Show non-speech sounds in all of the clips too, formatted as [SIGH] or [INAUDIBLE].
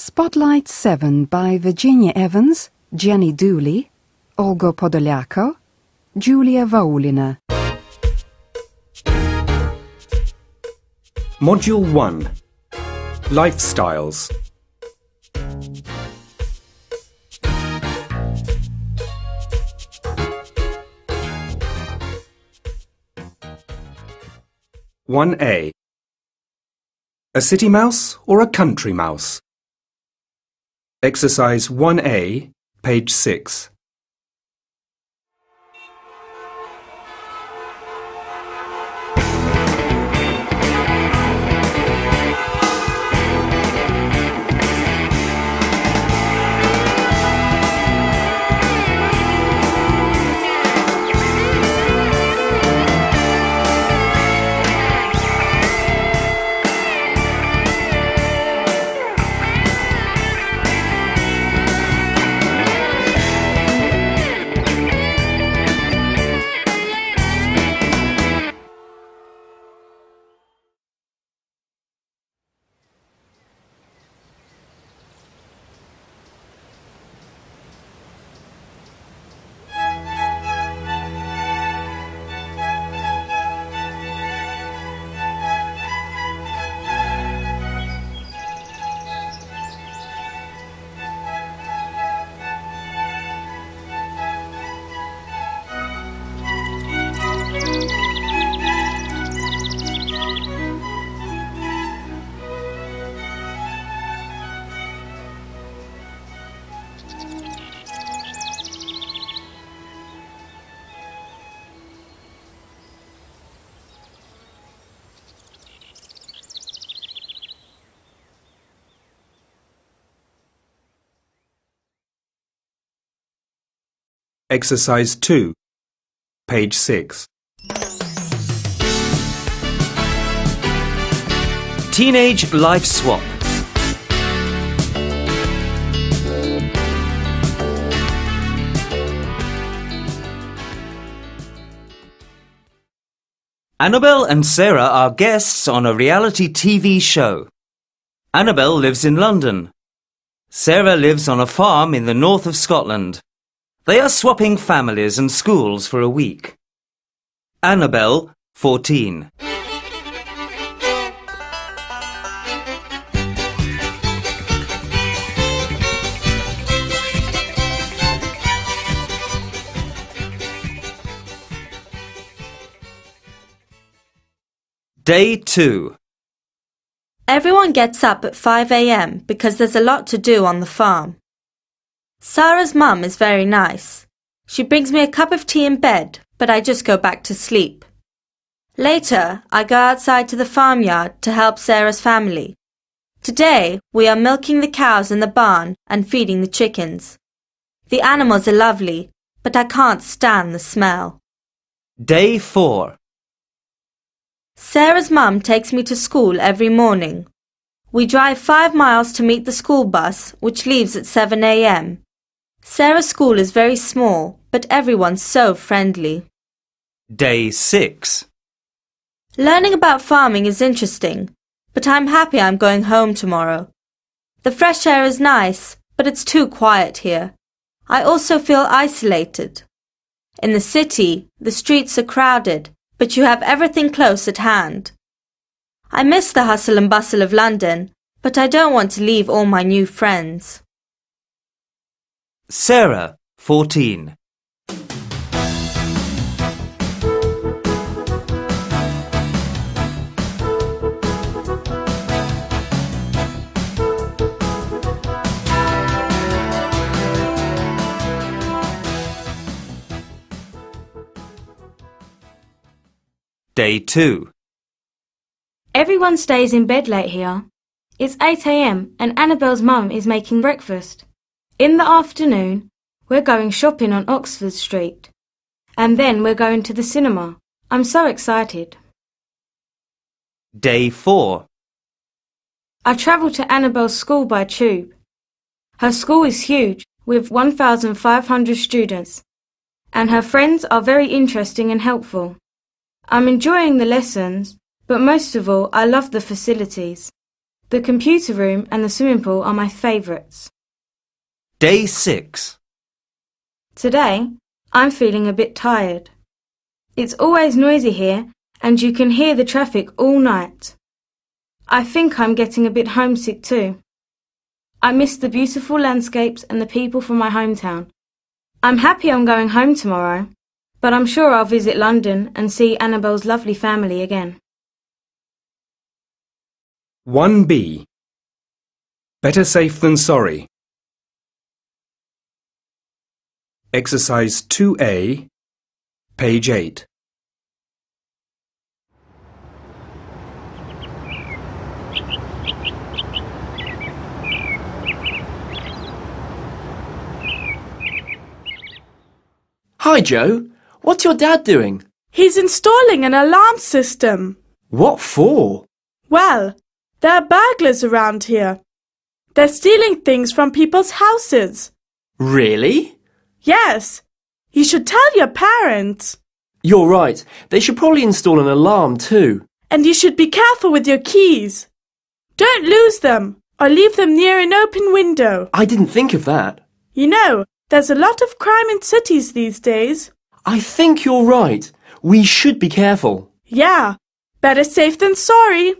Spotlight 7 by Virginia Evans, Jenny Dooley, Olga Podolyako, Julia Vaulina. Module 1 Lifestyles One A A city mouse or a country mouse? Exercise 1A, page 6. Exercise 2, page 6. Teenage Life Swap. Annabelle and Sarah are guests on a reality TV show. Annabelle lives in London. Sarah lives on a farm in the north of Scotland. They are swapping families and schools for a week. Annabelle, 14. Day 2. Everyone gets up at 5 a.m. because there's a lot to do on the farm. Sarah's mum is very nice. She brings me a cup of tea in bed, but I just go back to sleep. Later, I go outside to the farmyard to help Sarah's family. Today, we are milking the cows in the barn and feeding the chickens. The animals are lovely, but I can't stand the smell. Day 4. Sarah's mum takes me to school every morning. We drive five miles to meet the school bus, which leaves at 7 a.m. Sarah's school is very small, but everyone's so friendly. Day 6. Learning about farming is interesting, but I'm happy I'm going home tomorrow. The fresh air is nice, but it's too quiet here. I also feel isolated. In the city, the streets are crowded, but you have everything close at hand. I miss the hustle and bustle of London, but I don't want to leave all my new friends. Sarah, 14. Day 2. Everyone stays in bed late here. It's 8 a.m. and Annabelle's mum is making breakfast. In the afternoon, we're going shopping on Oxford Street. And then we're going to the cinema. I'm so excited. Day 4. I travel to Annabelle's school by tube. Her school is huge, with 1,500 students, and her friends are very interesting and helpful. I'm enjoying the lessons, but most of all, I love the facilities. The computer room and the swimming pool are my favourites. Day 6. Today, I'm feeling a bit tired. It's always noisy here and you can hear the traffic all night. I think I'm getting a bit homesick too. I miss the beautiful landscapes and the people from my hometown. I'm happy I'm going home tomorrow, but I'm sure I'll visit London and see Annabelle's lovely family again. 1b. Better safe than sorry. Exercise 2a, page 8. Hi, Joe. What's your dad doing? He's installing an alarm system. What for? Well, there are burglars around here. They're stealing things from people's houses. Really? Yes, you should tell your parents. You're right. They should probably install an alarm too. And you should be careful with your keys. Don't lose them or leave them near an open window. I didn't think of that. You know, there's a lot of crime in cities these days. I think you're right. We should be careful. Yeah, better safe than sorry.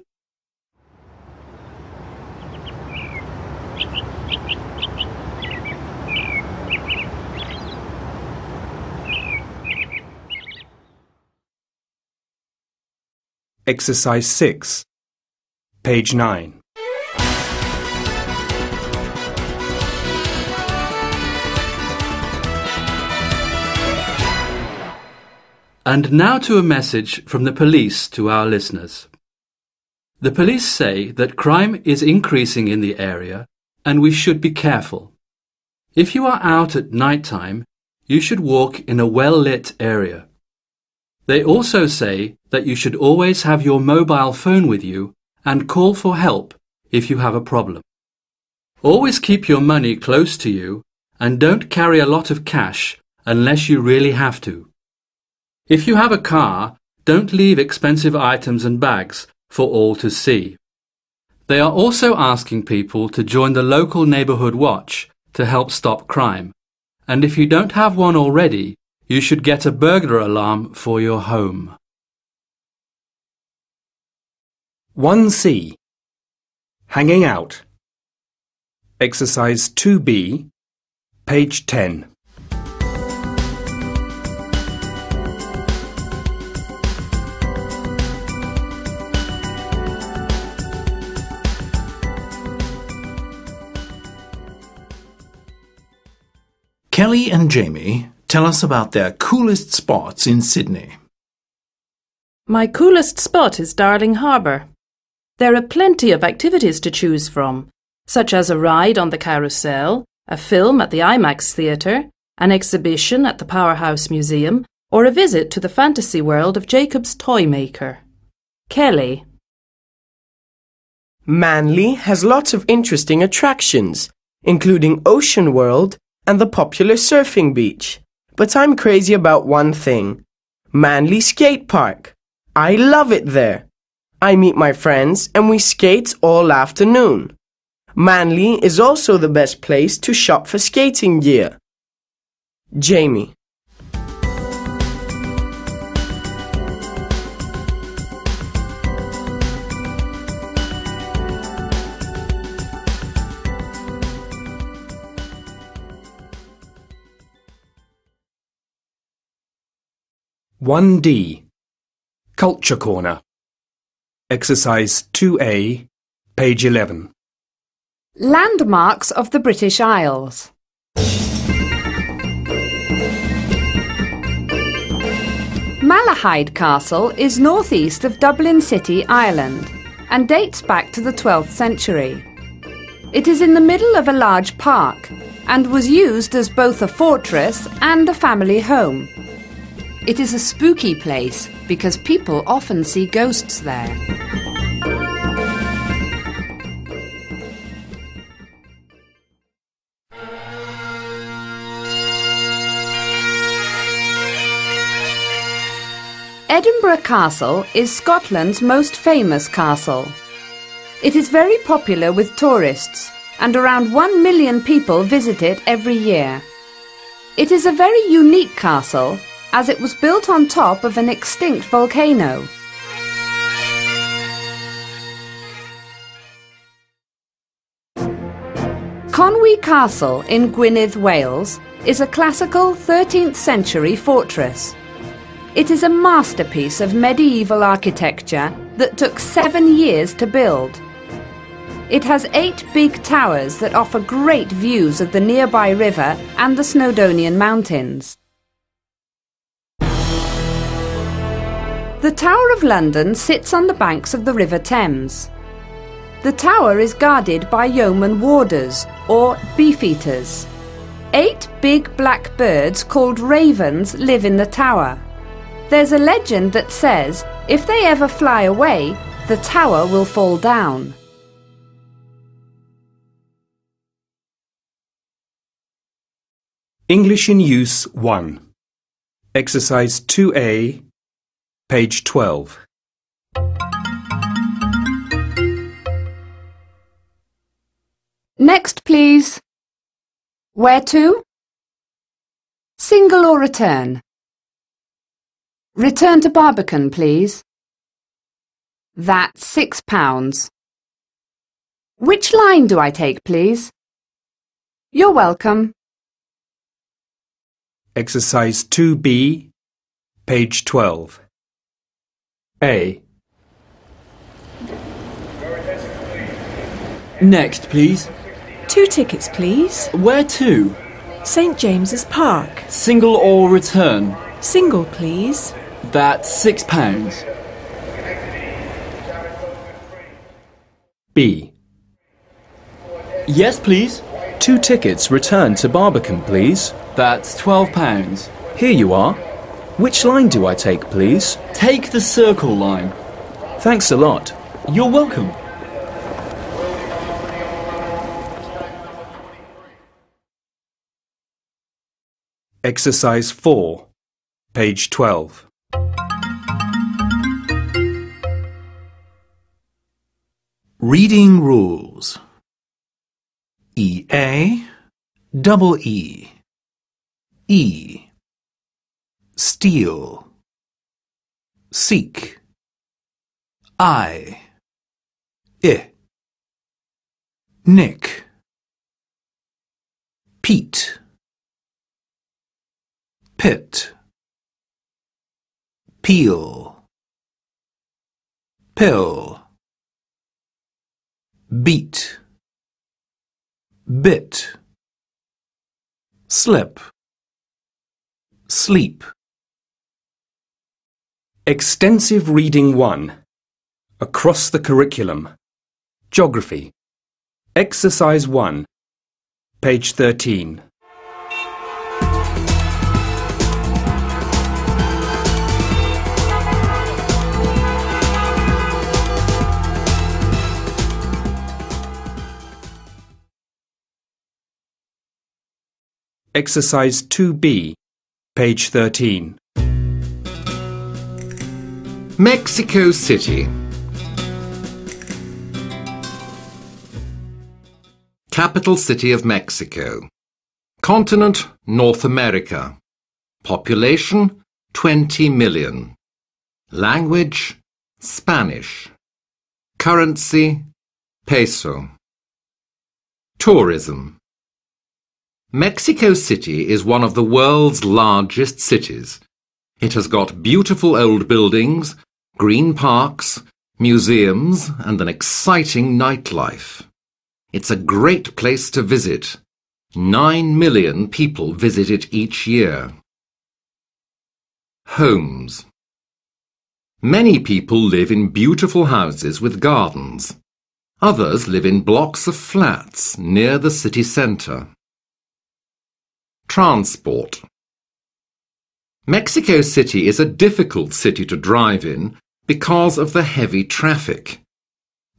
Exercise 6, page 9. And now to a message from the police to our listeners. The police say that crime is increasing in the area and we should be careful. If you are out at night time, you should walk in a well-lit area. They also say that you should always have your mobile phone with you and call for help if you have a problem. Always keep your money close to you and don't carry a lot of cash unless you really have to. If you have a car, don't leave expensive items and bags for all to see. They are also asking people to join the local neighbourhood watch to help stop crime. And if you don't have one already, you should get a burglar alarm for your home. 1c. Hanging out. Exercise 2b, page 10. Kelly and Jamie tell us about their coolest spots in Sydney. My coolest spot is Darling Harbour. There are plenty of activities to choose from, such as a ride on the carousel, a film at the IMAX theatre, an exhibition at the Powerhouse Museum, or a visit to the fantasy world of Jacob's Toy Maker. Kelly. Manly has lots of interesting attractions, including Ocean World and the popular surfing beach. But I'm crazy about one thing Manly Skate Park. I love it there. I meet my friends and we skate all afternoon. Manly is also the best place to shop for skating gear. Jamie. One D. Culture Corner. Exercise 2A, page 11. Landmarks of the British Isles. Malahide Castle is northeast of Dublin City, Ireland, and dates back to the 12th century. It is in the middle of a large park and was used as both a fortress and a family home. It is a spooky place because people often see ghosts there. Edinburgh Castle is Scotland's most famous castle. It is very popular with tourists and around one million people visit it every year. It is a very unique castle as it was built on top of an extinct volcano. Conwy Castle in Gwynedd, Wales is a classical 13th century fortress. It is a masterpiece of medieval architecture that took seven years to build. It has eight big towers that offer great views of the nearby river and the Snowdonian Mountains. The Tower of London sits on the banks of the River Thames. The tower is guarded by yeoman warders, or beefeaters. Eight big black birds called ravens live in the tower. There's a legend that says if they ever fly away, the tower will fall down. English in Use 1. Exercise 2A, page 12. Next, please. Where to? Single or return? Return to Barbican, please. That's six pounds. Which line do I take, please? You're welcome. Exercise 2B, page 12. A. Next, please. Two tickets, please. Where to? St James's Park. Single or return? Single, please. That's six pounds. B. Yes, please. Two tickets return to Barbican, please. That's twelve pounds. Here you are. Which line do I take, please? Take the circle line. Thanks a lot. You're welcome. Exercise 4, page 12. Reading rules. E A double E E Steal Seek I I Nick Pete Pit Peel Pill beat, bit, slip, sleep. Extensive Reading 1. Across the Curriculum. Geography. Exercise 1. Page 13. Exercise 2B, page 13. Mexico City. Capital city of Mexico. Continent, North America. Population, 20 million. Language, Spanish. Currency, peso. Tourism. Mexico City is one of the world's largest cities. It has got beautiful old buildings, green parks, museums and an exciting nightlife. It's a great place to visit. Nine million people visit it each year. Homes Many people live in beautiful houses with gardens. Others live in blocks of flats near the city centre. Transport Mexico City is a difficult city to drive in because of the heavy traffic.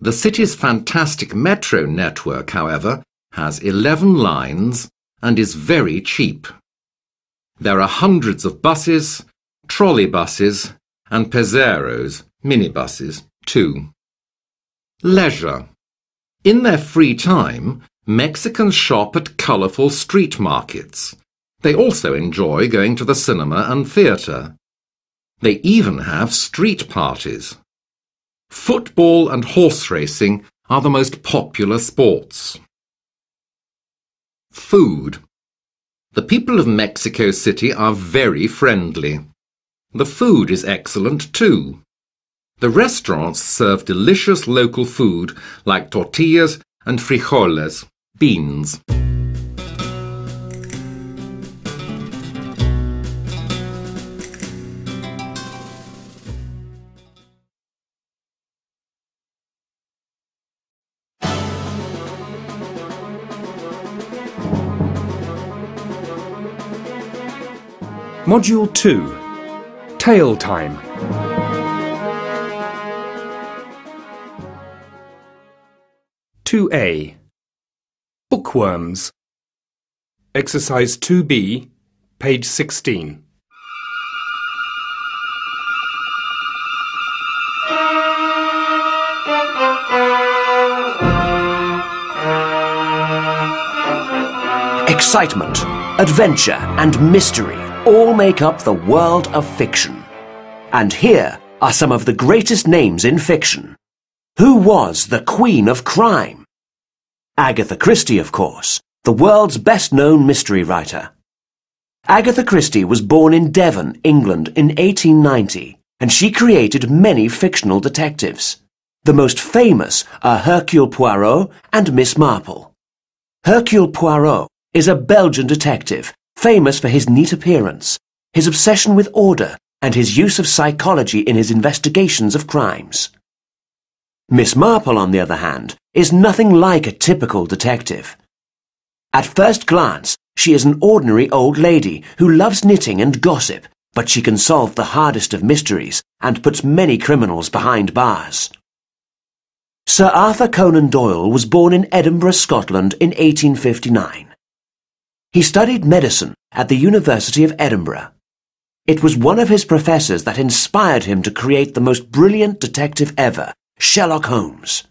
The city's fantastic metro network, however, has 11 lines and is very cheap. There are hundreds of buses, trolley buses and peseros, minibuses, too. Leisure In their free time, Mexicans shop at colourful street markets. They also enjoy going to the cinema and theatre. They even have street parties. Football and horse racing are the most popular sports. Food. The people of Mexico City are very friendly. The food is excellent too. The restaurants serve delicious local food like tortillas and frijoles, beans. Module 2 Tale Time. Two A Bookworms. Exercise 2B, page 16. Excitement, adventure, and mystery all make up the world of fiction. And here are some of the greatest names in fiction. Who was the Queen of Crime? Agatha Christie, of course, the world's best-known mystery writer. Agatha Christie was born in Devon, England in 1890, and she created many fictional detectives. The most famous are Hercule Poirot and Miss Marple. Hercule Poirot is a Belgian detective famous for his neat appearance, his obsession with order, and his use of psychology in his investigations of crimes. Miss Marple, on the other hand, is nothing like a typical detective. At first glance, she is an ordinary old lady who loves knitting and gossip, but she can solve the hardest of mysteries and puts many criminals behind bars. Sir Arthur Conan Doyle was born in Edinburgh, Scotland in 1859. He studied medicine at the University of Edinburgh. It was one of his professors that inspired him to create the most brilliant detective ever, Sherlock Holmes.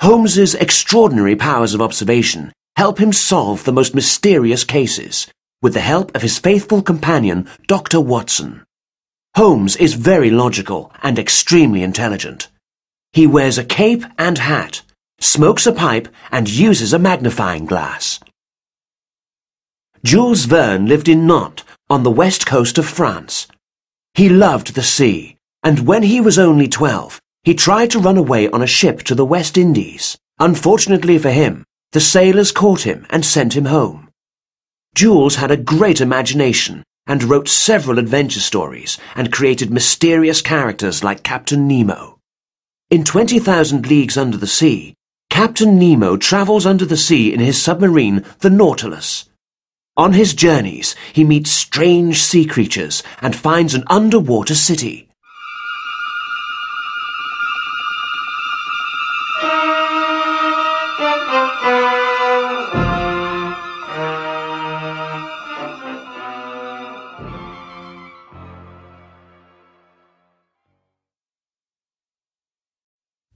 Holmes's extraordinary powers of observation help him solve the most mysterious cases, with the help of his faithful companion, Dr. Watson. Holmes is very logical and extremely intelligent. He wears a cape and hat, smokes a pipe, and uses a magnifying glass. Jules Verne lived in Nantes, on the west coast of France. He loved the sea, and when he was only twelve, he tried to run away on a ship to the West Indies. Unfortunately for him, the sailors caught him and sent him home. Jules had a great imagination and wrote several adventure stories and created mysterious characters like Captain Nemo. In 20,000 Leagues Under the Sea, Captain Nemo travels under the sea in his submarine, the Nautilus. On his journeys, he meets strange sea creatures and finds an underwater city.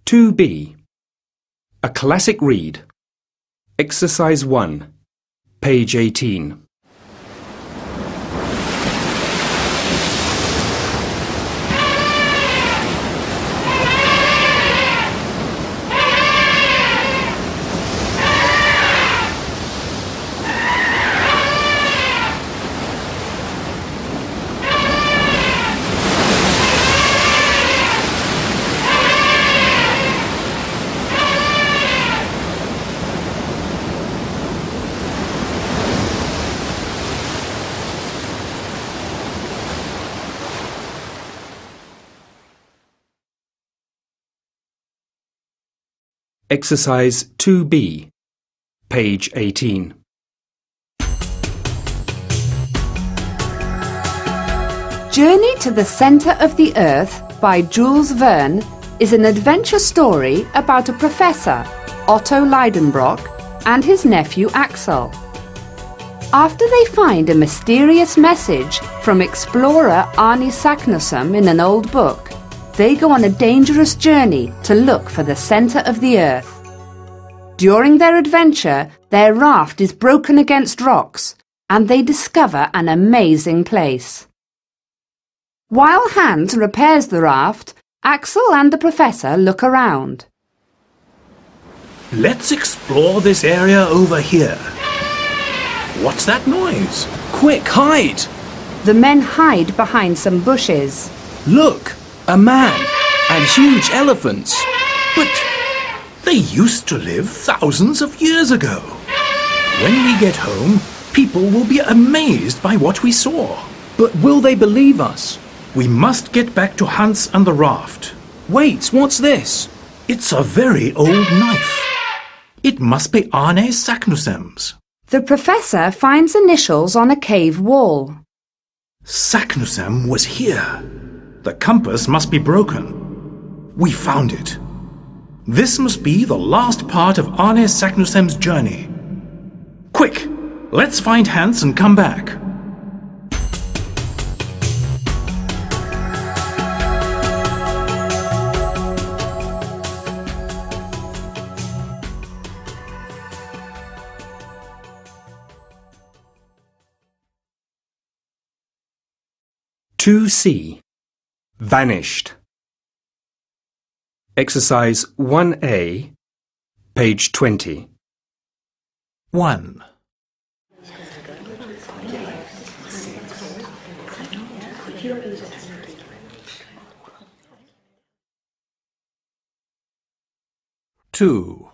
Two B A classic read. Exercise 1 Page 18. Exercise 2B, page 18. Journey to the Centre of the Earth by Jules Verne is an adventure story about a professor, Otto Lidenbrock, and his nephew Axel. After they find a mysterious message from explorer Arne Saknussemm in an old book, they go on a dangerous journey to look for the centre of the earth. During their adventure, their raft is broken against rocks and they discover an amazing place. While Hans repairs the raft, Axel and the professor look around. Let's explore this area over here. What's that noise? Quick, hide! The men hide behind some bushes. Look, a man and huge elephants. But they used to live thousands of years ago. When we get home, people will be amazed by what we saw. But will they believe us? We must get back to Hans and the raft. Wait, what's this? It's a very old knife. It must be Arne Saknussemm's. The professor finds initials on a cave wall. Saknussemm was here. The compass must be broken. We found it. This must be the last part of Arne Saknussemm's journey. Quick, let's find Hans and come back. Two C. Vanished. Exercise 1A, page 20. 1. Two.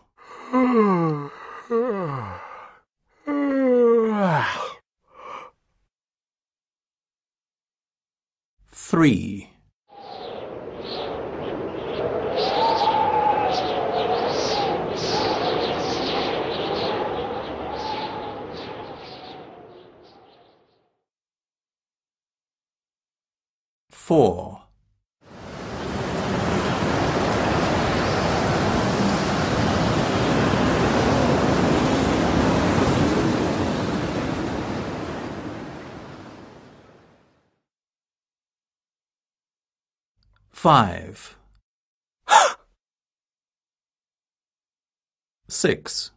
Three. Four. Five. [GASPS] Six.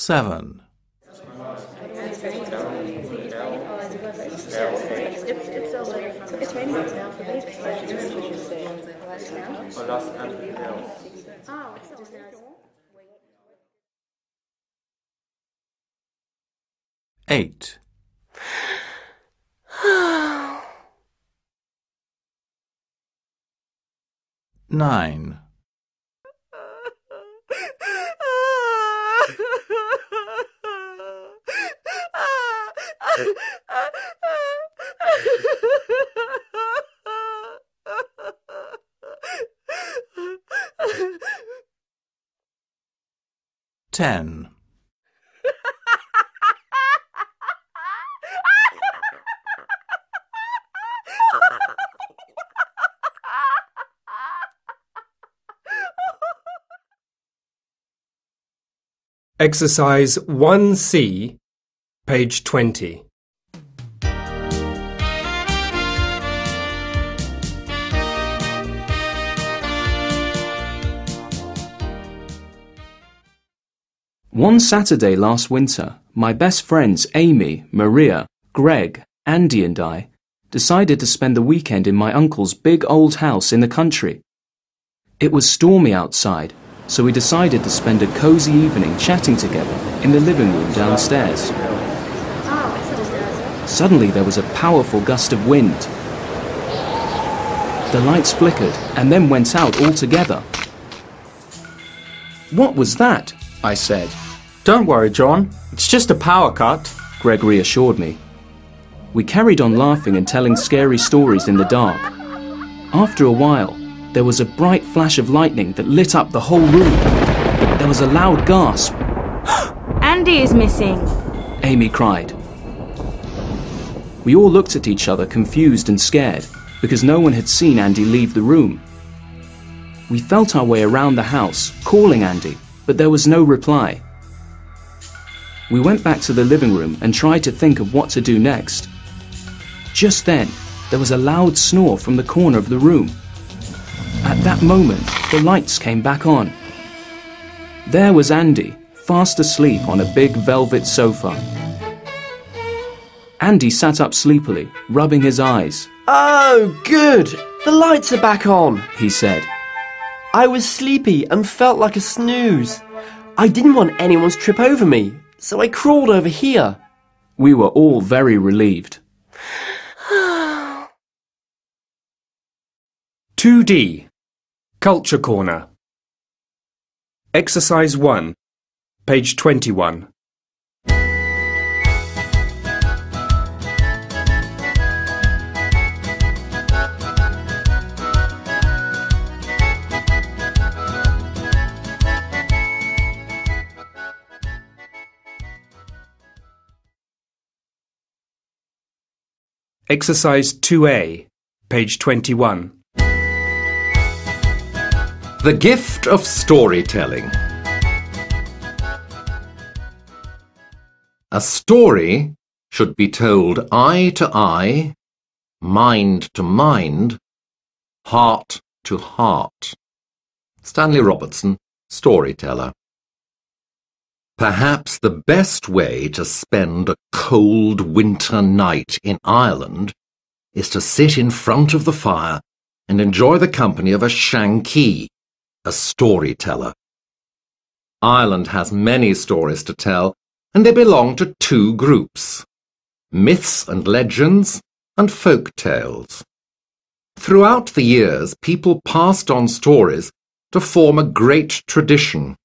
Seven. Eight. Nine. [LAUGHS] Ten. Exercise 1C, page 20. One Saturday last winter, my best friends Amy, Maria, Greg, Andy, and I decided to spend the weekend in my uncle's big old house in the country. It was stormy outside, so we decided to spend a cozy evening chatting together in the living room downstairs. Suddenly, there was a powerful gust of wind. The lights flickered and then went out altogether. What was that? I said. Don't worry, John. It's just a power cut. Gregory assured me. We carried on laughing and telling scary stories in the dark. After a while, there was a bright flash of lightning that lit up the whole room. There was a loud gasp. Andy is missing. Amy cried. We all looked at each other confused and scared because no one had seen Andy leave the room. We felt our way around the house, calling Andy, but there was no reply. We went back to the living room and tried to think of what to do next. Just then, there was a loud snore from the corner of the room. At that moment, the lights came back on. There was Andy, fast asleep on a big velvet sofa. Andy sat up sleepily, rubbing his eyes. Oh, good! The lights are back on, he said. I was sleepy and felt like a snooze. I didn't want anyone to trip over me, so I crawled over here. We were all very relieved. [SIGHS] 2D Culture Corner Exercise 1 Page 21 Exercise 2A, page 21. The gift of storytelling. A story should be told eye to eye, mind to mind, heart to heart. Stanley Robertson, Storyteller. Perhaps the best way to spend a cold winter night in Ireland is to sit in front of the fire and enjoy the company of a seanchaí, a storyteller. Ireland has many stories to tell, and they belong to two groups, myths and legends and folk tales. Throughout the years, people passed on stories to form a great tradition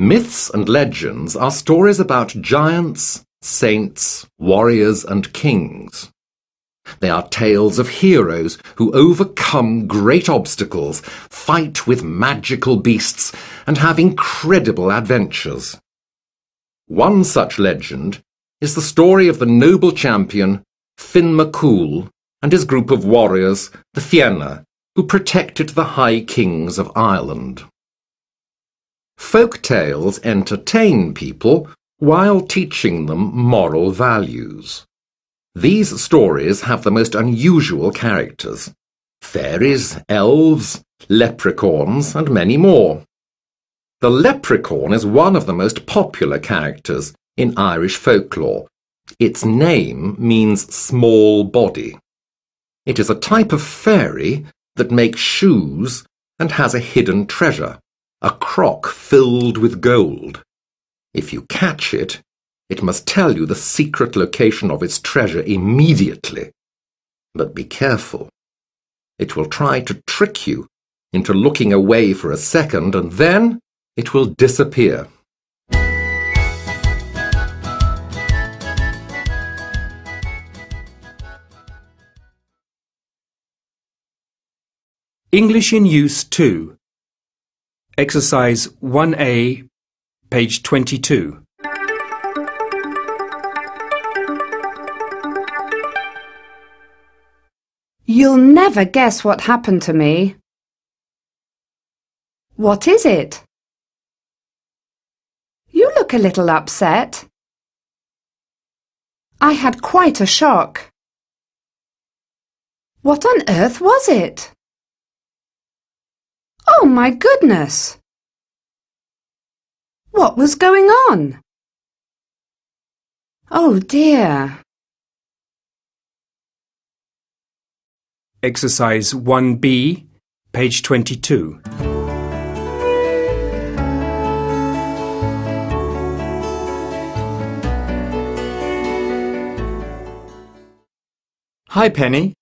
Myths and legends are stories about giants, saints, warriors and kings. They are tales of heroes who overcome great obstacles, fight with magical beasts, and have incredible adventures. One such legend is the story of the noble champion Finn McCool and his group of warriors, the Fianna, who protected the High Kings of Ireland. Folk tales entertain people while teaching them moral values. These stories have the most unusual characters. Fairies, elves, leprechauns, and many more. The leprechaun is one of the most popular characters in Irish folklore. Its name means small body. It is a type of fairy that makes shoes and has a hidden treasure a crock filled with gold. If you catch it, it must tell you the secret location of its treasure immediately. But be careful. It will try to trick you into looking away for a second and then it will disappear. English in Use 2 Exercise 1A, page 22. You'll never guess what happened to me. What is it? You look a little upset. I had quite a shock. What on earth was it? Oh my goodness! What was going on? Oh dear. Exercise 1B, page 22. Hi, Penny.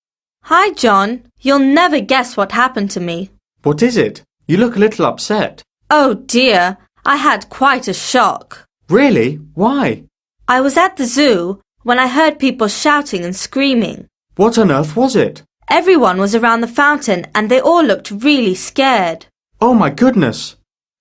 Hi, John. You'll never guess what happened to me. What is it? You look a little upset. Oh dear, I had quite a shock. Really? Why? I was at the zoo when I heard people shouting and screaming. What on earth was it? Everyone was around the fountain and they all looked really scared. Oh my goodness!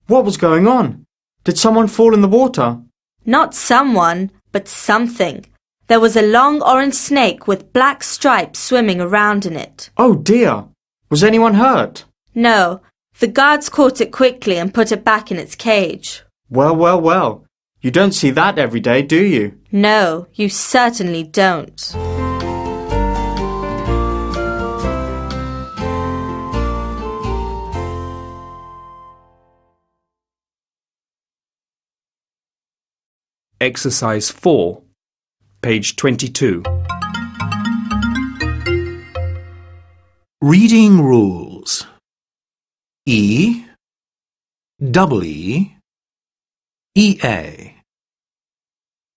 What was going on? Did someone fall in the water? Not someone, but something. There was a long orange snake with black stripes swimming around in it. Oh dear! Was anyone hurt? No, The guards caught it quickly and put it back in its cage. Well, well, well. You don't see that every day, do you? No, you certainly don't. Exercise 4, page 22. Reading rules. E, double E, EA,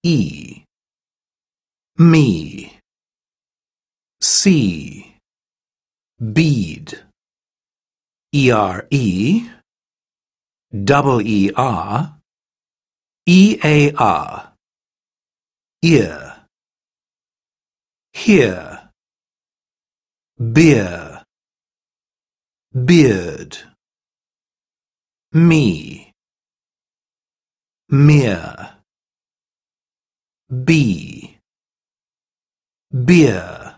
E, me, C, bead, ERE, double ER, EAR, ear, here, beer, beard, me, mere, bee, beer,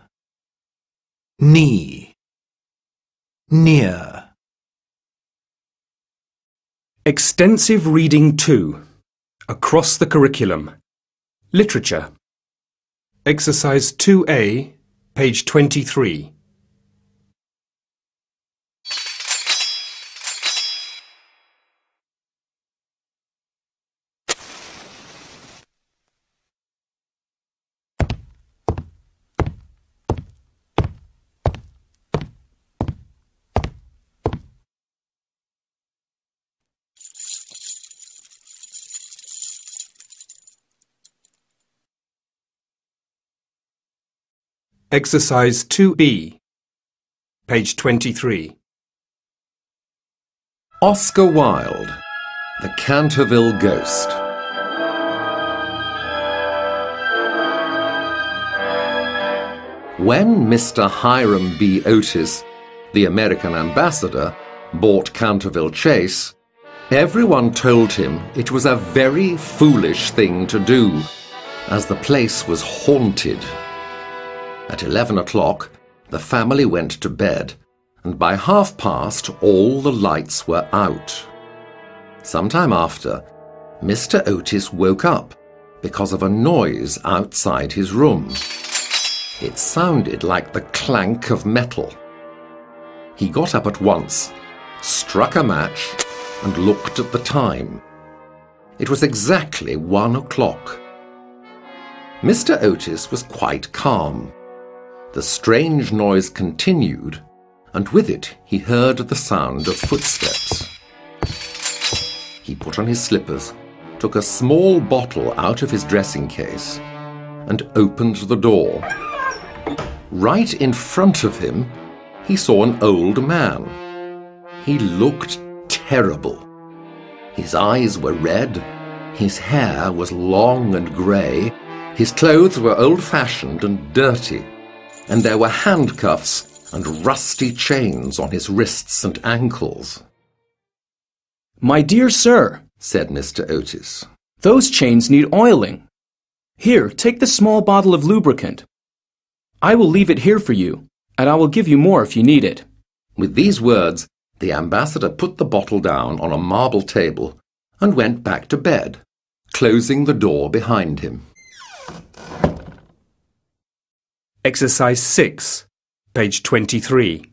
knee, near. Extensive Reading 2. Across the Curriculum. Literature. Exercise 2A, page 23. Exercise 2B, page 23. Oscar Wilde, The Canterville Ghost. When Mr. Hiram B. Otis, the American ambassador, bought Canterville Chase, everyone told him it was a very foolish thing to do, as the place was haunted. At eleven o'clock, the family went to bed, and by half past all the lights were out. Some time after, Mr. Otis woke up because of a noise outside his room. It sounded like the clank of metal. He got up at once, struck a match, and looked at the time. It was exactly one o'clock. Mr. Otis was quite calm. The strange noise continued, and with it he heard the sound of footsteps. He put on his slippers, took a small bottle out of his dressing case, and opened the door. Right in front of him, he saw an old man. He looked terrible. His eyes were red, his hair was long and grey, his clothes were old-fashioned and dirty, and there were handcuffs and rusty chains on his wrists and ankles. My dear sir, said Mr. Otis, those chains need oiling. Here, take the small bottle of lubricant. I will leave it here for you, and I will give you more if you need it. With these words, the ambassador put the bottle down on a marble table and went back to bed, closing the door behind him. Exercise 6, page 23.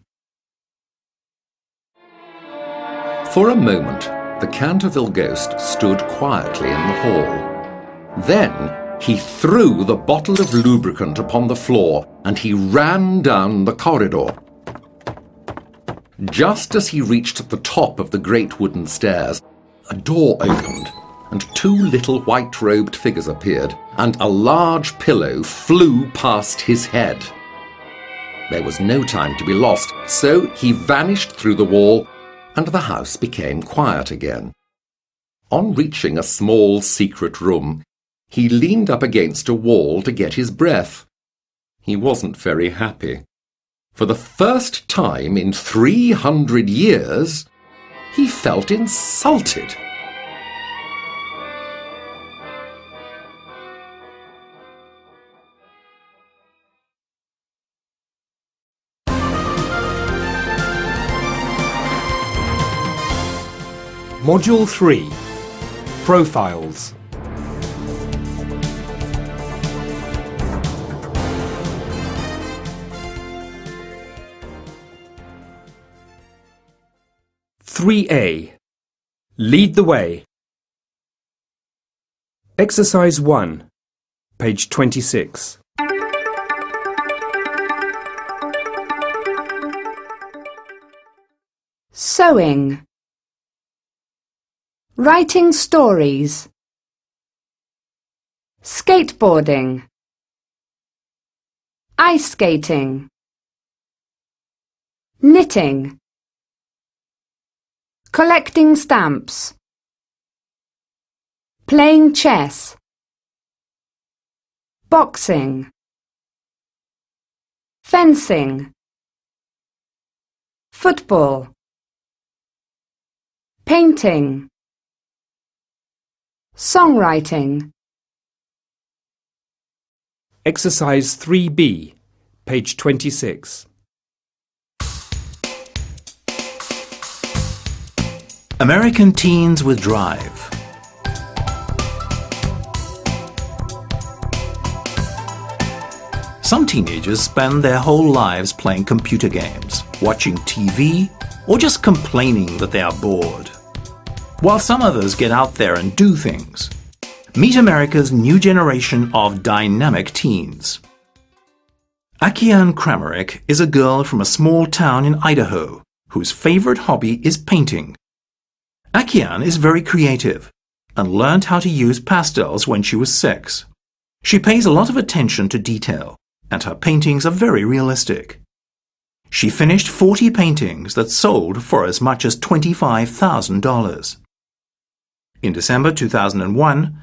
For a moment, the Canterville ghost stood quietly in the hall. Then he threw the bottle of lubricant upon the floor and he ran down the corridor. Just as he reached the top of the great wooden stairs, a door opened and two little white-robed figures appeared, and a large pillow flew past his head. There was no time to be lost, so he vanished through the wall, and the house became quiet again. On reaching a small secret room, he leaned up against a wall to get his breath. He wasn't very happy. For the first time in three hundred years, he felt insulted. Module 3 Profiles Three A Lead the way. Exercise 1, page 26. Sewing. Writing stories. Skateboarding. Ice skating. Knitting. Collecting stamps. Playing chess. Boxing. Fencing. Football. Painting. Songwriting. Exercise 3B, page 26. American Teens with Drive. Some teenagers spend their whole lives playing computer games, watching TV, or just complaining that they are bored. While some others get out there and do things. Meet America's new generation of dynamic teens. Akiane Kramarik is a girl from a small town in Idaho whose favorite hobby is painting. Akiane is very creative and learned how to use pastels when she was six. She pays a lot of attention to detail, and her paintings are very realistic. She finished 40 paintings that sold for as much as $25,000. In December 2001,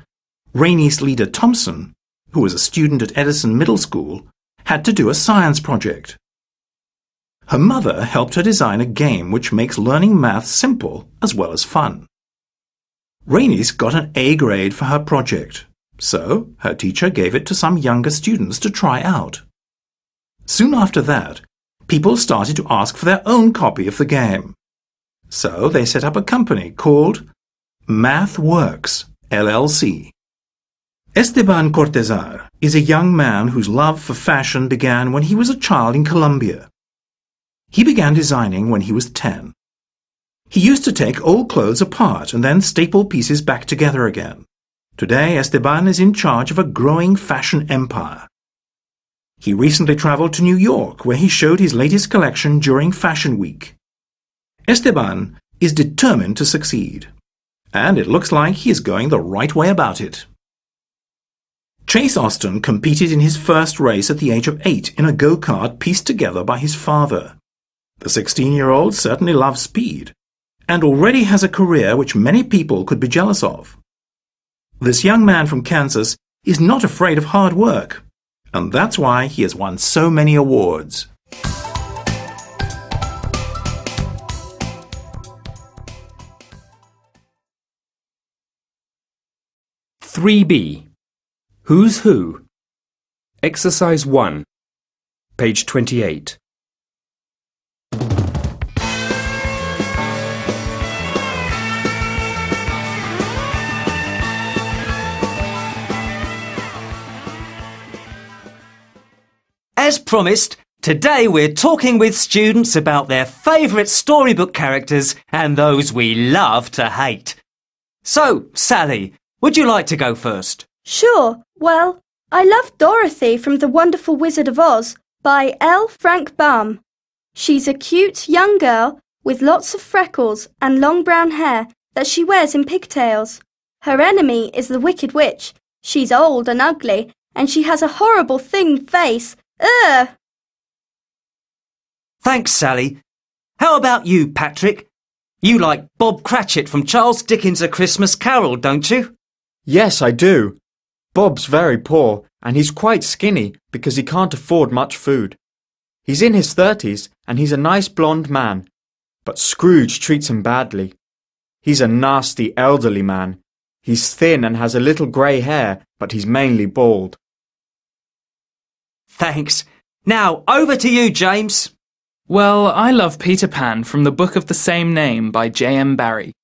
Rainey's leader Thompson, who was a student at Edison Middle School, had to do a science project. Her mother helped her design a game which makes learning math simple as well as fun. Rainey's got an A grade for her project, so her teacher gave it to some younger students to try out. Soon after that, people started to ask for their own copy of the game. So they set up a company called Math Works, LLC. Esteban Cortazar is a young man whose love for fashion began when he was a child in Colombia. He began designing when he was 10. He used to take old clothes apart and then staple pieces back together again. Today, Esteban is in charge of a growing fashion empire. He recently traveled to New York, where he showed his latest collection during Fashion Week. Esteban is determined to succeed, and it looks like he is going the right way about it. Chase Austin competed in his first race at the age of eight in a go-kart pieced together by his father. The 16-year-old certainly loves speed, and already has a career which many people could be jealous of. This young man from Kansas is not afraid of hard work, and that's why he has won so many awards. Three B Who's Who? Exercise 1, page 28. As promised, today we're talking with students about their favourite storybook characters and those we love to hate. So, Sally, would you like to go first? Sure. Well, I love Dorothy from The Wonderful Wizard of Oz by L. Frank Baum. She's a cute young girl with lots of freckles and long brown hair that she wears in pigtails. Her enemy is the Wicked Witch. She's old and ugly, and she has a horrible thin face. Ugh! Thanks, Sally. How about you, Patrick? You like Bob Cratchit from Charles Dickens' A Christmas Carol, don't you? Yes, I do. Bob's very poor, and he's quite skinny because he can't afford much food. He's in his thirties, and he's a nice blond man. But Scrooge treats him badly. He's a nasty elderly man. He's thin and has a little grey hair, but he's mainly bald. Thanks. Now, over to you, James. Well, I love Peter Pan from the book of the same name by J.M. Barrie.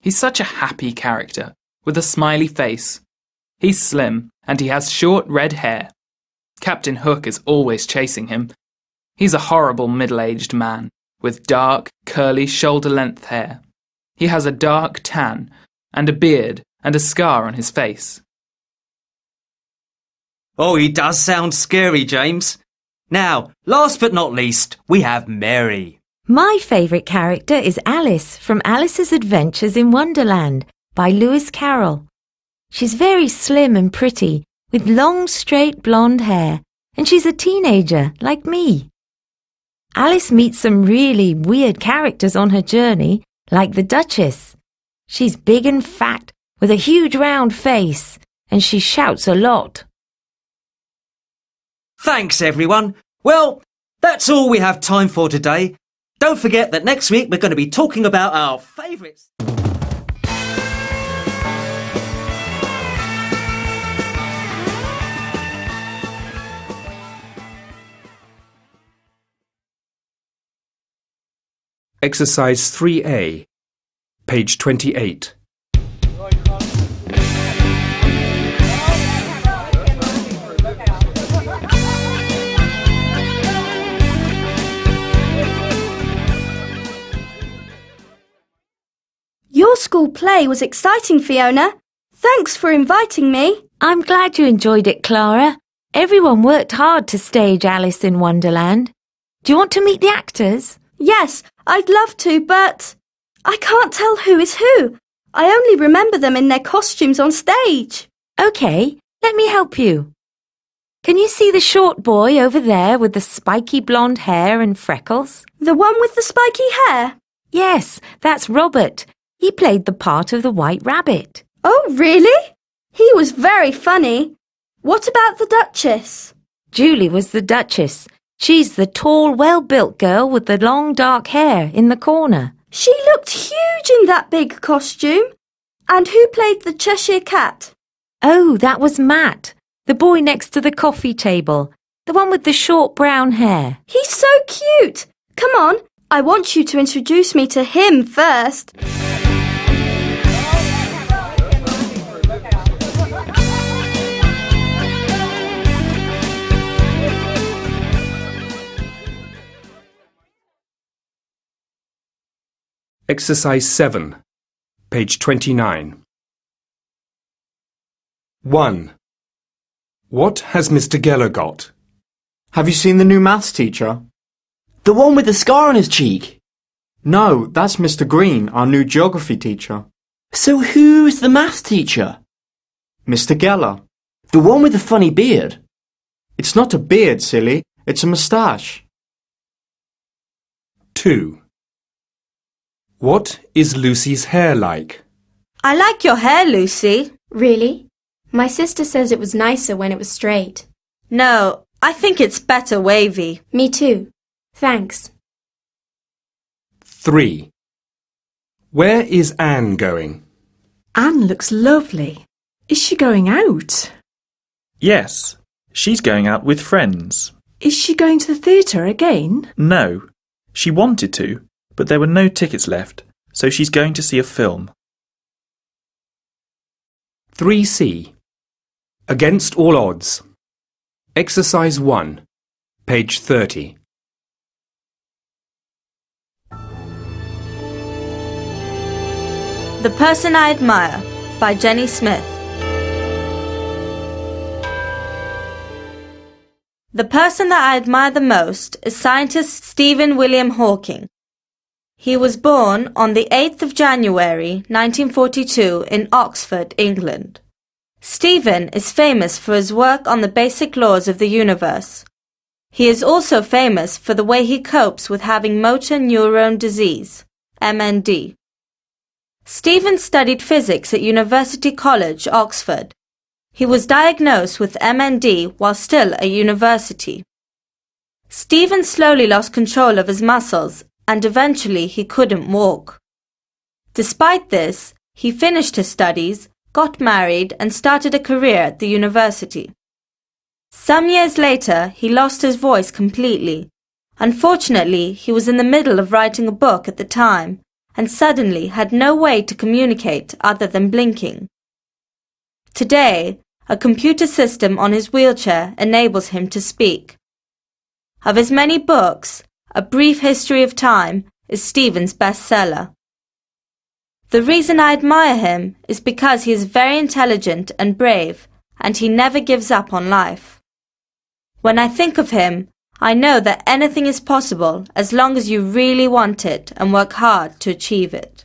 He's such a happy character, with a smiley face. He's slim, and he has short red hair. Captain Hook is always chasing him. He's a horrible middle aged man, with dark, curly, shoulder length hair. He has a dark tan, and a beard, and a scar on his face. Oh, he does sound scary, James. Now, last but not least, we have Mary. My favourite character is Alice from Alice's Adventures in Wonderland by Lewis Carroll. She's very slim and pretty, with long straight blonde hair, and she's a teenager like me. Alice meets some really weird characters on her journey, like the Duchess. She's big and fat, with a huge round face, and she shouts a lot. Thanks, everyone. Well, that's all we have time for today. Don't forget that next week we're going to be talking about our favourites. Exercise 3A, page 28. Your school play was exciting, Fiona. Thanks for inviting me. I'm glad you enjoyed it, Clara. Everyone worked hard to stage Alice in Wonderland. Do you want to meet the actors? Yes, I'd love to, but I can't tell who is who. I only remember them in their costumes on stage. OK, let me help you. Can you see the short boy over there with the spiky blonde hair and freckles? The one with the spiky hair? Yes, that's Robert. He played the part of the White Rabbit. Oh, really? He was very funny. What about the Duchess? Julie was the Duchess. She's the tall, well-built girl with the long dark hair in the corner. She looked huge in that big costume. And who played the Cheshire Cat? Oh, that was Matt, the boy next to the coffee table, the one with the short brown hair. He's so cute. Come on, I want you to introduce me to him first. Exercise 7, page 29. 1. What has Mr. Geller got? Have you seen the new maths teacher? The one with the scar on his cheek. No, that's Mr. Green, our new geography teacher. So who's the maths teacher? Mr. Geller. The one with the funny beard. It's not a beard, silly. It's a moustache. 2. What is Lucy's hair like? I like your hair, Lucy. Really? My sister says it was nicer when it was straight. No, I think it's better wavy. Me too. Thanks. 3. Where is Anne going? Anne looks lovely. Is she going out? Yes, she's going out with friends. Is she going to the theatre again? No, she wanted to, but there were no tickets left, so she's going to see a film. 3C. Against all odds. Exercise 1, page 30. The Person I Admire by Jenny Smith. The person that I admire the most is scientist Stephen William Hawking. He was born on the 8th of January 1942 in Oxford, England. Stephen is famous for his work on the basic laws of the universe. He is also famous for the way he copes with having motor neuron disease, MND. Stephen studied physics at University College, Oxford. He was diagnosed with MND while still at university. Stephen slowly lost control of his muscles and eventually he couldn't walk. Despite this, he finished his studies, got married, and started a career at the university. Some years later, he lost his voice completely. Unfortunately, he was in the middle of writing a book at the time, and suddenly had no way to communicate other than blinking. Today, a computer system on his wheelchair enables him to speak. Of his many books, A Brief History of Time is Stephen's bestseller. The reason I admire him is because he is very intelligent and brave, and he never gives up on life. When I think of him, I know that anything is possible as long as you really want it and work hard to achieve it.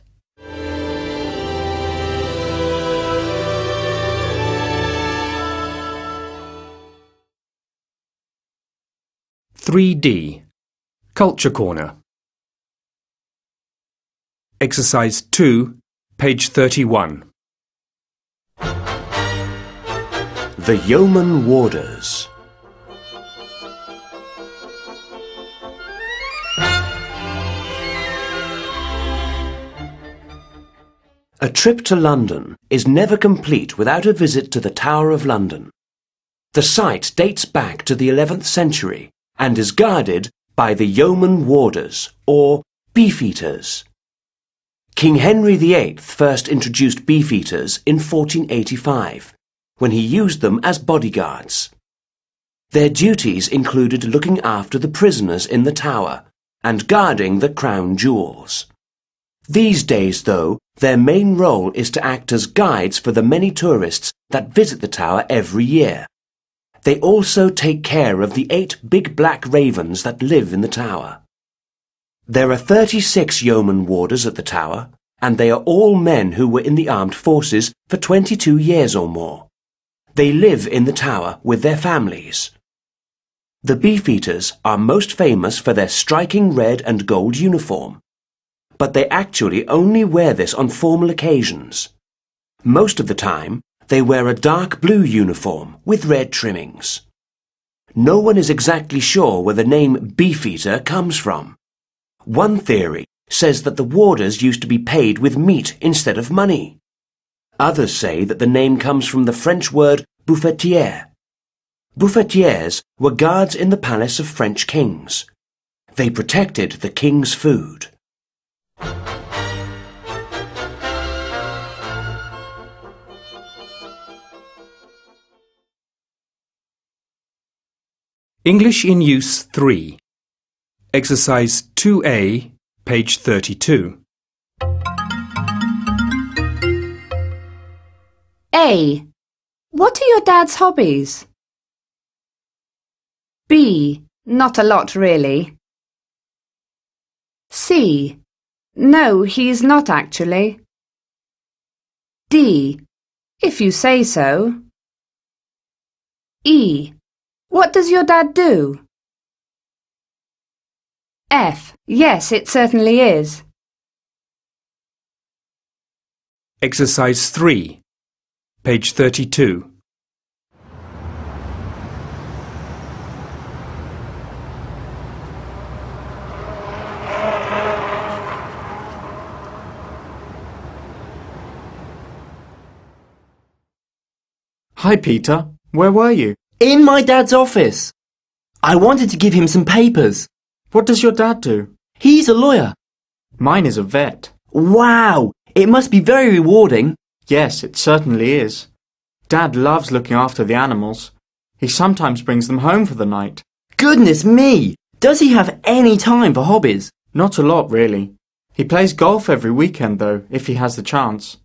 Three D Culture Corner Exercise 2, page 31. The Yeoman Warders. A trip to London is never complete without a visit to the Tower of London. The site dates back to the 11th century and is guarded by the Yeoman Warders, or Beefeaters. King Henry VIII first introduced beefeaters in 1485, when he used them as bodyguards. Their duties included looking after the prisoners in the tower and guarding the crown jewels. These days, though, their main role is to act as guides for the many tourists that visit the tower every year. They also take care of the eight big black ravens that live in the tower. There are 36 yeoman warders at the tower, and they are all men who were in the armed forces for 22 years or more. They live in the tower with their families. The Beefeaters are most famous for their striking red and gold uniform, but they actually only wear this on formal occasions. Most of the time, they wear a dark blue uniform with red trimmings. No one is exactly sure where the name Beefeater comes from. One theory says that the warders used to be paid with meat instead of money. Others say that the name comes from the French word buffetier. Buffetiers were guards in the palace of French kings. They protected the king's food. English in Use 3. Exercise 2A, page 32. A. What are your dad's hobbies? B. Not a lot, really. C. No, he's not actually. D. If you say so. E. What does your dad do? F. Yes, it certainly is. Exercise 3, page 32. Hi, Peter. Where were you? In my dad's office. I wanted to give him some papers. What does your dad do? He's a lawyer. Mine is a vet. Wow! It must be very rewarding. Yes, it certainly is. Dad loves looking after the animals. He sometimes brings them home for the night. Goodness me! Does he have any time for hobbies? Not a lot, really. He plays golf every weekend, though, if he has the chance.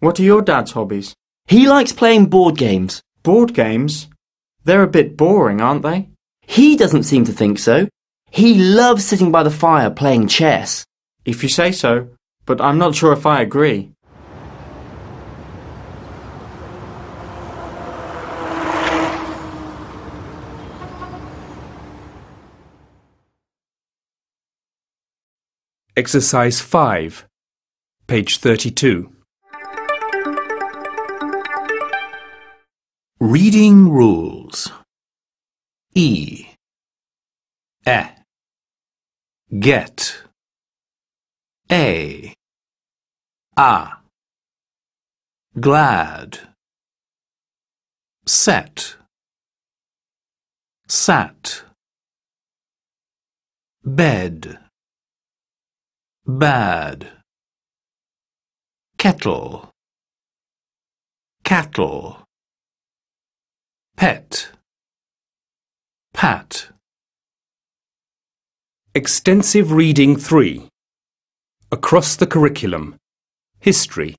What are your dad's hobbies? He likes playing board games. Board games? They're a bit boring, aren't they? He doesn't seem to think so. He loves sitting by the fire playing chess. If you say so, but I'm not sure if I agree. Exercise 5, page 32. Reading rules. E. E. Get. A. A. Glad. Set. Sat. Bed. Bad. kettle, cattle, pet, pat. Extensive Reading 3 Across the Curriculum. History.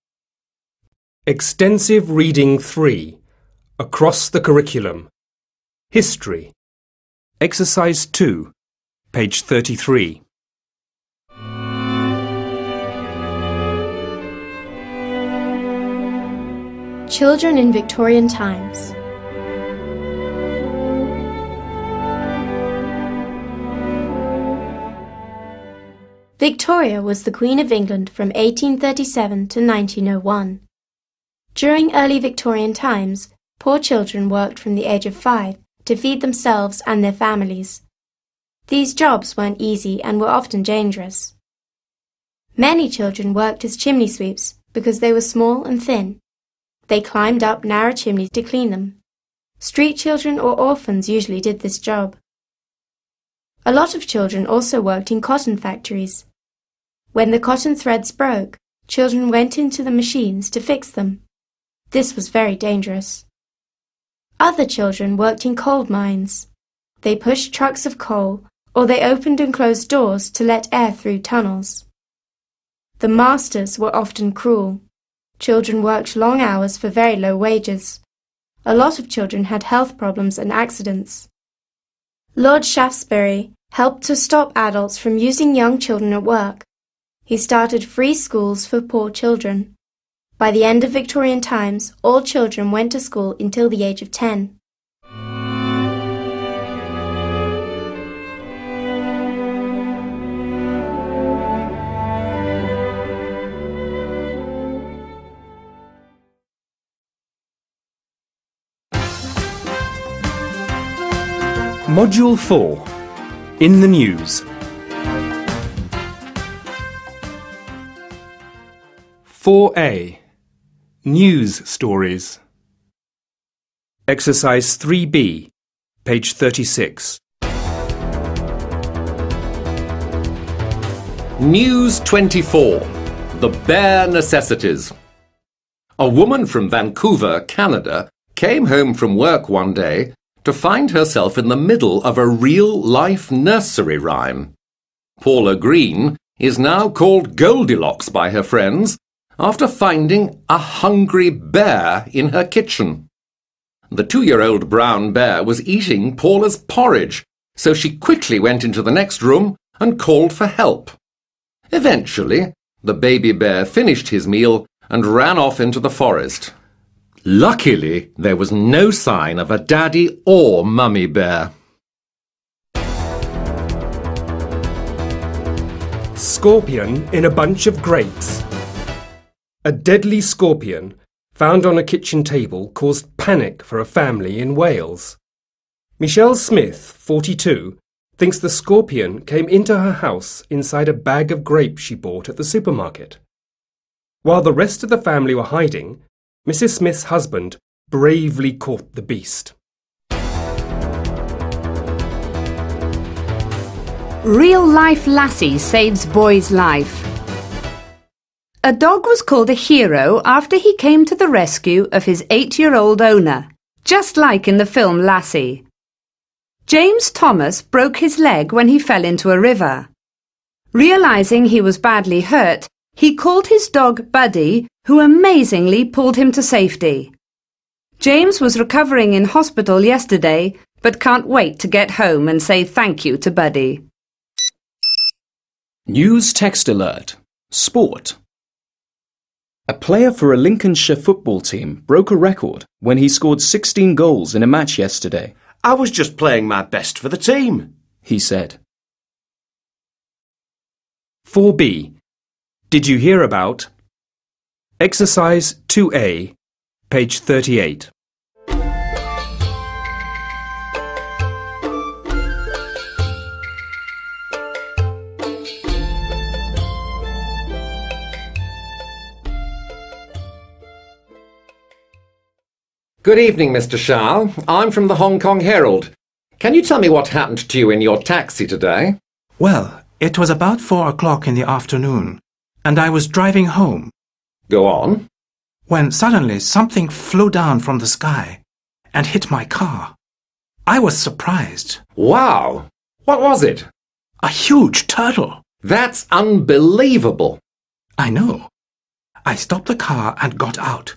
Extensive Reading 3 Across the Curriculum. History. Exercise 2 Page 33 Children in Victorian Times. Victoria was the Queen of England from 1837 to 1901. During early Victorian times, poor children worked from the age of five to feed themselves and their families. These jobs weren't easy and were often dangerous. Many children worked as chimney sweeps because they were small and thin. They climbed up narrow chimneys to clean them. Street children or orphans usually did this job. A lot of children also worked in cotton factories. When the cotton threads broke, children went into the machines to fix them. This was very dangerous. Other children worked in coal mines. They pushed trucks of coal or they opened and closed doors to let air through tunnels. The masters were often cruel. Children worked long hours for very low wages. A lot of children had health problems and accidents. Lord Shaftesbury helped to stop adults from using young children at work. He started free schools for poor children. By the end of Victorian times, all children went to school until the age of 10. Module 4 In the News 4A News Stories Exercise 3B Page 36 News 24 The Bare Necessities. A woman from Vancouver, Canada, came home from work one day to find herself in the middle of a real life nursery rhyme. Paula Green is now called Goldilocks by her friends after finding a hungry bear in her kitchen. The two year old brown bear was eating Paula's porridge, so she quickly went into the next room and called for help. Eventually, the baby bear finished his meal and ran off into the forest. Luckily, there was no sign of a daddy or mummy bear. Scorpion in a bunch of grapes. A deadly scorpion found on a kitchen table caused panic for a family in Wales. Michelle Smith, 42, thinks the scorpion came into her house inside a bag of grapes she bought at the supermarket. While the rest of the family were hiding, Mrs. Smith's husband bravely caught the beast. Real life lassie saves boy's life. A dog was called a hero after he came to the rescue of his eight year old owner, just like in the film Lassie. James Thomas broke his leg when he fell into a river. Realizing he was badly hurt, he called his dog Buddy, who amazingly pulled him to safety. James was recovering in hospital yesterday, but can't wait to get home and say thank you to Buddy. News text alert. Sport. A player for a Lincolnshire football team broke a record when he scored 16 goals in a match yesterday. I was just playing my best for the team, he said. 4B. Did you hear about? Exercise 2A, page 38. Good evening, Mr. Shah. I'm from the Hong Kong Herald. Can you tell me what happened to you in your taxi today? Well, it was about four o'clock in the afternoon, and I was driving home. Go on. When suddenly something flew down from the sky and hit my car. I was surprised. Wow! What was it? A huge turtle. That's unbelievable. I know. I stopped the car and got out.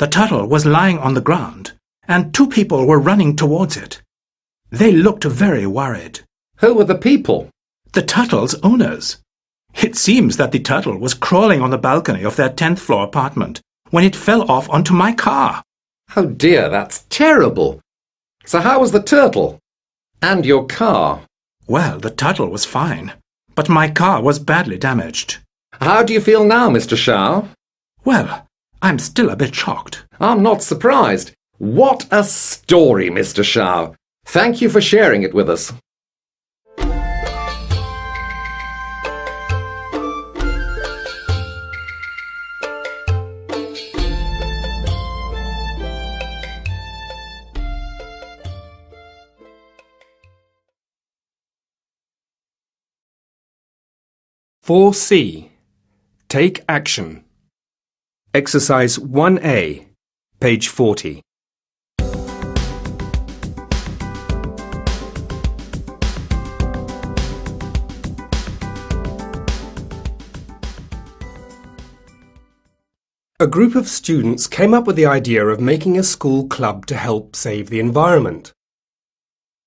The turtle was lying on the ground, and two people were running towards it. They looked very worried. Who were the people? The turtle's owners. It seems that the turtle was crawling on the balcony of their 10th floor apartment when it fell off onto my car. Oh dear, that's terrible. So how was the turtle? And your car? Well, the turtle was fine, but my car was badly damaged. How do you feel now, Mr. Shaw? Well, I'm still a bit shocked. I'm not surprised. What a story, Mr. Shaw. Thank you for sharing it with us. Four C. Take action. Exercise 1A, page 40. A group of students came up with the idea of making a school club to help save the environment.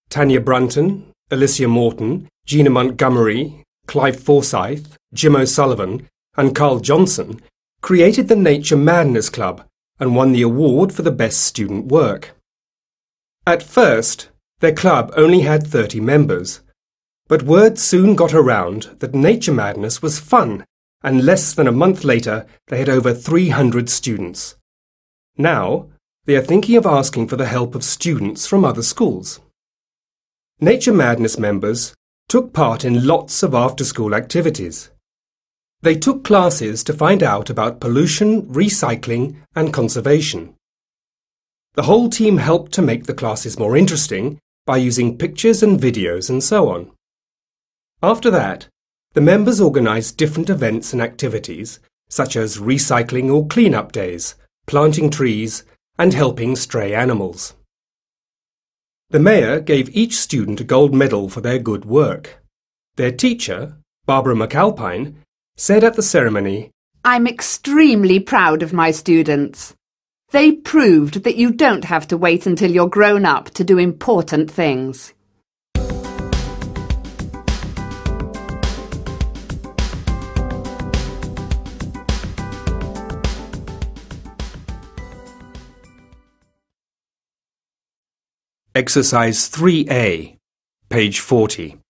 Tanya Brunton, Alicia Morton, Gina Montgomery, Clive Forsyth, Jim O'Sullivan, and Carl Johnson created the Nature Madness Club and won the award for the best student work. At first, their club only had 30 members, but word soon got around that Nature Madness was fun and less than a month later they had over 300 students. Now, they are thinking of asking for the help of students from other schools. Nature Madness members took part in lots of after-school activities. They took classes to find out about pollution, recycling and conservation. The whole team helped to make the classes more interesting by using pictures and videos and so on. After that, the members organised different events and activities, such as recycling or clean-up days, planting trees, and helping stray animals. The mayor gave each student a gold medal for their good work. Their teacher, Barbara McAlpine, said at the ceremony, I'm extremely proud of my students. They proved that you don't have to wait until you're grown up to do important things. Exercise 3A, page 40.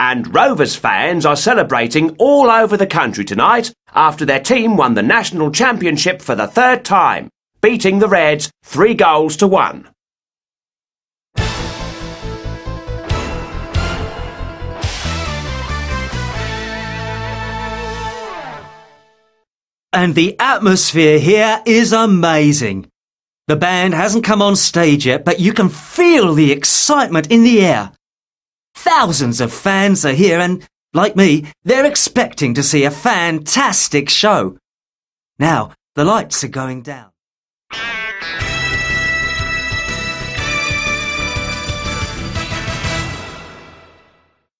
And Rovers fans are celebrating all over the country tonight after their team won the national championship for the third time, beating the Reds three goals to one. And the atmosphere here is amazing. The band hasn't come on stage yet, but you can feel the excitement in the air. Thousands of fans are here and, like me, they're expecting to see a fantastic show. Now, the lights are going down.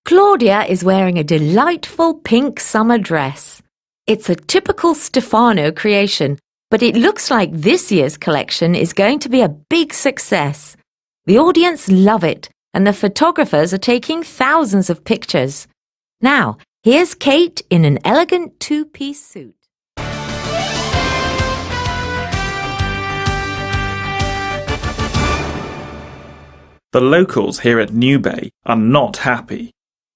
Claudia is wearing a delightful pink summer dress. It's a typical Stefano creation, but it looks like this year's collection is going to be a big success. The audience love it, and the photographers are taking thousands of pictures. Now, here's Kate in an elegant two-piece suit. The locals here at New Bay are not happy.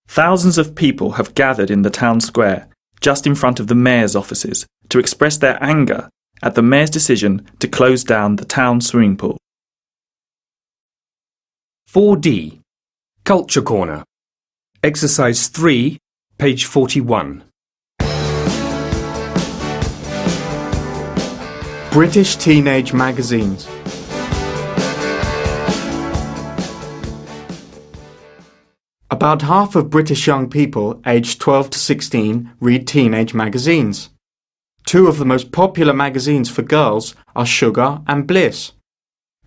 Thousands of people have gathered in the town square, just in front of the mayor's offices, to express their anger at the mayor's decision to close down the town swimming pool. 4D, Culture Corner. Exercise 3, page 41. British teenage magazines. About half of British young people aged 12 to 16 read teenage magazines. Two of the most popular magazines for girls are Sugar and Bliss.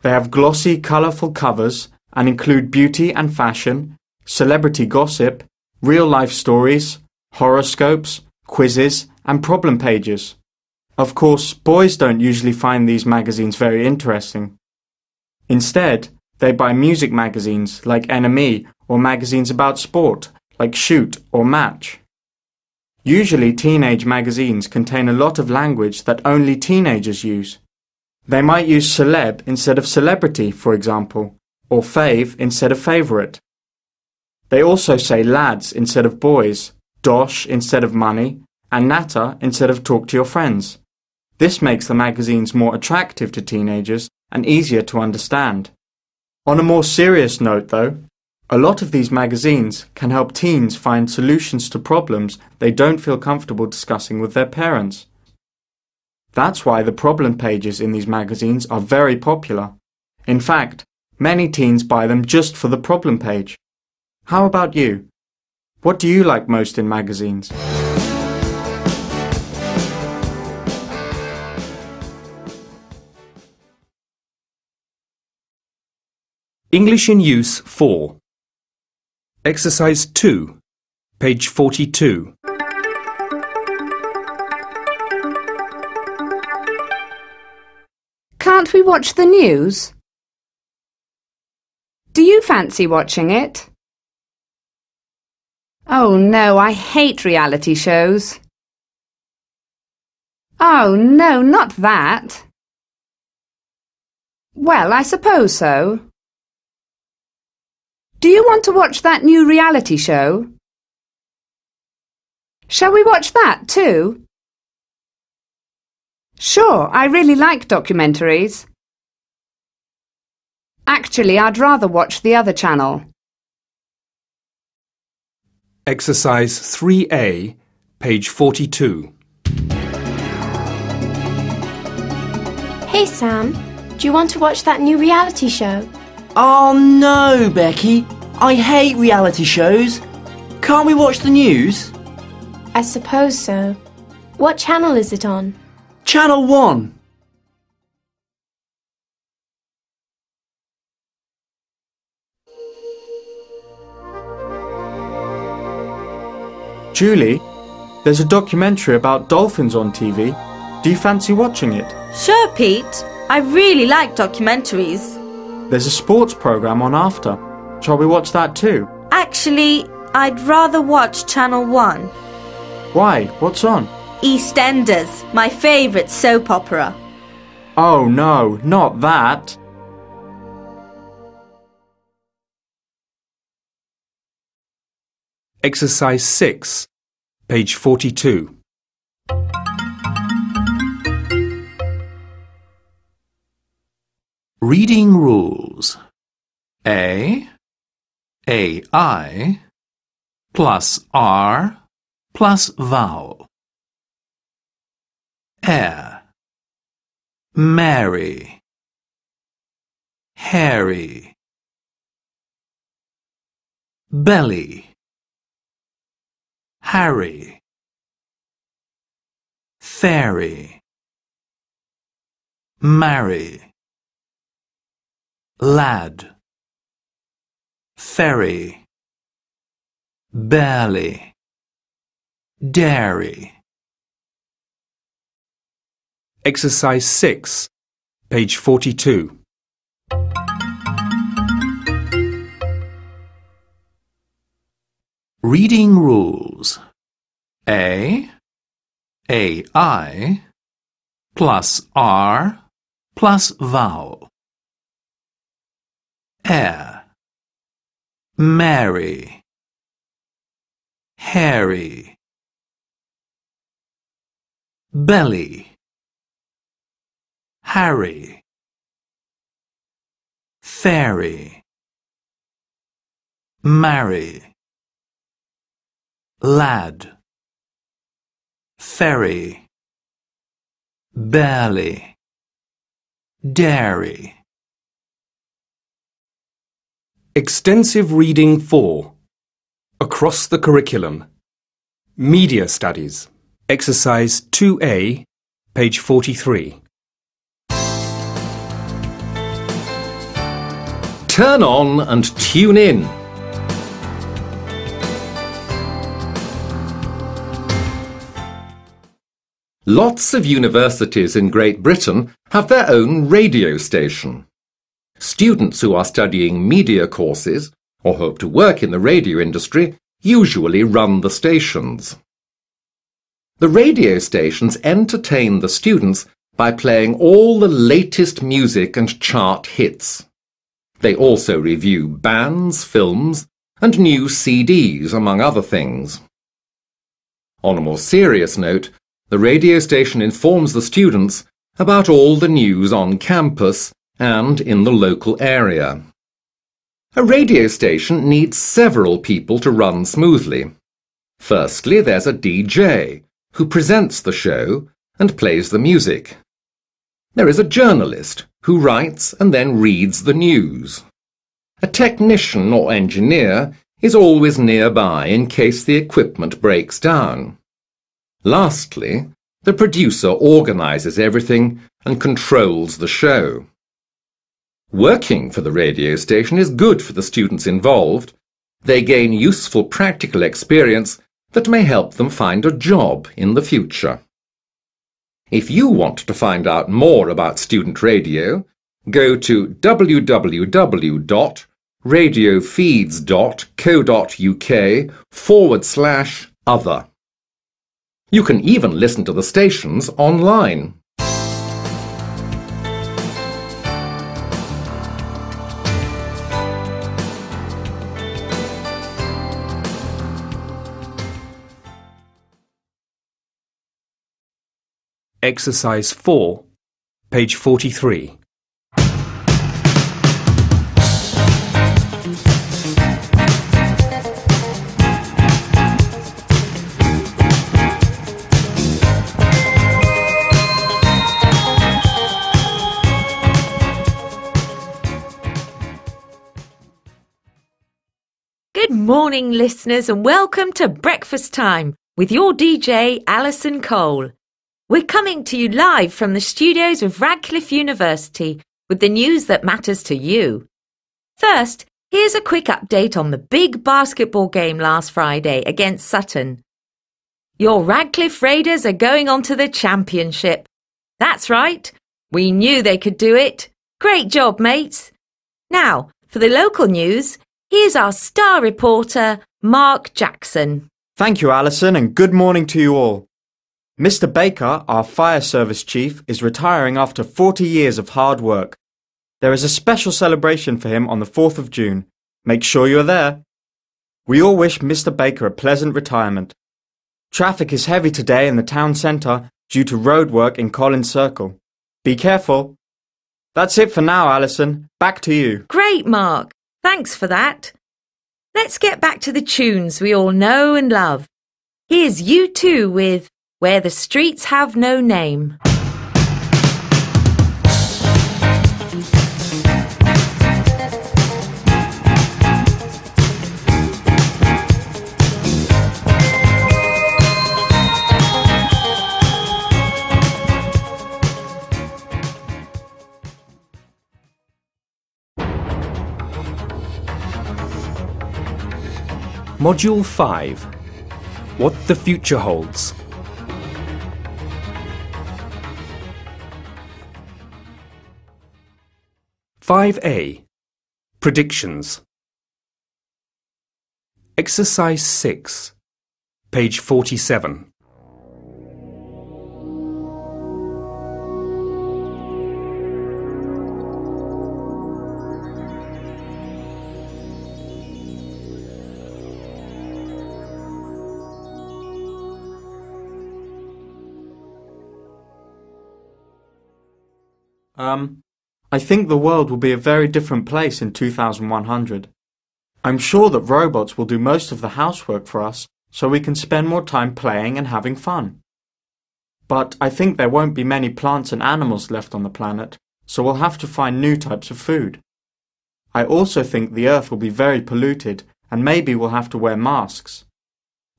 They have glossy, colourful covers and include beauty and fashion, celebrity gossip, real life stories, horoscopes, quizzes, and problem pages. Of course, boys don't usually find these magazines very interesting. Instead, they buy music magazines like NME or magazines about sport like Shoot or Match. Usually, teenage magazines contain a lot of language that only teenagers use. They might use celeb instead of celebrity, for example, or fave instead of favourite. They also say lads instead of boys, dosh instead of money, and natter instead of talk to your friends. This makes the magazines more attractive to teenagers and easier to understand. On a more serious note, though, a lot of these magazines can help teens find solutions to problems they don't feel comfortable discussing with their parents. That's why the problem pages in these magazines are very popular. In fact, many teens buy them just for the problem page. How about you? What do you like most in magazines? English in Use 4. Exercise 2, page 42. Can't we watch the news? Do you fancy watching it? Oh no, I hate reality shows. Oh no, not that. Well, I suppose so. Do you want to watch that new reality show? Shall we watch that too? Sure, I really like documentaries. Actually, I'd rather watch the other channel. Exercise 3A, page 42. Hey Sam, do you want to watch that new reality show? Oh no, Becky. I hate reality shows. Can't we watch the news? I suppose so. What channel is it on? Channel 1. Julie, there's a documentary about dolphins on TV. Do you fancy watching it? Sure, Pete. I really like documentaries. There's a sports program on after. Shall we watch that too? Actually, I'd rather watch Channel 1. Why? What's on? EastEnders, my favourite soap opera. Oh no, not that. Exercise 6, page 42. Reading rules. A, A, I, plus R, plus vowel. Air, Mary, Harry, Belly, Harry, Fairy, Marry, Lad, Ferry, Barely, Dairy. Exercise 6, page 42. Reading rules. A, A, I, plus R, plus vowel. Air, Mary, Harry, Belly, Harry, Fairy, Marry, Lad, Ferry, Barely, Dairy. Extensive reading 4. Across the curriculum. Media Studies. Exercise 2A, page 43. Turn on and tune in. Lots of universities in Great Britain have their own radio station. Students who are studying media courses or hope to work in the radio industry usually run the stations. The radio stations entertain the students by playing all the latest music and chart hits. They also review bands, films, and new CDs, among other things. On a more serious note, the radio station informs the students about all the news on campus and in the local area. A radio station needs several people to run smoothly. Firstly, there's a DJ who presents the show and plays the music. There is a journalist who writes and then reads the news. A technician or engineer is always nearby in case the equipment breaks down. Lastly, the producer organises everything and controls the show. Working for the radio station is good for the students involved. They gain useful practical experience that may help them find a job in the future. If you want to find out more about student radio, go to www.radiofeeds.co.uk forward slash other. You can even listen to the stations online. Exercise 4, page 43. Morning, listeners, and welcome to Breakfast Time with your DJ, Alison Cole. We're coming to you live from the studios of Radcliffe University with the news that matters to you. First, here's a quick update on the big basketball game last Friday against Sutton. Your Radcliffe Raiders are going on to the championship. That's right. We knew they could do it. Great job, mates. Now, for the local news, here's our star reporter, Mark Jackson. Thank you, Alison, and good morning to you all. Mr. Baker, our fire service chief, is retiring after 40 years of hard work. There is a special celebration for him on the 4th of June. Make sure you're there. We all wish Mr. Baker a pleasant retirement. Traffic is heavy today in the town centre due to road work in Collins Circle. Be careful. That's it for now, Alison. Back to you. Great, Mark. Thanks for that. Let's get back to the tunes we all know and love. Here's U2 with Where the Streets Have No Name. Module 5 What the Future Holds. Five A. Predictions. Exercise 6 Page 47 Um, I think the world will be a very different place in 2100. I'm sure that robots will do most of the housework for us so we can spend more time playing and having fun. But I think there won't be many plants and animals left on the planet, so we'll have to find new types of food. I also think the earth will be very polluted and maybe we'll have to wear masks.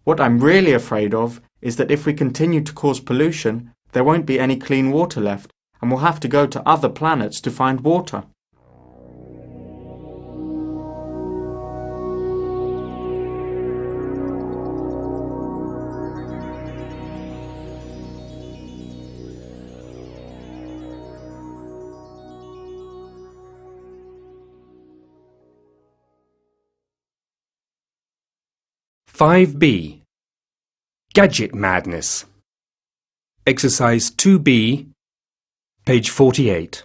What I'm really afraid of is that if we continue to cause pollution, there won't be any clean water left, and we'll have to go to other planets to find water. Five B. Gadget Madness. Exercise 2B, page 48.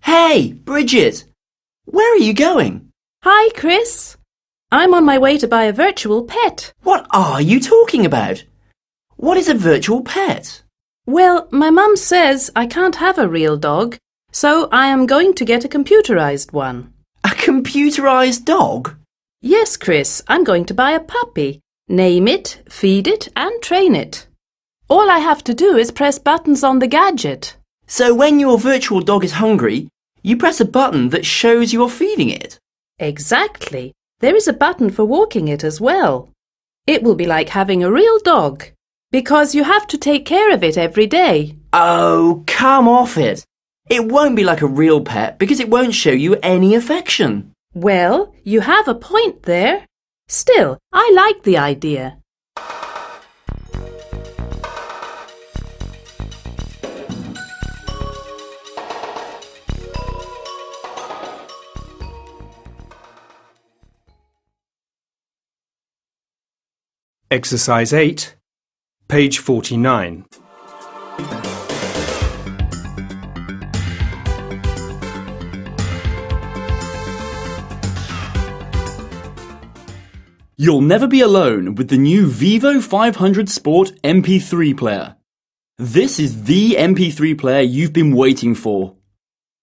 Hey, Bridget! Where are you going? Hi, Chris. I'm on my way to buy a virtual pet. What are you talking about? What is a virtual pet? Well, my mum says I can't have a real dog, so I am going to get a computerized one. A computerized dog? Yes, Chris, I'm going to buy a puppy. Name it, feed it, and train it. All I have to do is press buttons on the gadget. So when your virtual dog is hungry, you press a button that shows you're feeding it? Exactly. There is a button for walking it as well. It will be like having a real dog. Because you have to take care of it every day. Oh, come off it. It won't be like a real pet because it won't show you any affection. Well, you have a point there. Still, I like the idea. Exercise 8, page 49. You'll never be alone with the new Vivo 500 Sport MP3 player. This is the MP3 player you've been waiting for.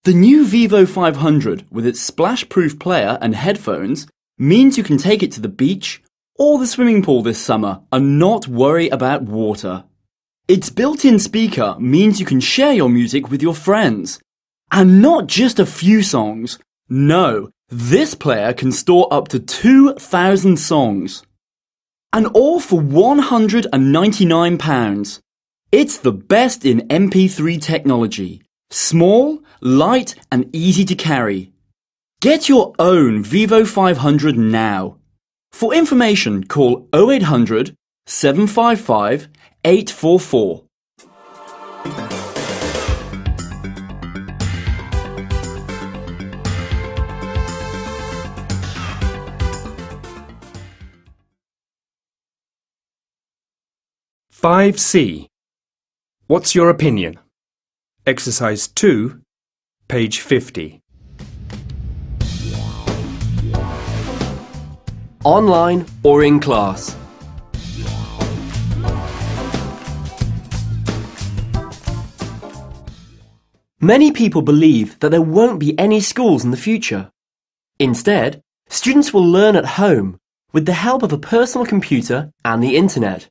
The new Vivo 500 with its splash-proof player and headphones means you can take it to the beach or the swimming pool this summer and not worry about water. Its built-in speaker means you can share your music with your friends. And not just a few songs. No, this player can store up to 2,000 songs. And all for £199. It's the best in MP3 technology. Small, light and easy to carry. Get your own Vivo 500 now. For information, call 0800 755 844. Five C. What's your opinion? Exercise 2, page 50. Online or in class? Many people believe that there won't be any schools in the future. Instead, students will learn at home with the help of a personal computer and the internet.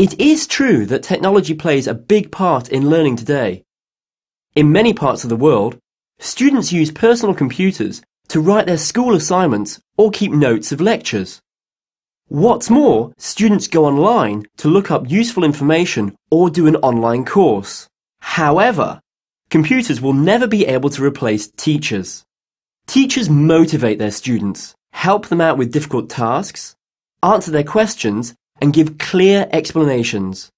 It is true that technology plays a big part in learning today. In many parts of the world, students use personal computers to write their school assignments or keep notes of lectures. What's more, students go online to look up useful information or do an online course. However, computers will never be able to replace teachers. Teachers motivate their students, help them out with difficult tasks, answer their questions, and give clear explanations.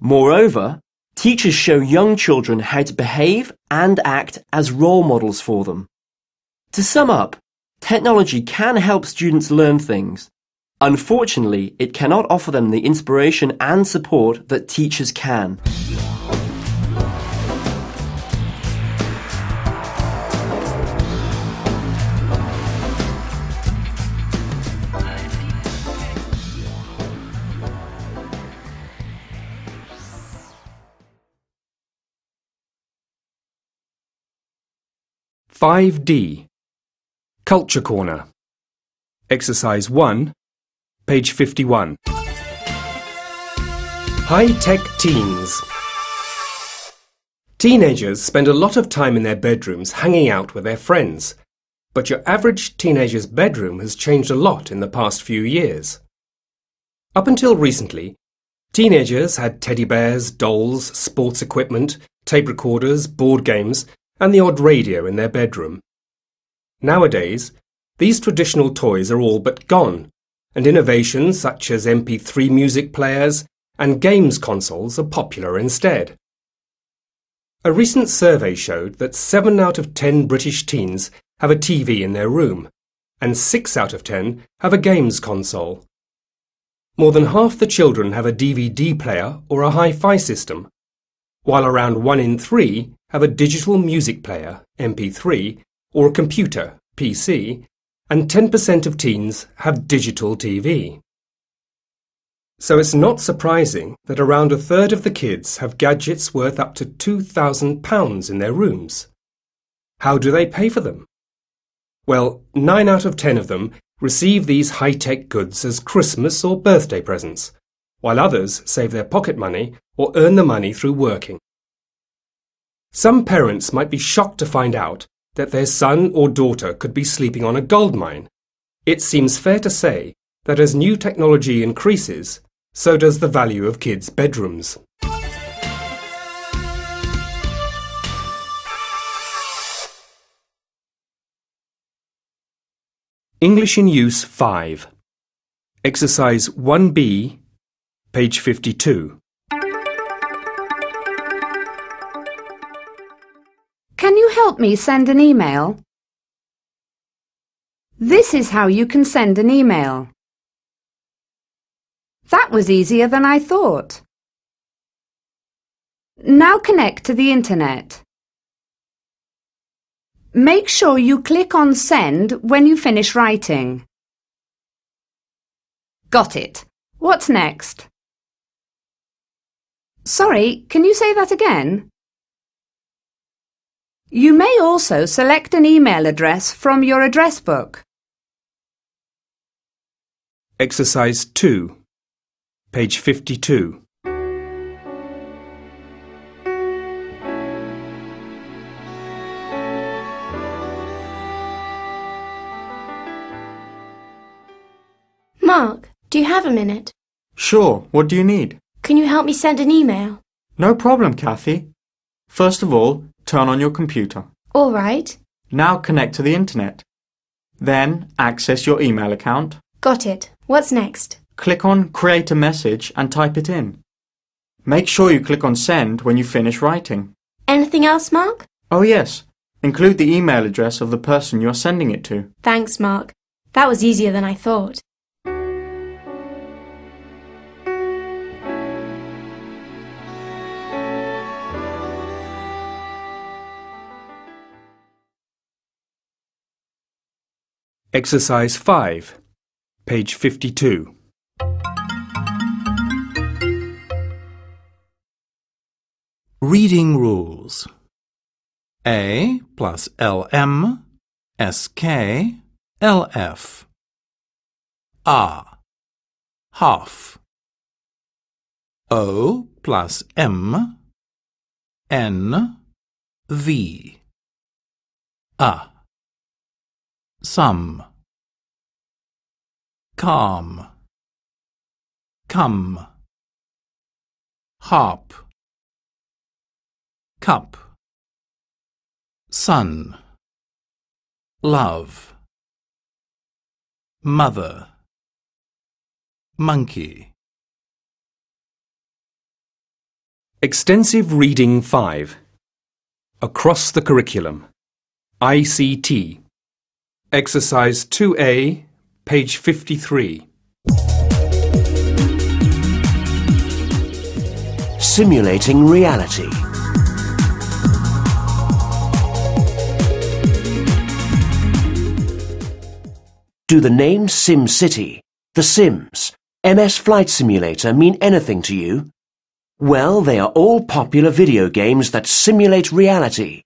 Moreover, teachers show young children how to behave and act as role models for them. To sum up, technology can help students learn things. Unfortunately, it cannot offer them the inspiration and support that teachers can. Five D. Culture Corner. Exercise 1, page 51. High-tech teens. Teenagers spend a lot of time in their bedrooms hanging out with their friends. But your average teenager's bedroom has changed a lot in the past few years. Up until recently, teenagers had teddy bears, dolls, sports equipment, tape recorders, board games, and the odd radio in their bedroom. Nowadays, these traditional toys are all but gone, and innovations such as MP3 music players and games consoles are popular instead. A recent survey showed that 7 out of 10 British teens have a TV in their room, and 6 out of 10 have a games console. More than half the children have a DVD player or a hi-fi system, while around 1 in 3 have a digital music player, MP3, or a computer, PC, and 10% of teens have digital TV. So it's not surprising that around a third of the kids have gadgets worth up to £2,000 in their rooms. How do they pay for them? Well, 9 out of 10 of them receive these high-tech goods as Christmas or birthday presents, while others save their pocket money or earn the money through working. Some parents might be shocked to find out that their son or daughter could be sleeping on a gold mine. It seems fair to say that as new technology increases, so does the value of kids' bedrooms. English in Use 5 Exercise 1B, page 52. Help me send an email? This is how you can send an email. That was easier than I thought. Now connect to the internet. Make sure you click on Send when you finish writing. Got it. What's next? Sorry, can you say that again? You may also select an email address from your address book. Exercise 2 Page 52. Mark, do you have a minute? Sure, what do you need? Can you help me send an email? No problem, Kathy. First of all, turn on your computer. All right. Now connect to the internet. Then access your email account. Got it. What's next? Click on Create a Message and type it in. Make sure you click on Send when you finish writing. Anything else, Mark? Oh yes, include the email address of the person you're sending it to. Thanks, Mark. That was easier than I thought. Exercise 5, page 52. Reading rules. A plus LM SK LF A half. O plus M N V. A some calm come harp cup sun love mother monkey. Extensive Reading 5 Across the Curriculum. ICT Exercise 2A, page 53. Simulating reality. Do the names SimCity, The Sims, MS Flight Simulator mean anything to you? Well, they are all popular video games that simulate reality.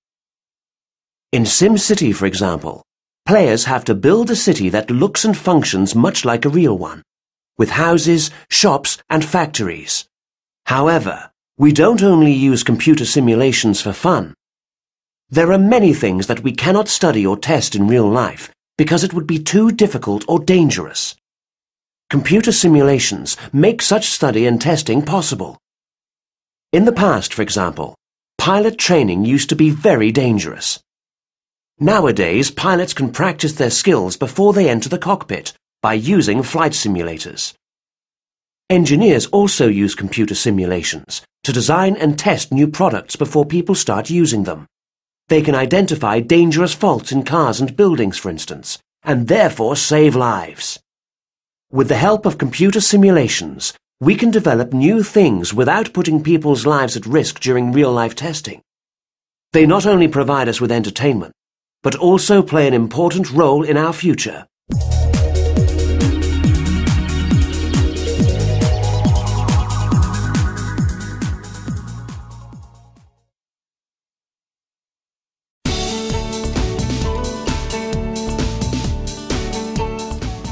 In SimCity, for example, players have to build a city that looks and functions much like a real one, with houses, shops and factories. However, we don't only use computer simulations for fun. There are many things that we cannot study or test in real life because it would be too difficult or dangerous. Computer simulations make such study and testing possible. In the past, for example, pilot training used to be very dangerous. Nowadays, pilots can practice their skills before they enter the cockpit by using flight simulators. Engineers also use computer simulations to design and test new products before people start using them. They can identify dangerous faults in cars and buildings, for instance, and therefore save lives. With the help of computer simulations, we can develop new things without putting people's lives at risk during real-life testing. They not only provide us with entertainment, but also play an important role in our future.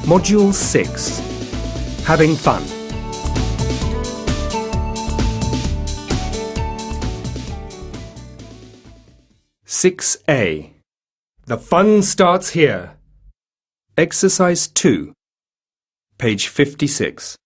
Module 6 Having Fun. Six A. The fun starts here. Exercise 2. Page 56.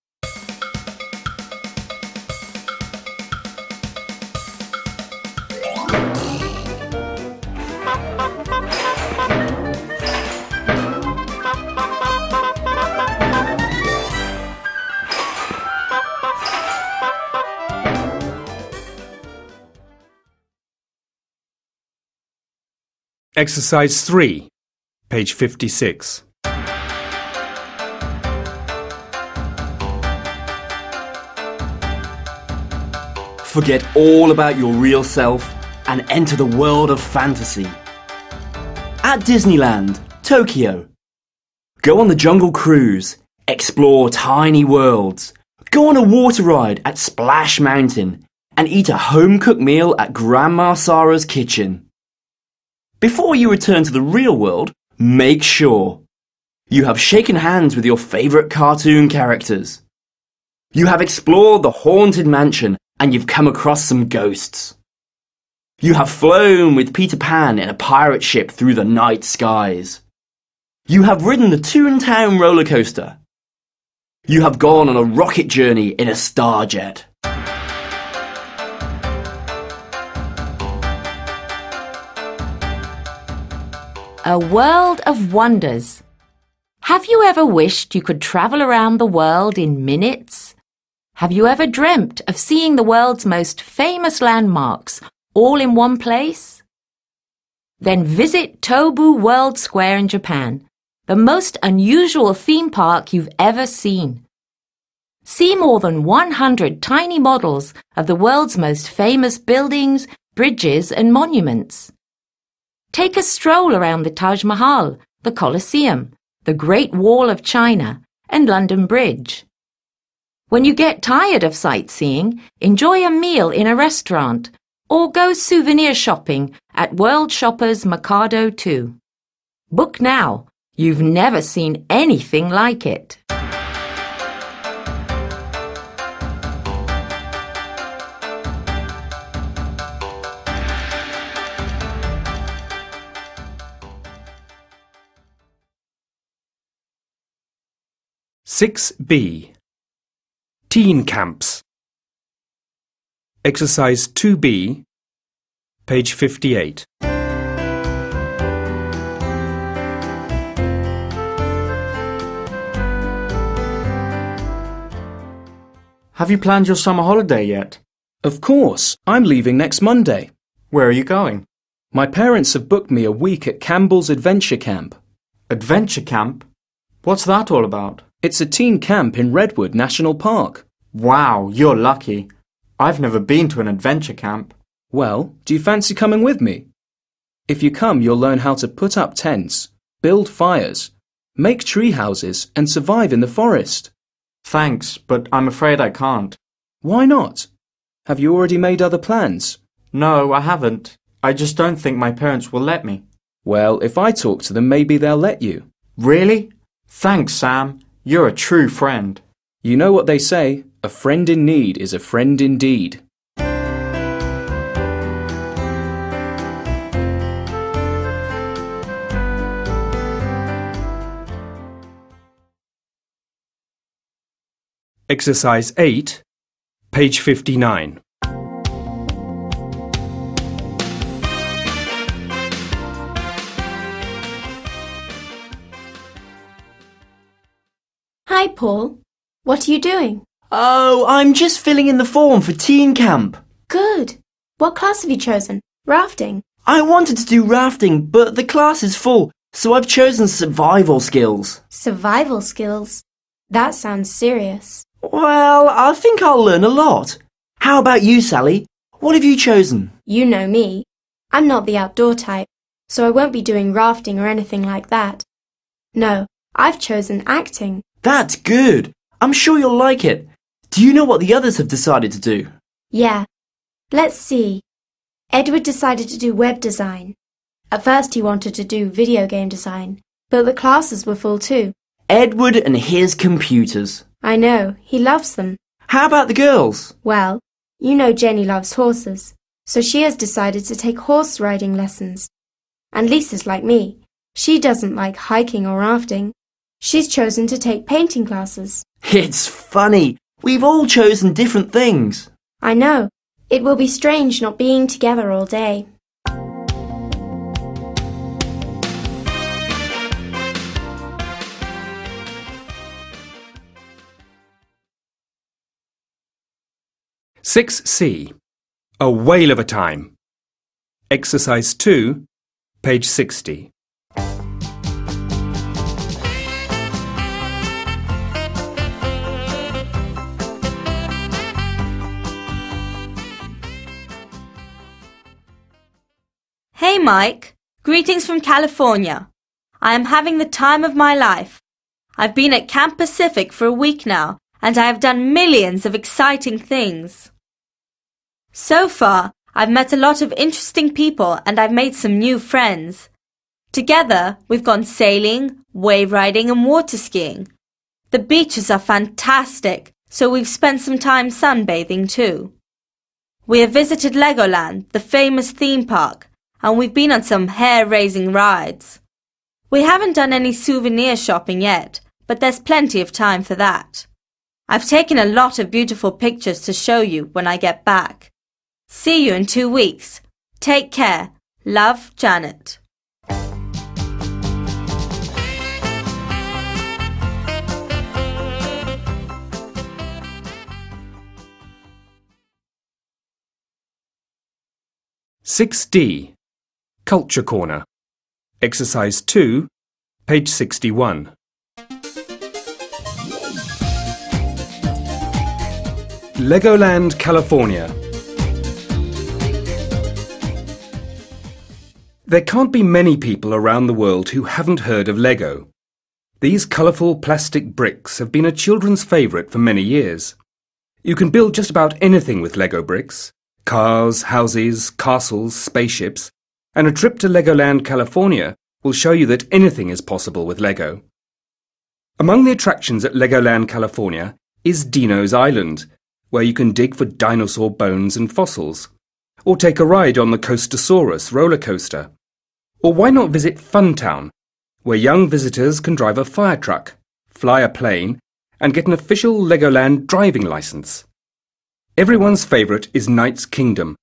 Exercise 3, page 56. Forget all about your real self and enter the world of fantasy. At Disneyland, Tokyo. Go on the Jungle Cruise, explore tiny worlds, go on a water ride at Splash Mountain, and eat a home cooked meal at Grandma Sarah's kitchen. Before you return to the real world, make sure you have shaken hands with your favourite cartoon characters. You have explored the haunted mansion and you've come across some ghosts. You have flown with Peter Pan in a pirate ship through the night skies. You have ridden the Toontown roller coaster. You have gone on a rocket journey in a starjet. A world of wonders. Have you ever wished you could travel around the world in minutes? Have you ever dreamt of seeing the world's most famous landmarks all in one place? Then visit Tobu World Square in Japan, the most unusual theme park you've ever seen. See more than 100 tiny models of the world's most famous buildings, bridges and monuments. Take a stroll around the Taj Mahal, the Colosseum, the Great Wall of China, and London Bridge. When you get tired of sightseeing, enjoy a meal in a restaurant or go souvenir shopping at World Shoppers Mercado 2. Book now. You've never seen anything like it. Six B. Teen Camps. Exercise 2B, page 58. Have you planned your summer holiday yet? Of course. I'm leaving next Monday. Where are you going? My parents have booked me a week at Campbell's Adventure Camp. Adventure Camp? What's that all about? It's a teen camp in Redwood National Park. Wow, you're lucky. I've never been to an adventure camp. Well, do you fancy coming with me? If you come, you'll learn how to put up tents, build fires, make tree houses, and survive in the forest. Thanks, but I'm afraid I can't. Why not? Have you already made other plans? No, I haven't. I just don't think my parents will let me. Well, if I talk to them, maybe they'll let you. Really? Thanks, Sam. You're a true friend. You know what they say A friend in need is a friend indeed. Exercise 8, page 59. Hi, Paul. What are you doing? Oh, I'm just filling in the form for teen camp. Good. What class have you chosen? Rafting. I wanted to do rafting, but the class is full, so I've chosen survival skills. Survival skills. That sounds serious. Well, I think I'll learn a lot. How about you, Sally? What have you chosen? You know me. I'm not the outdoor type, so I won't be doing rafting or anything like that. No, I've chosen acting. That's good. I'm sure you'll like it. Do you know what the others have decided to do? Yeah. Let's see. Edward decided to do web design. At first he wanted to do video game design, but the classes were full too. Edward and his computers. I know, he loves them. How about the girls? Well, you know Jenny loves horses, so she has decided to take horse riding lessons. And Lisa's like me. She doesn't like hiking or rafting. She's chosen to take painting classes. It's funny. We've all chosen different things. I know. It will be strange not being together all day. Six C. A whale of a time. Exercise 2, page 60. Hey, Mike. Greetings from California. I am having the time of my life. I've been at Camp Pacific for a week now, and I have done millions of exciting things. So far, I've met a lot of interesting people and I've made some new friends. Together, we've gone sailing, wave riding, and water skiing. The beaches are fantastic, so we've spent some time sunbathing too. We have visited Legoland, the famous theme park, and we've been on some hair-raising rides. We haven't done any souvenir shopping yet, but there's plenty of time for that. I've taken a lot of beautiful pictures to show you when I get back. See you in two weeks. Take care. Love, Janet. Six D. Culture Corner. Exercise 2, page 61. Legoland, California. There can't be many people around the world who haven't heard of Lego. These colourful plastic bricks have been a children's favourite for many years. You can build just about anything with Lego bricks cars, houses, castles, spaceships and a trip to Legoland, California will show you that anything is possible with Lego. Among the attractions at Legoland, California is Dino's Island, where you can dig for dinosaur bones and fossils, or take a ride on the Coastosaurus roller coaster. Or why not visit Funtown, where young visitors can drive a fire truck, fly a plane, and get an official Legoland driving license. Everyone's favourite is Knight's Kingdom,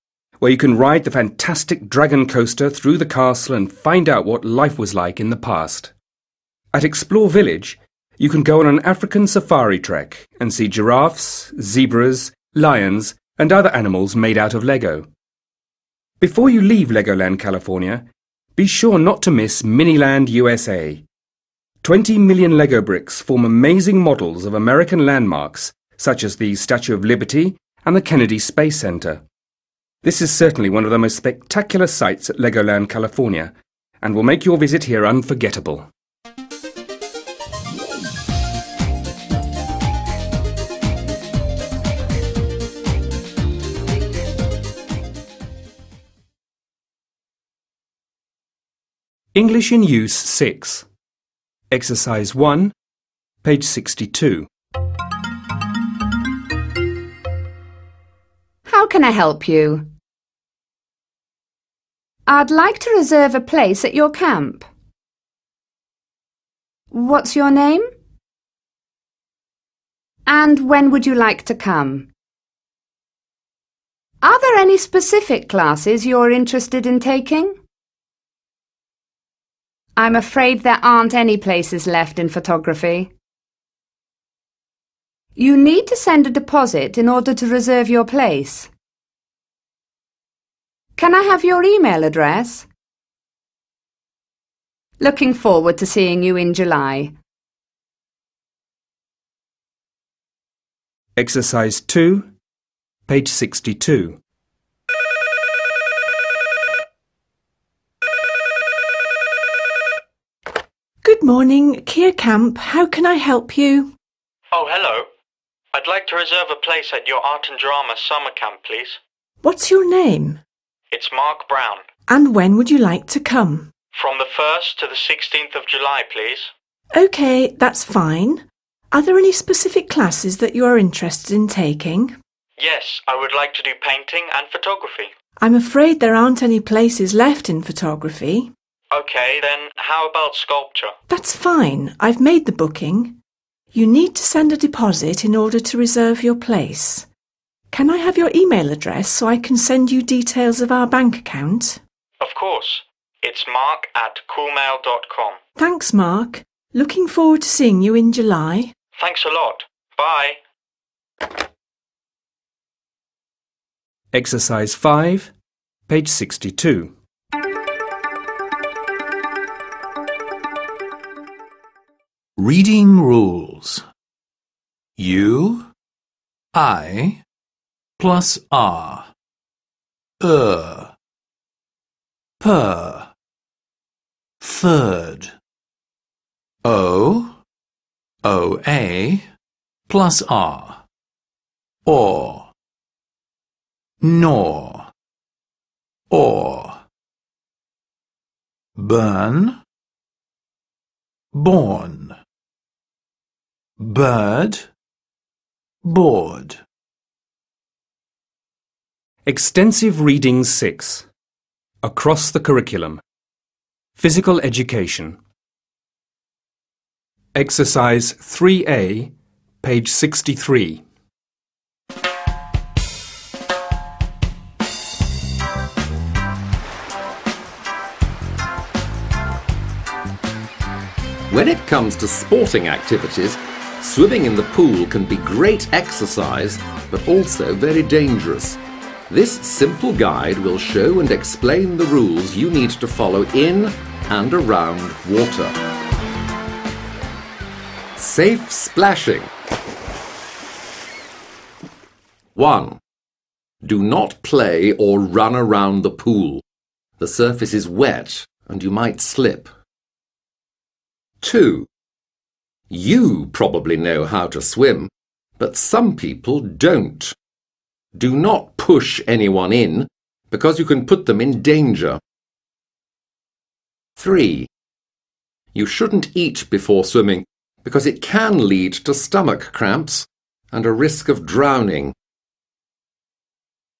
where you can ride the fantastic dragon coaster through the castle and find out what life was like in the past. At Explore Village, you can go on an African safari trek and see giraffes, zebras, lions, and other animals made out of Lego. Before you leave Legoland, California, be sure not to miss Miniland USA. 20 million Lego bricks form amazing models of American landmarks such as the Statue of Liberty and the Kennedy Space Center. This is certainly one of the most spectacular sights at Legoland, California, and will make your visit here unforgettable. English in Use 6 Exercise 1, page 62 How can I help you? I'd like to reserve a place at your camp. What's your name? And when would you like to come? Are there any specific classes you're interested in taking? I'm afraid there aren't any places left in photography. You need to send a deposit in order to reserve your place. Can I have your email address? Looking forward to seeing you in July. Exercise 2, page 62. Good morning, Keir Camp. How can I help you? Oh, hello. I'd like to reserve a place at your art and drama summer camp, please. What's your name? It's Mark Brown. And when would you like to come? From the 1st to the 16th of July, please. OK, that's fine. Are there any specific classes that you are interested in taking? Yes, I would like to do painting and photography. I'm afraid there aren't any places left in photography. OK, then how about sculpture? That's fine. I've made the booking. You need to send a deposit in order to reserve your place. Can I have your email address so I can send you details of our bank account? Of course. It's mark at coolmail.com. Thanks, Mark. Looking forward to seeing you in July. Thanks a lot. Bye. Exercise 5, page 62. Reading rules. U, I, plus R. Er. Per. Third. O, OA, plus R. Or. Nor. Or. Burn. Born. Bird. Board. Extensive Reading 6. Across the Curriculum. Physical Education. Exercise 3A, page 63. When it comes to sporting activities, swimming in the pool can be great exercise, but also very dangerous. This simple guide will show and explain the rules you need to follow in and around water. Safe splashing. 1. Do not play or run around the pool. The surface is wet and you might slip. 2. You probably know how to swim, but some people don't. Do not push anyone in, because you can put them in danger. 3. You shouldn't eat before swimming, because it can lead to stomach cramps and a risk of drowning.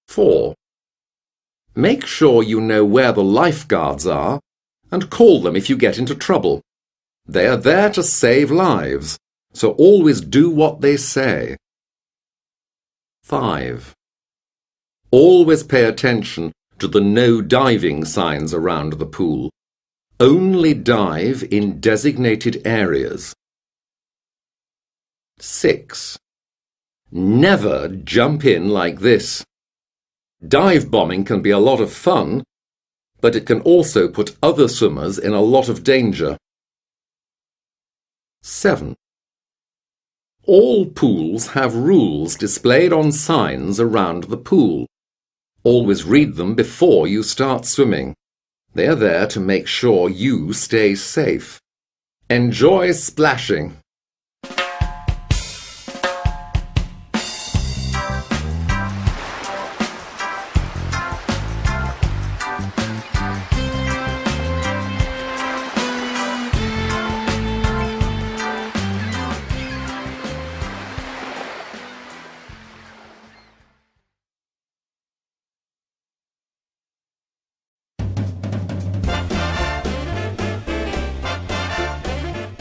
4. Make sure you know where the lifeguards are and call them if you get into trouble. They are there to save lives, so always do what they say. 5. Always pay attention to the no diving signs around the pool. Only dive in designated areas. 6. Never jump in like this. Dive bombing can be a lot of fun, but it can also put other swimmers in a lot of danger. 7. All pools have rules displayed on signs around the pool. Always read them before you start swimming. They are there to make sure you stay safe. Enjoy splashing.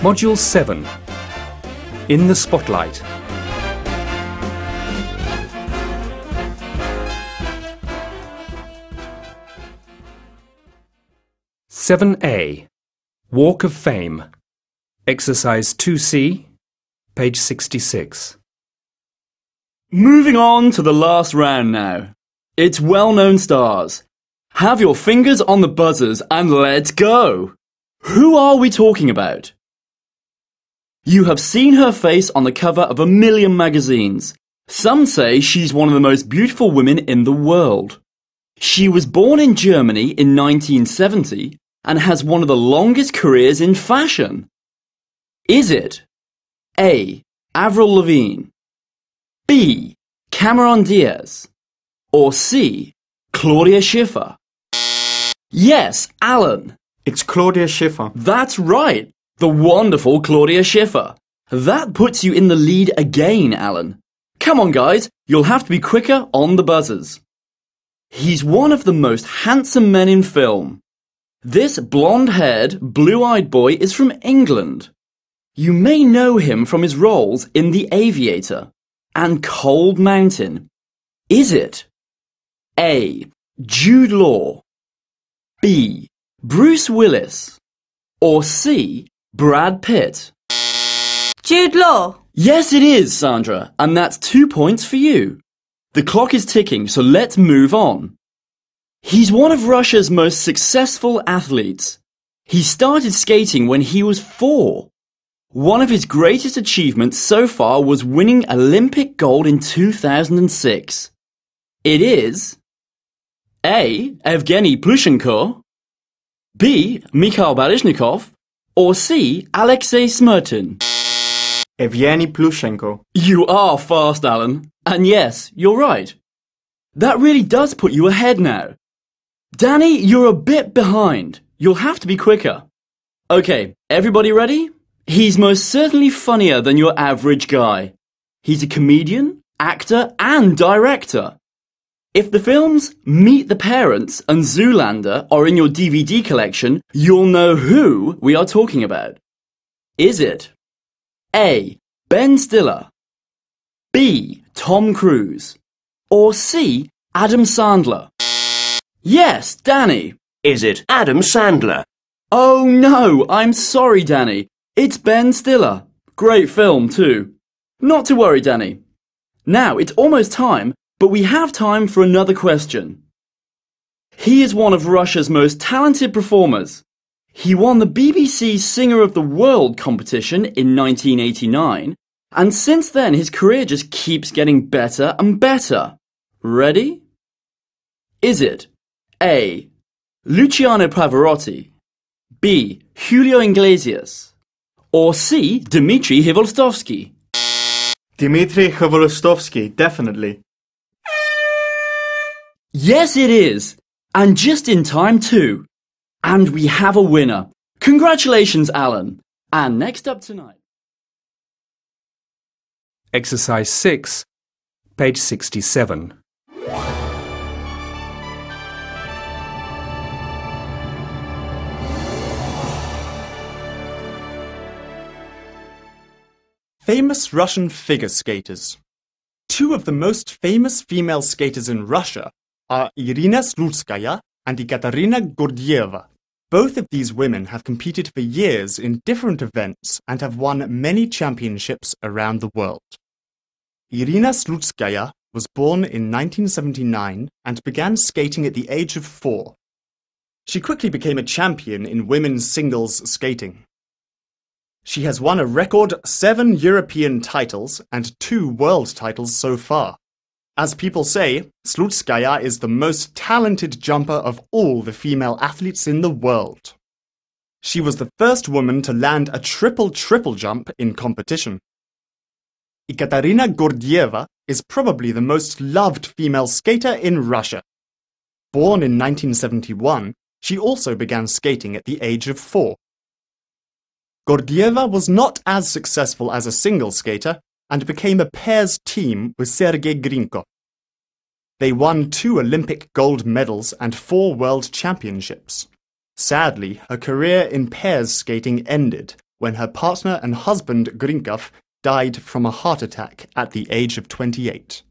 Module 7 In the Spotlight. Seven A Walk of Fame. Exercise 2C, page 66. Moving on to the last round now. It's well-known stars. Have your fingers on the buzzers and let's go. Who are we talking about? You have seen her face on the cover of a million magazines. Some say she's one of the most beautiful women in the world. She was born in Germany in 1970 and has one of the longest careers in fashion. Is it A. Avril Lavigne, B. Cameron Diaz, or C. Claudia Schiffer? Yes, Alan. It's Claudia Schiffer. That's right. The wonderful Claudia Schiffer. That puts you in the lead again, Alan. Come on, guys. You'll have to be quicker on the buzzers. He's one of the most handsome men in film. This blonde-haired, blue-eyed boy is from England. You may know him from his roles in The Aviator and Cold Mountain. Is it A. Jude Law, B. Bruce Willis, or C. Brad Pitt? Jude Law. Yes, it is, Sandra, and that's two points for you. The clock is ticking, so let's move on. He's one of Russia's most successful athletes. He started skating when he was four. One of his greatest achievements so far was winning Olympic gold in 2006. It is A. Evgeny Plushenko, B. Mikhail Baryshnikov, or C. Alexei Smertin. Evgeny Plushenko. You are fast, Alan. And yes, you're right. That really does put you ahead now. Danny, you're a bit behind. You'll have to be quicker. Okay, everybody ready? He's most certainly funnier than your average guy. He's a comedian, actor, and director. If the films Meet the Parents and Zoolander are in your DVD collection, you'll know who we are talking about. Is it A. Ben Stiller, B. Tom Cruise, or C. Adam Sandler? Yes, Danny. Is it Adam Sandler? Oh no, I'm sorry, Danny. It's Ben Stiller. Great film, too. Not to worry, Danny. Now, it's almost time, but we have time for another question. He is one of Russia's most talented performers. He won the BBC Singer of the World competition in 1989, and since then his career just keeps getting better and better. Ready? Is it A. Luciano Pavarotti, B. Julio Iglesias, or C. Dmitry Hvorostovsky? Dmitry Hvorostovsky, definitely. Yes, it is. And just in time, too. And we have a winner. Congratulations, Alan. And next up tonight. Exercise 6, page 67. Famous Russian figure skaters. Two of the most famous female skaters in Russia are Irina Slutskaya and Ekaterina Gordieva. Both of these women have competed for years in different events and have won many championships around the world. Irina Slutskaya was born in 1979 and began skating at the age of four. She quickly became a champion in women's singles skating. She has won a record seven European titles and two world titles so far. As people say, Slutskaya is the most talented jumper of all the female athletes in the world. She was the first woman to land a triple triple jump in competition. Ekaterina Gordieva is probably the most loved female skater in Russia. Born in 1971, she also began skating at the age of four. Gordieva was not as successful as a single skater and became a pairs team with Sergei Grinkov. They won two Olympic gold medals and four world championships. Sadly, her career in pairs skating ended when her partner and husband Grinkov died from a heart attack at the age of 28.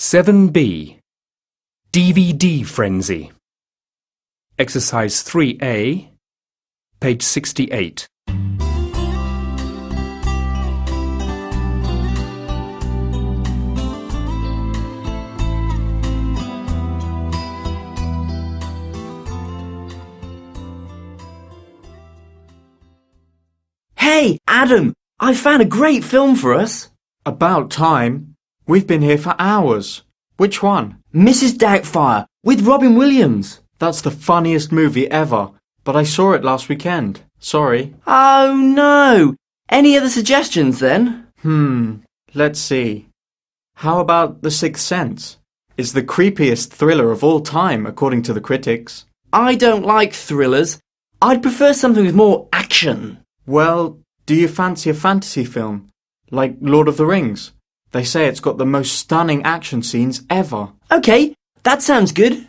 Seven B DVD Frenzy Exercise 3A Page 68 Hey, Adam, I found a great film for us. About time. We've been here for hours. Which one? Mrs. Doubtfire with Robin Williams. That's the funniest movie ever, but I saw it last weekend. Sorry. Oh no! Any other suggestions then? Hmm, let's see. How about The Sixth Sense? It's the creepiest thriller of all time, according to the critics. I don't like thrillers. I'd prefer something with more action. Well, do you fancy a fantasy film? Like Lord of the Rings? They say it's got the most stunning action scenes ever. Okay, that sounds good.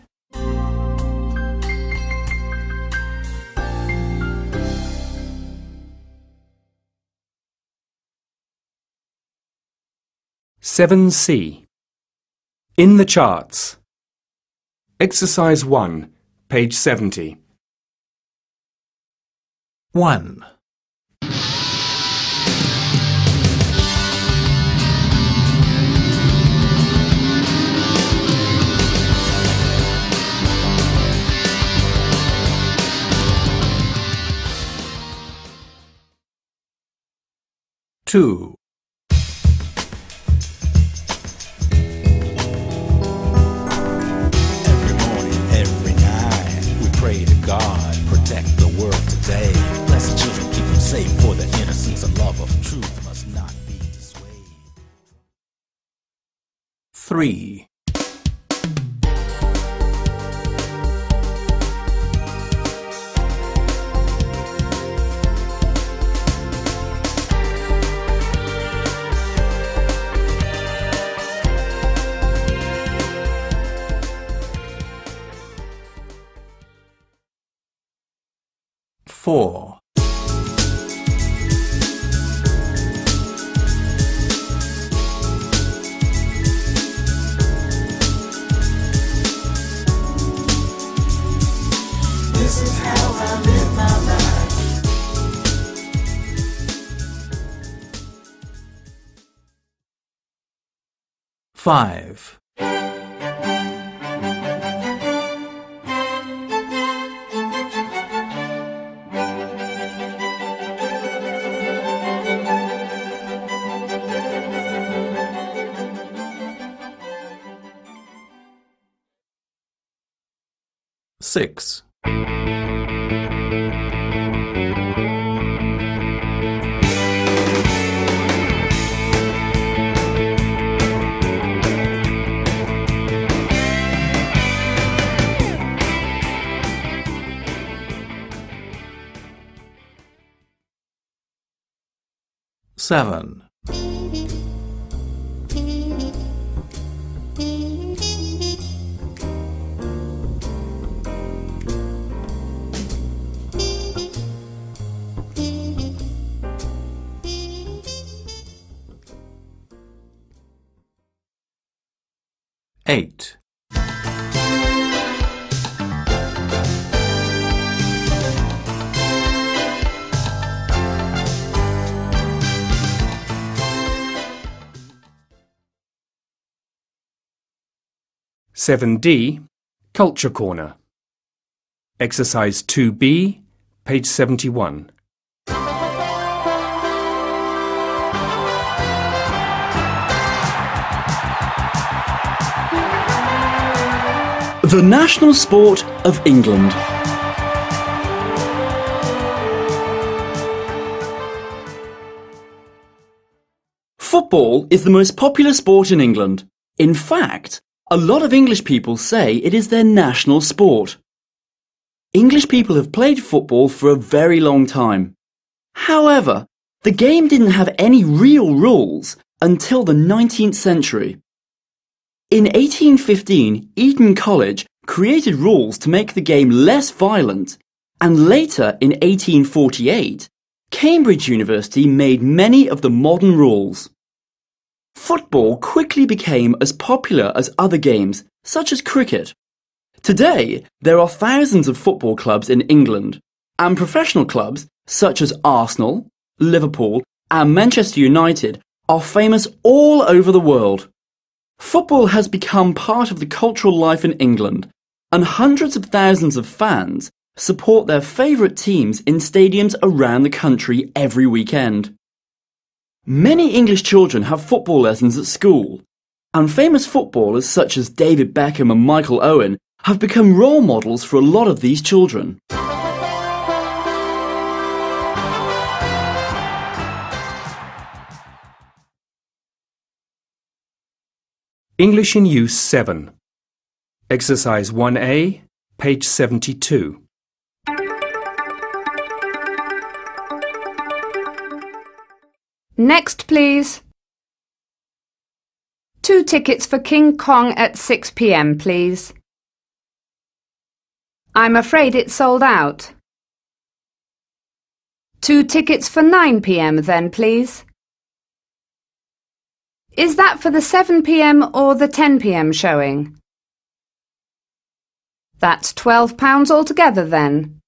Seven C In the charts Exercise 1, page 70 1. Two. Every morning, every night, we pray to God, protect the world today. Bless the children, keep them safe, for the innocence and love of truth must not be dissuaded. Three. Four. This is how I live my life. Five. Six. Seven. 7D, Culture Corner. Exercise 2B, page 71. The national sport of England. Football is the most popular sport in England. In fact, a lot of English people say it is their national sport. English people have played football for a very long time. However, The game didn't have any real rules until the 19th century. In 1815, Eton College created rules to make the game less violent, and later in 1848, Cambridge University made many of the modern rules. Football quickly became as popular as other games, such as cricket. Today, there are thousands of football clubs in England, and professional clubs such as Arsenal, Liverpool, and Manchester United are famous all over the world. Football has become part of the cultural life in England, and hundreds of thousands of fans support their favourite teams in stadiums around the country every weekend. Many English children have football lessons at school, and famous footballers such as David Beckham and Michael Owen have become role models for a lot of these children. English in Use 7. Exercise 1A, page 72. Next, please. Two tickets for King Kong at 6 p.m., please. I'm afraid it's sold out. Two tickets for 9 p.m. then, please. Is that for the 7 p.m. or the 10 p.m. showing? That's £12 altogether then.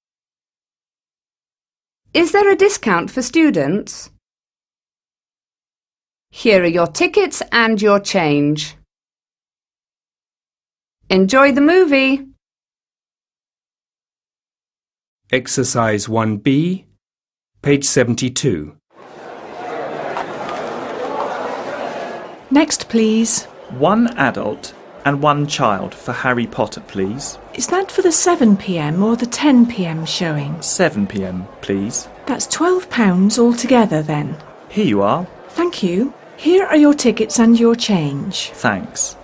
Is there a discount for students? Here are your tickets and your change. Enjoy the movie. Exercise 1B, page 72. Next, please. One adult and one child for Harry Potter, please. Is that for the 7pm or the 10pm showing? 7pm, please. That's £12 altogether then. Here you are. Thank you. Here are your tickets and your change. Thanks.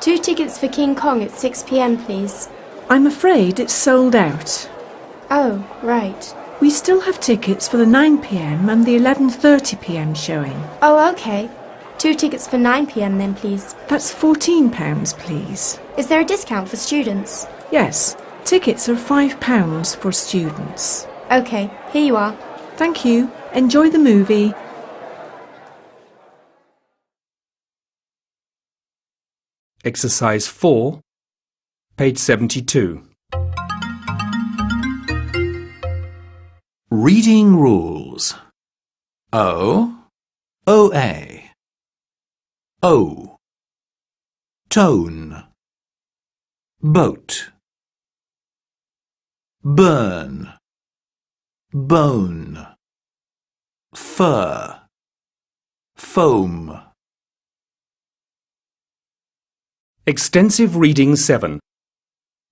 Two tickets for King Kong at 6 pm, please. I'm afraid it's sold out. Oh, right. We still have tickets for the 9pm and the 11.30pm showing. Oh, okay. Two tickets for 9 pm then, please. That's £14, please. Is there a discount for students? Yes, tickets are £5 for students. Okay, here you are. Thank you. Enjoy the movie. Exercise 4, page 72. Reading rules. O, OA. O. Tone. Boat. Burn. Bone. Fur. Foam. Extensive Reading 7.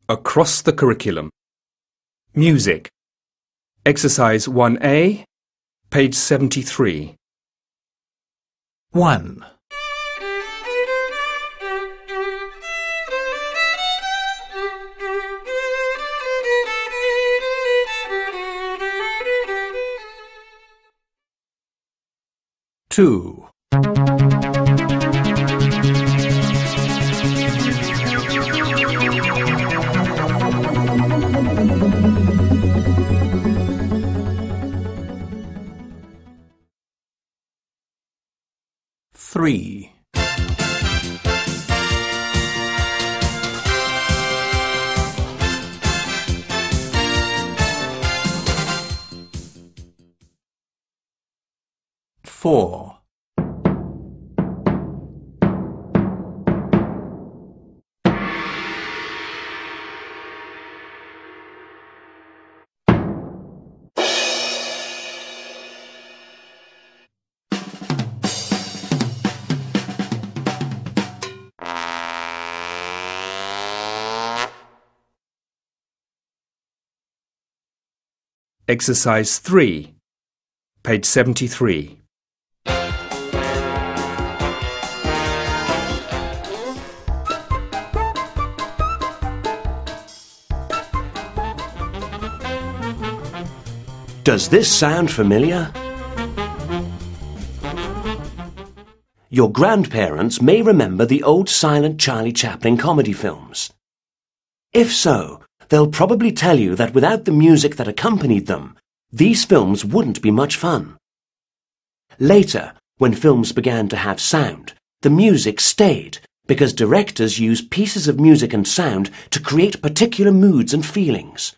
Across the Curriculum. Music. Exercise 1A, page 73. 1. Two. Three. Four. Exercise 3, page 73. Does this sound familiar? Your grandparents may remember the old silent Charlie Chaplin comedy films. If so, they'll probably tell you that without the music that accompanied them, these films wouldn't be much fun. Later, when films began to have sound, the music stayed because directors used pieces of music and sound to create particular moods and feelings.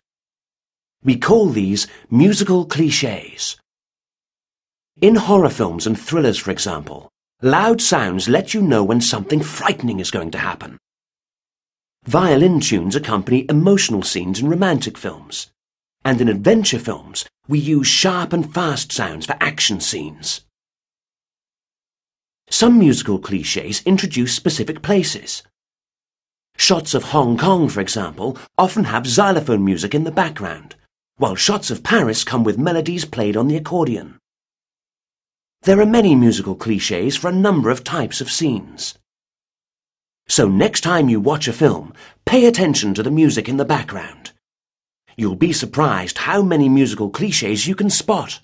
We call these musical cliches. In horror films and thrillers, for example, loud sounds let you know when something frightening is going to happen. Violin tunes accompany emotional scenes in romantic films. And in adventure films, we use sharp and fast sounds for action scenes. Some musical cliches introduce specific places. Shots of Hong Kong, for example, often have xylophone music in the background, while shots of Paris come with melodies played on the accordion. There are many musical cliches for a number of types of scenes. So next time you watch a film, pay attention to the music in the background. You'll be surprised how many musical cliches you can spot.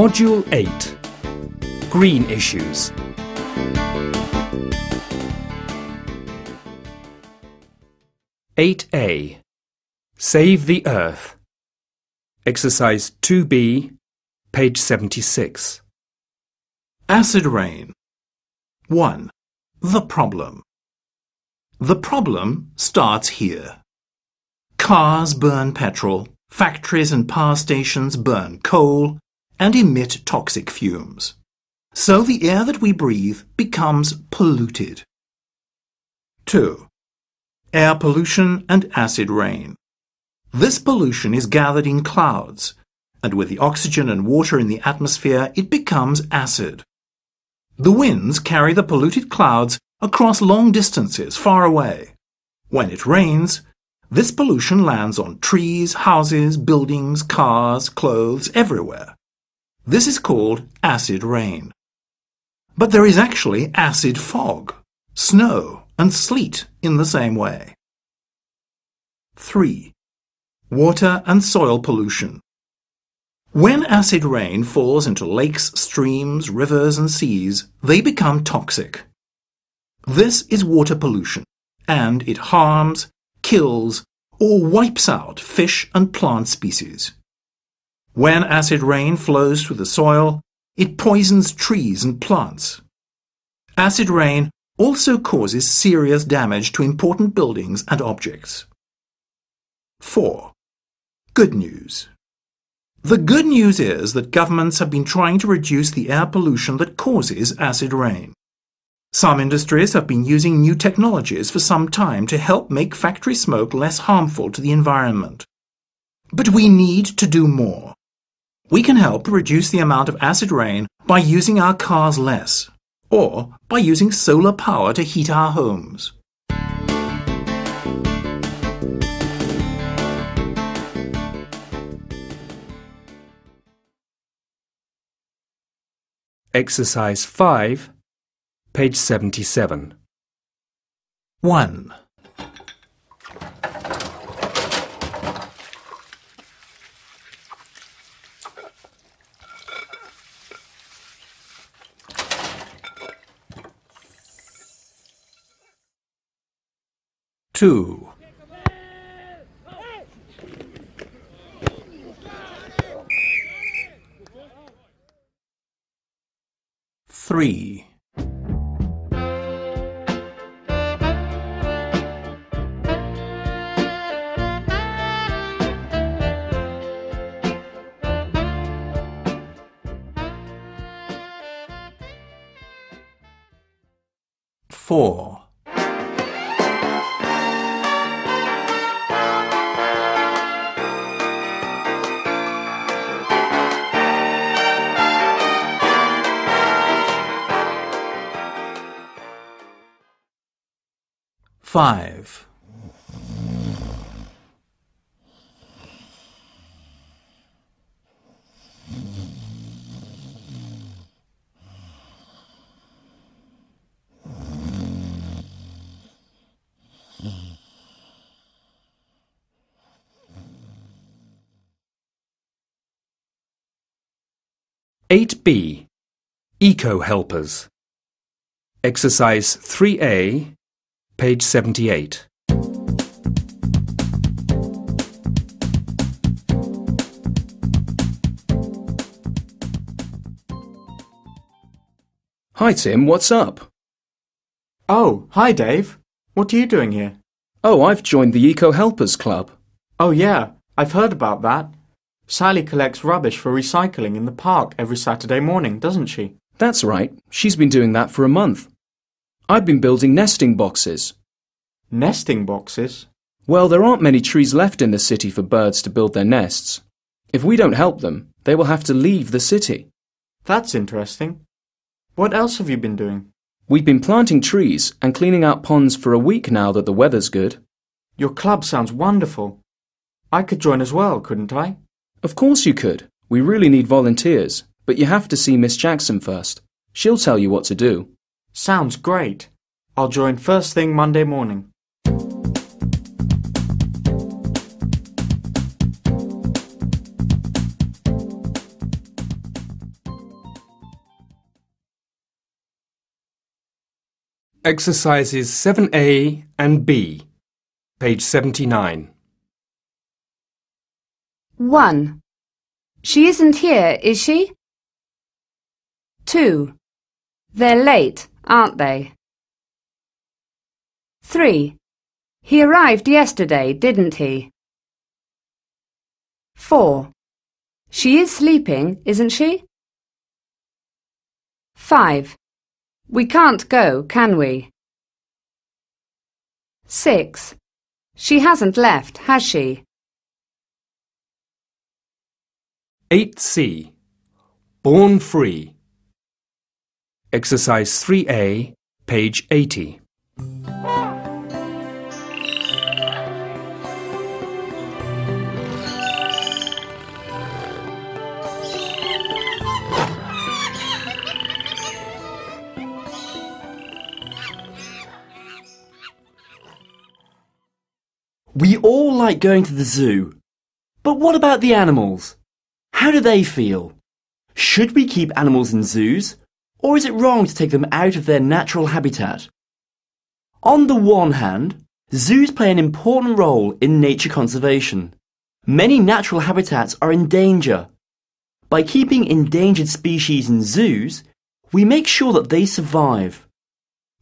Module 8 Green Issues Eight A Save the Earth Exercise 2B, page 76 Acid rain. 1. The problem. The problem starts here. Cars burn petrol, factories and power stations burn coal, and emit toxic fumes. So the air that we breathe becomes polluted. 2. Air pollution and acid rain. This pollution is gathered in clouds, and with the oxygen and water in the atmosphere, it becomes acid. The winds carry the polluted clouds across long distances far away. When it rains, this pollution lands on trees, houses, buildings, cars, clothes, everywhere. This is called acid rain. But there is actually acid fog, snow, and sleet in the same way. 3. Water and soil pollution. When acid rain falls into lakes, streams, rivers, and seas, they become toxic. This is water pollution, and it harms, kills, or wipes out fish and plant species. When acid rain flows through the soil, it poisons trees and plants. Acid rain also causes serious damage to important buildings and objects. 4. Good news. The good news is that governments have been trying to reduce the air pollution that causes acid rain. Some industries have been using new technologies for some time to help make factory smoke less harmful to the environment. But we need to do more. We can help reduce the amount of acid rain by using our cars less, or by using solar power to heat our homes. Exercise 5, page 77. 1. Two. Three. Four. 5. Eight B. Eco Helpers Exercise 3A, page 78. Hi, Tim, what's up? Oh, hi, Dave. What are you doing here? Oh, I've joined the Eco Helpers Club. Oh, yeah, I've heard about that. Sally collects rubbish for recycling in the park every Saturday morning, doesn't she? That's right, she's been doing that for a month. I've been building nesting boxes. Nesting boxes? Well, there aren't many trees left in the city for birds to build their nests. If we don't help them, they will have to leave the city. That's interesting. What else have you been doing? We've been planting trees and cleaning out ponds for a week now that the weather's good. Your club sounds wonderful. I could join as well, couldn't I? Of course you could. We really need volunteers, but you have to see Miss Jackson first. She'll tell you what to do. Sounds great. I'll join first thing Monday morning. Exercises 7A and B, page 79. 1. She isn't here, is she? 2. They're late, aren't they? 3. He arrived yesterday, didn't he? 4. She is sleeping, isn't she? 5. We can't go, can we? 6. She hasn't left, has she? 8C Born Free Exercise 3A, page 80. We all like going to the zoo. But what about the animals? How do they feel? Should we keep animals in zoos, or is it wrong to take them out of their natural habitat? On the one hand, zoos play an important role in nature conservation. Many natural habitats are in danger. By keeping endangered species in zoos, we make sure that they survive.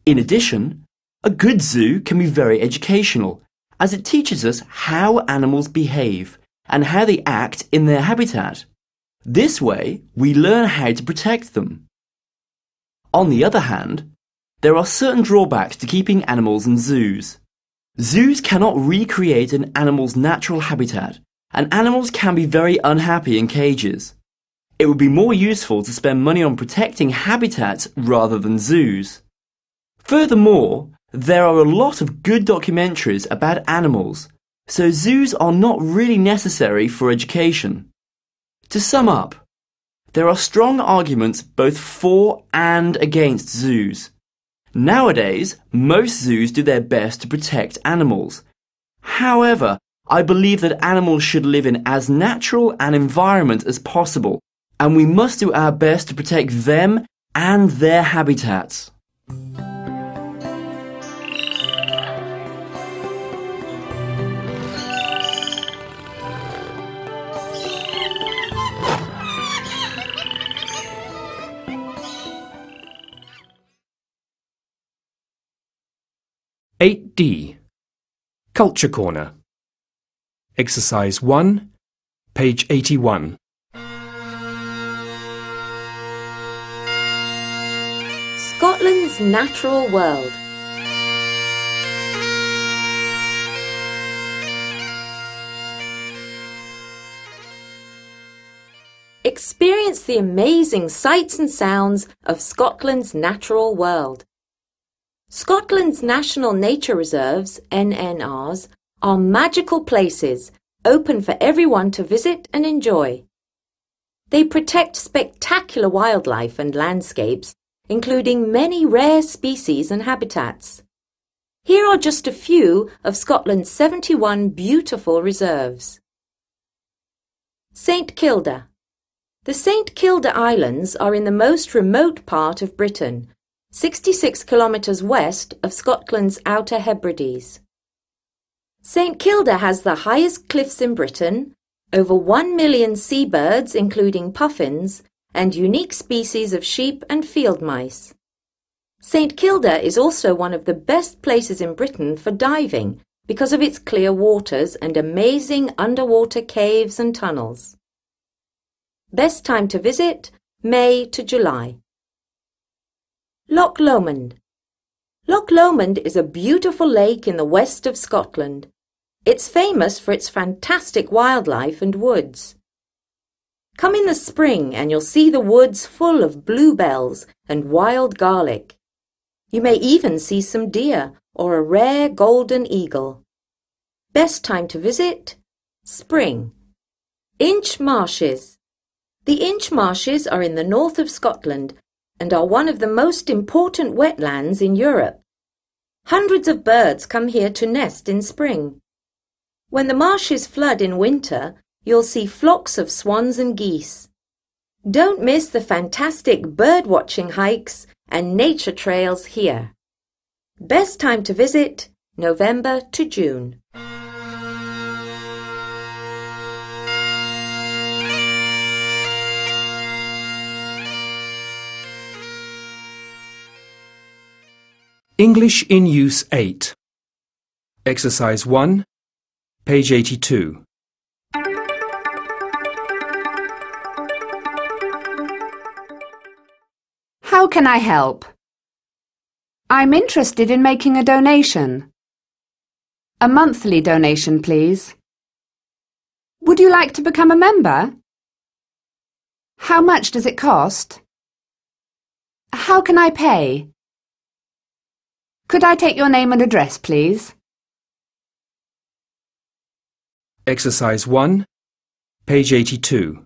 In addition, a good zoo can be very educational, as it teaches us how animals behave and how they act in their habitat. This way, we learn how to protect them. On the other hand, there are certain drawbacks to keeping animals in zoos. Zoos cannot recreate an animal's natural habitat, and animals can be very unhappy in cages. It would be more useful to spend money on protecting habitats rather than zoos. Furthermore, there are a lot of good documentaries about animals, so zoos are not really necessary for education. To sum up, there are strong arguments both for and against zoos. Nowadays, most zoos do their best to protect animals. However, I believe that animals should live in as natural an environment as possible, and we must do our best to protect them and their habitats. Eight D Culture Corner Exercise 1, page 81. Scotland's natural world. Experience the amazing sights and sounds of Scotland's natural world. Scotland's National Nature Reserves, NNRs, are magical places open for everyone to visit and enjoy. They protect spectacular wildlife and landscapes, including many rare species and habitats. Here are just a few of Scotland's 71 beautiful reserves. St Kilda. The St Kilda Islands are in the most remote part of Britain, 66 kilometres west of Scotland's Outer Hebrides. St Kilda has the highest cliffs in Britain, over 1 million seabirds including puffins, and unique species of sheep and field mice. St Kilda is also one of the best places in Britain for diving because of its clear waters and amazing underwater caves and tunnels. Best time to visit, May to July. Loch Lomond. Loch Lomond is a beautiful lake in the west of Scotland. It's famous for its fantastic wildlife and woods. Come in the spring and you'll see the woods full of bluebells and wild garlic. You may even see some deer or a rare golden eagle. Best time to visit? Spring. Insh Marshes. The Insh Marshes are in the north of Scotland and are one of the most important wetlands in Europe. Hundreds of birds come here to nest in spring. When the marshes flood in winter, you'll see flocks of swans and geese. Don't miss the fantastic bird watching hikes and nature trails here. Best time to visit November to June. English in Use 8. Exercise 1, page 82. How can I help? I'm interested in making a donation. A monthly donation, please. Would you like to become a member? How much does it cost? How can I pay? Could I take your name and address, please? Exercise 1, page 82.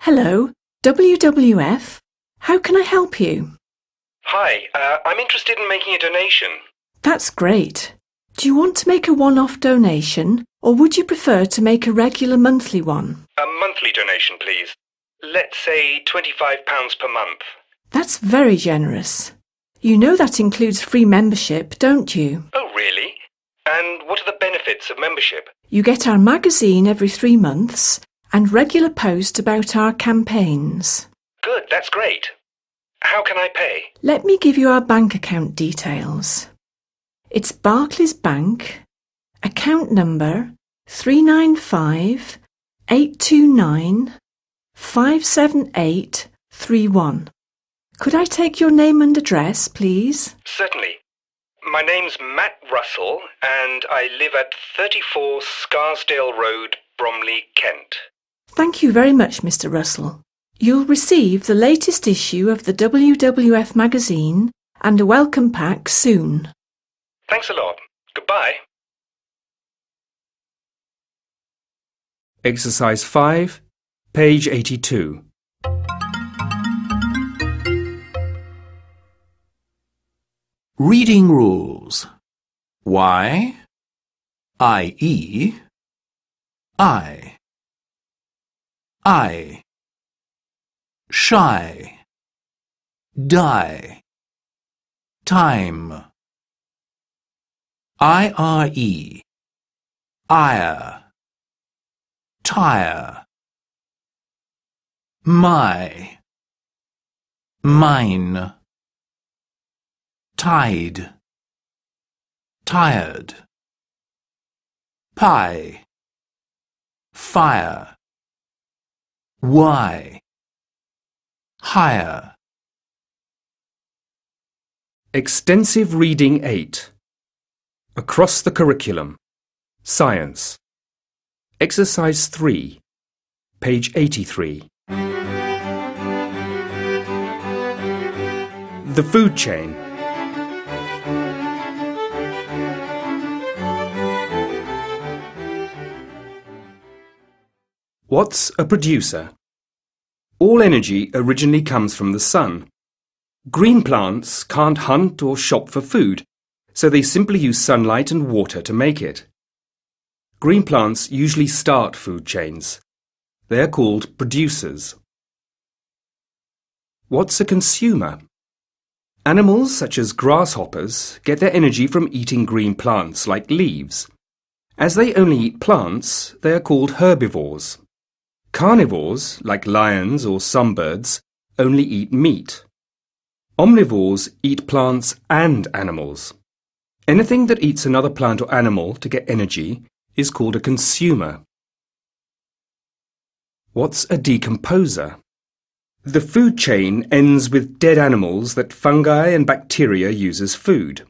Hello, WWF. How can I help you? Hi, uh, I'm interested in making a donation. That's great. Do you want to make a one-off donation or would you prefer to make a regular monthly one? A monthly donation, please. Let's say £25 per month. That's very generous. You know that includes free membership, don't you? Oh, really? And what are the benefits of membership? You get our magazine every three months and regular post about our campaigns. Good, that's great. How can I pay? Let me give you our bank account details. It's Barclays Bank, account number 395 829 57831. Could I take your name and address, please? Certainly. My name's Matt Russell, and I live at 34 Scarsdale Road, Bromley, Kent. Thank you very much, Mr. Russell. You'll receive the latest issue of the WWF magazine and a welcome pack soon. Thanks a lot. Goodbye. Exercise 5, page 82. Reading rules. Y, I-E, I. I. Shy. Die. Time. I-R-E. Ire. Tire. My. Mine. Tide. Tired. Pie. Fire. Why? Higher. Extensive Reading 8. Across the Curriculum. Science. Exercise 3. Page 83. The food chain. What's a producer? All energy originally comes from the sun. Green plants can't hunt or shop for food, so they simply use sunlight and water to make it. Green plants usually start food chains. They are called producers. What's a consumer? Animals such as grasshoppers get their energy from eating green plants like leaves. As they only eat plants, they are called herbivores. Carnivores, like lions or some birds, only eat meat. Omnivores eat plants and animals. Anything that eats another plant or animal to get energy is called a consumer. What's a decomposer? The food chain ends with dead animals that fungi and bacteria use as food.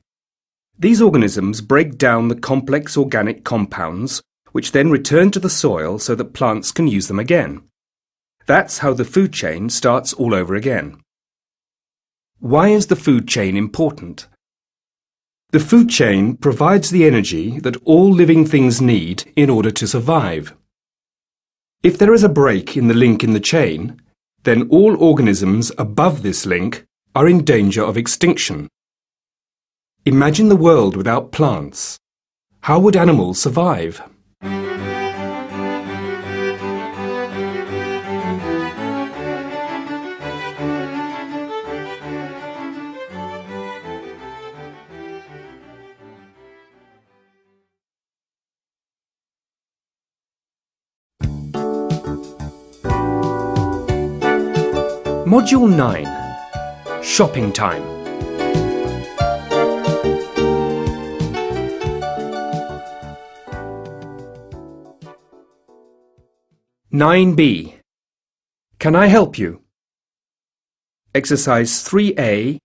These organisms break down the complex organic compounds which then return to the soil so that plants can use them again. That's how the food chain starts all over again. Why is the food chain important? The food chain provides the energy that all living things need in order to survive. If there is a break in the link in the chain, then all organisms above this link are in danger of extinction. Imagine the world without plants. How would animals survive? Module 9 Shopping Time Nine B Can I help you? Exercise 3A,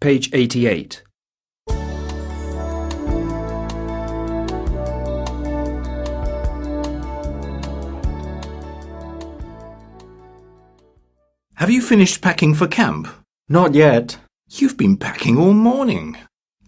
page 88. Have you finished packing for camp? Not yet. You've been packing all morning.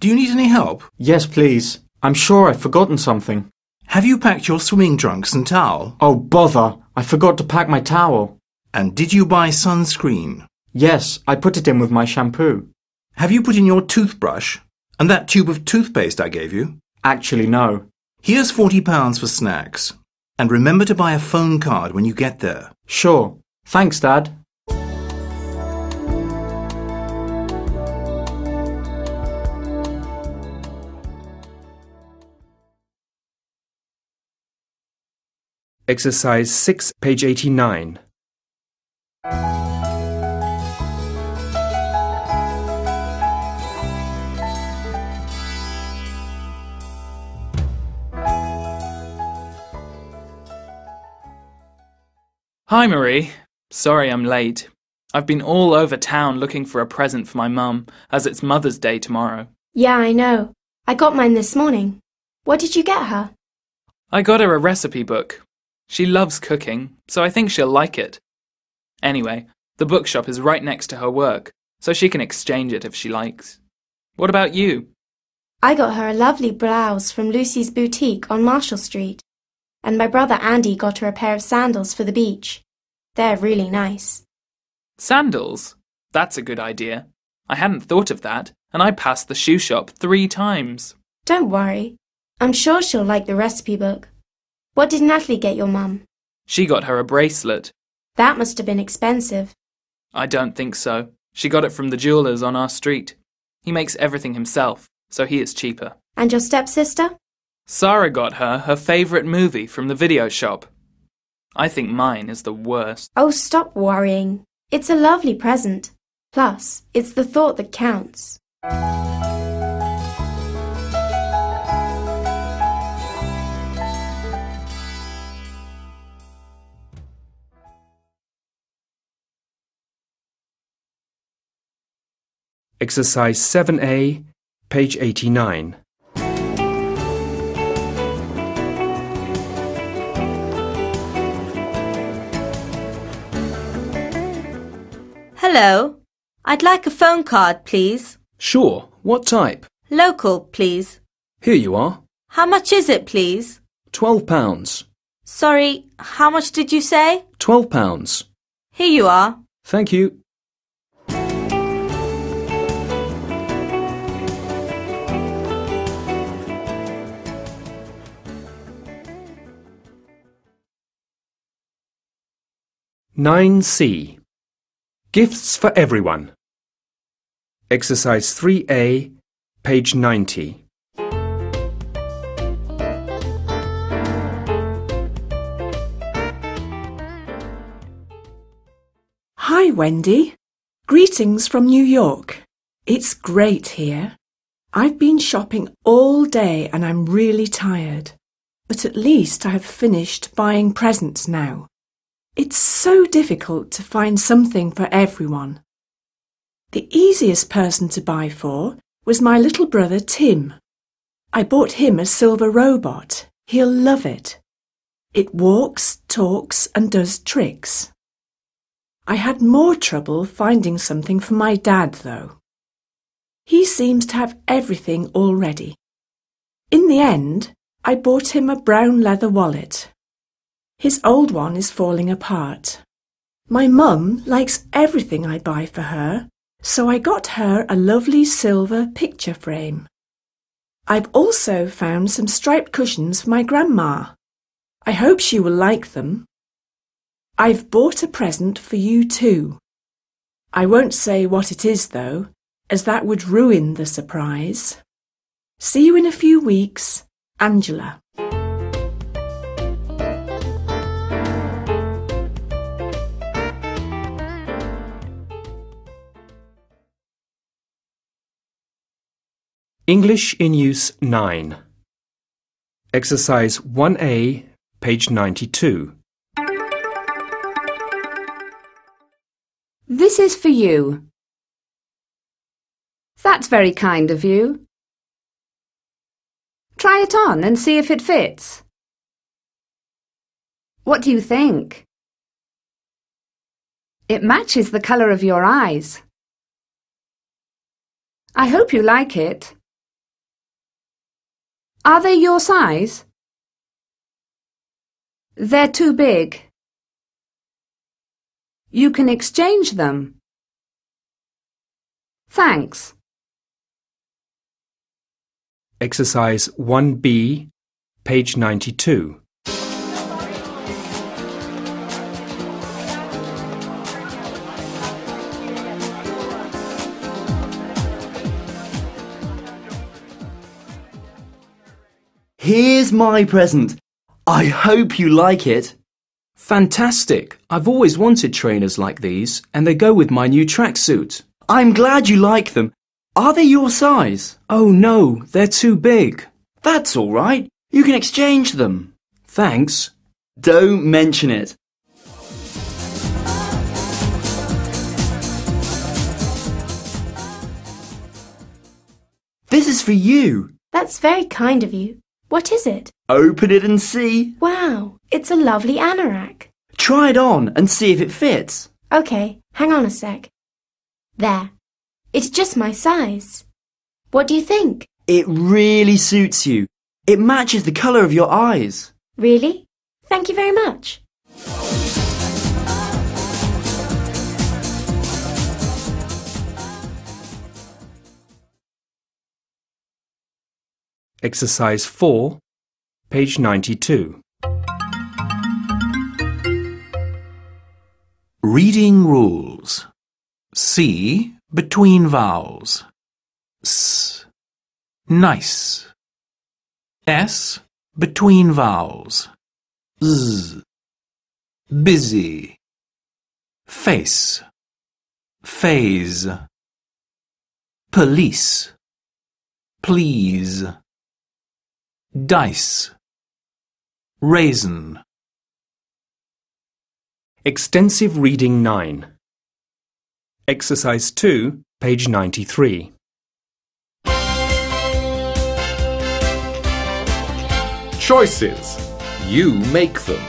Do you need any help? Yes, please. I'm sure I've forgotten something. Have you packed your swimming trunks and towel? Oh, bother. I forgot to pack my towel. And did you buy sunscreen? Yes, I put it in with my shampoo. Have you put in your toothbrush? And that tube of toothpaste I gave you? Actually, no. Here's £40 for snacks. And remember to buy a phone card when you get there. Sure. Thanks, Dad. Exercise 6, page 89. Hi, Marie. Sorry I'm late. I've been all over town looking for a present for my mum, as it's Mother's Day tomorrow. Yeah, I know. I got mine this morning. What did you get her? I got her a recipe book. She loves cooking, so I think she'll like it. Anyway, the bookshop is right next to her work, so she can exchange it if she likes. What about you? I got her a lovely blouse from Lucy's boutique on Marshall Street. And my brother Andy got her a pair of sandals for the beach. They're really nice. Sandals? That's a good idea. I hadn't thought of that, and I passed the shoe shop three times. Don't worry. I'm sure she'll like the recipe book. What did Natalie get your mum? She got her a bracelet. That must have been expensive. I don't think so. She got it from the jeweller's on our street. He makes everything himself, so he is cheaper. And your stepsister? Sarah got her her favourite movie from the video shop. I think mine is the worst. Oh, stop worrying. It's a lovely present. Plus, it's the thought that counts. Exercise 7A, page 89. Hello. I'd like a phone card, please. Sure. What type? Local, please. Here you are. How much is it, please? Twelve pounds. Sorry, how much did you say? Twelve pounds. Here you are. Thank you. Nine C. Gifts for everyone. Exercise 3A, page 90. Hi, Wendy. Greetings from New York. It's great here. I've been shopping all day and I'm really tired. But at least I've finished buying presents now. It's so difficult to find something for everyone. The easiest person to buy for was my little brother Tim. I bought him a silver robot. He'll love it. It walks, talks and does tricks. I had more trouble finding something for my dad, though. He seems to have everything already. In the end, I bought him a brown leather wallet. His old one is falling apart. My mum likes everything I buy for her, so I got her a lovely silver picture frame. I've also found some striped cushions for my grandma. I hope she will like them. I've bought a present for you too. I won't say what it is though, as that would ruin the surprise. See you in a few weeks, Angela. English in Use 9. Exercise 1A, page 92. This is for you. That's very kind of you. Try it on and see if it fits. What do you think? It matches the colour of your eyes. I hope you like it. Are they your size? They're too big. You can exchange them. Thanks. Exercise 1B, page 92. Here's my present. I hope you like it. Fantastic. I've always wanted trainers like these, and they go with my new tracksuit. I'm glad you like them. Are they your size? Oh no, they're too big. That's all right. You can exchange them. Thanks. Don't mention it. This is for you. That's very kind of you. What is it? Open it and see. Wow, it's a lovely anorak. Try it on and see if it fits. Okay, hang on a sec. There. It's just my size. What do you think? It really suits you. It matches the colour of your eyes. Really? Thank you very much. Exercise 4, page 92. Reading rules. C between vowels. S. Nice. S between vowels. Z. Busy. Face. Phase. Police. Please. Dice. Raisin. Extensive Reading 9. Exercise 2, page 93. Choices. You make them.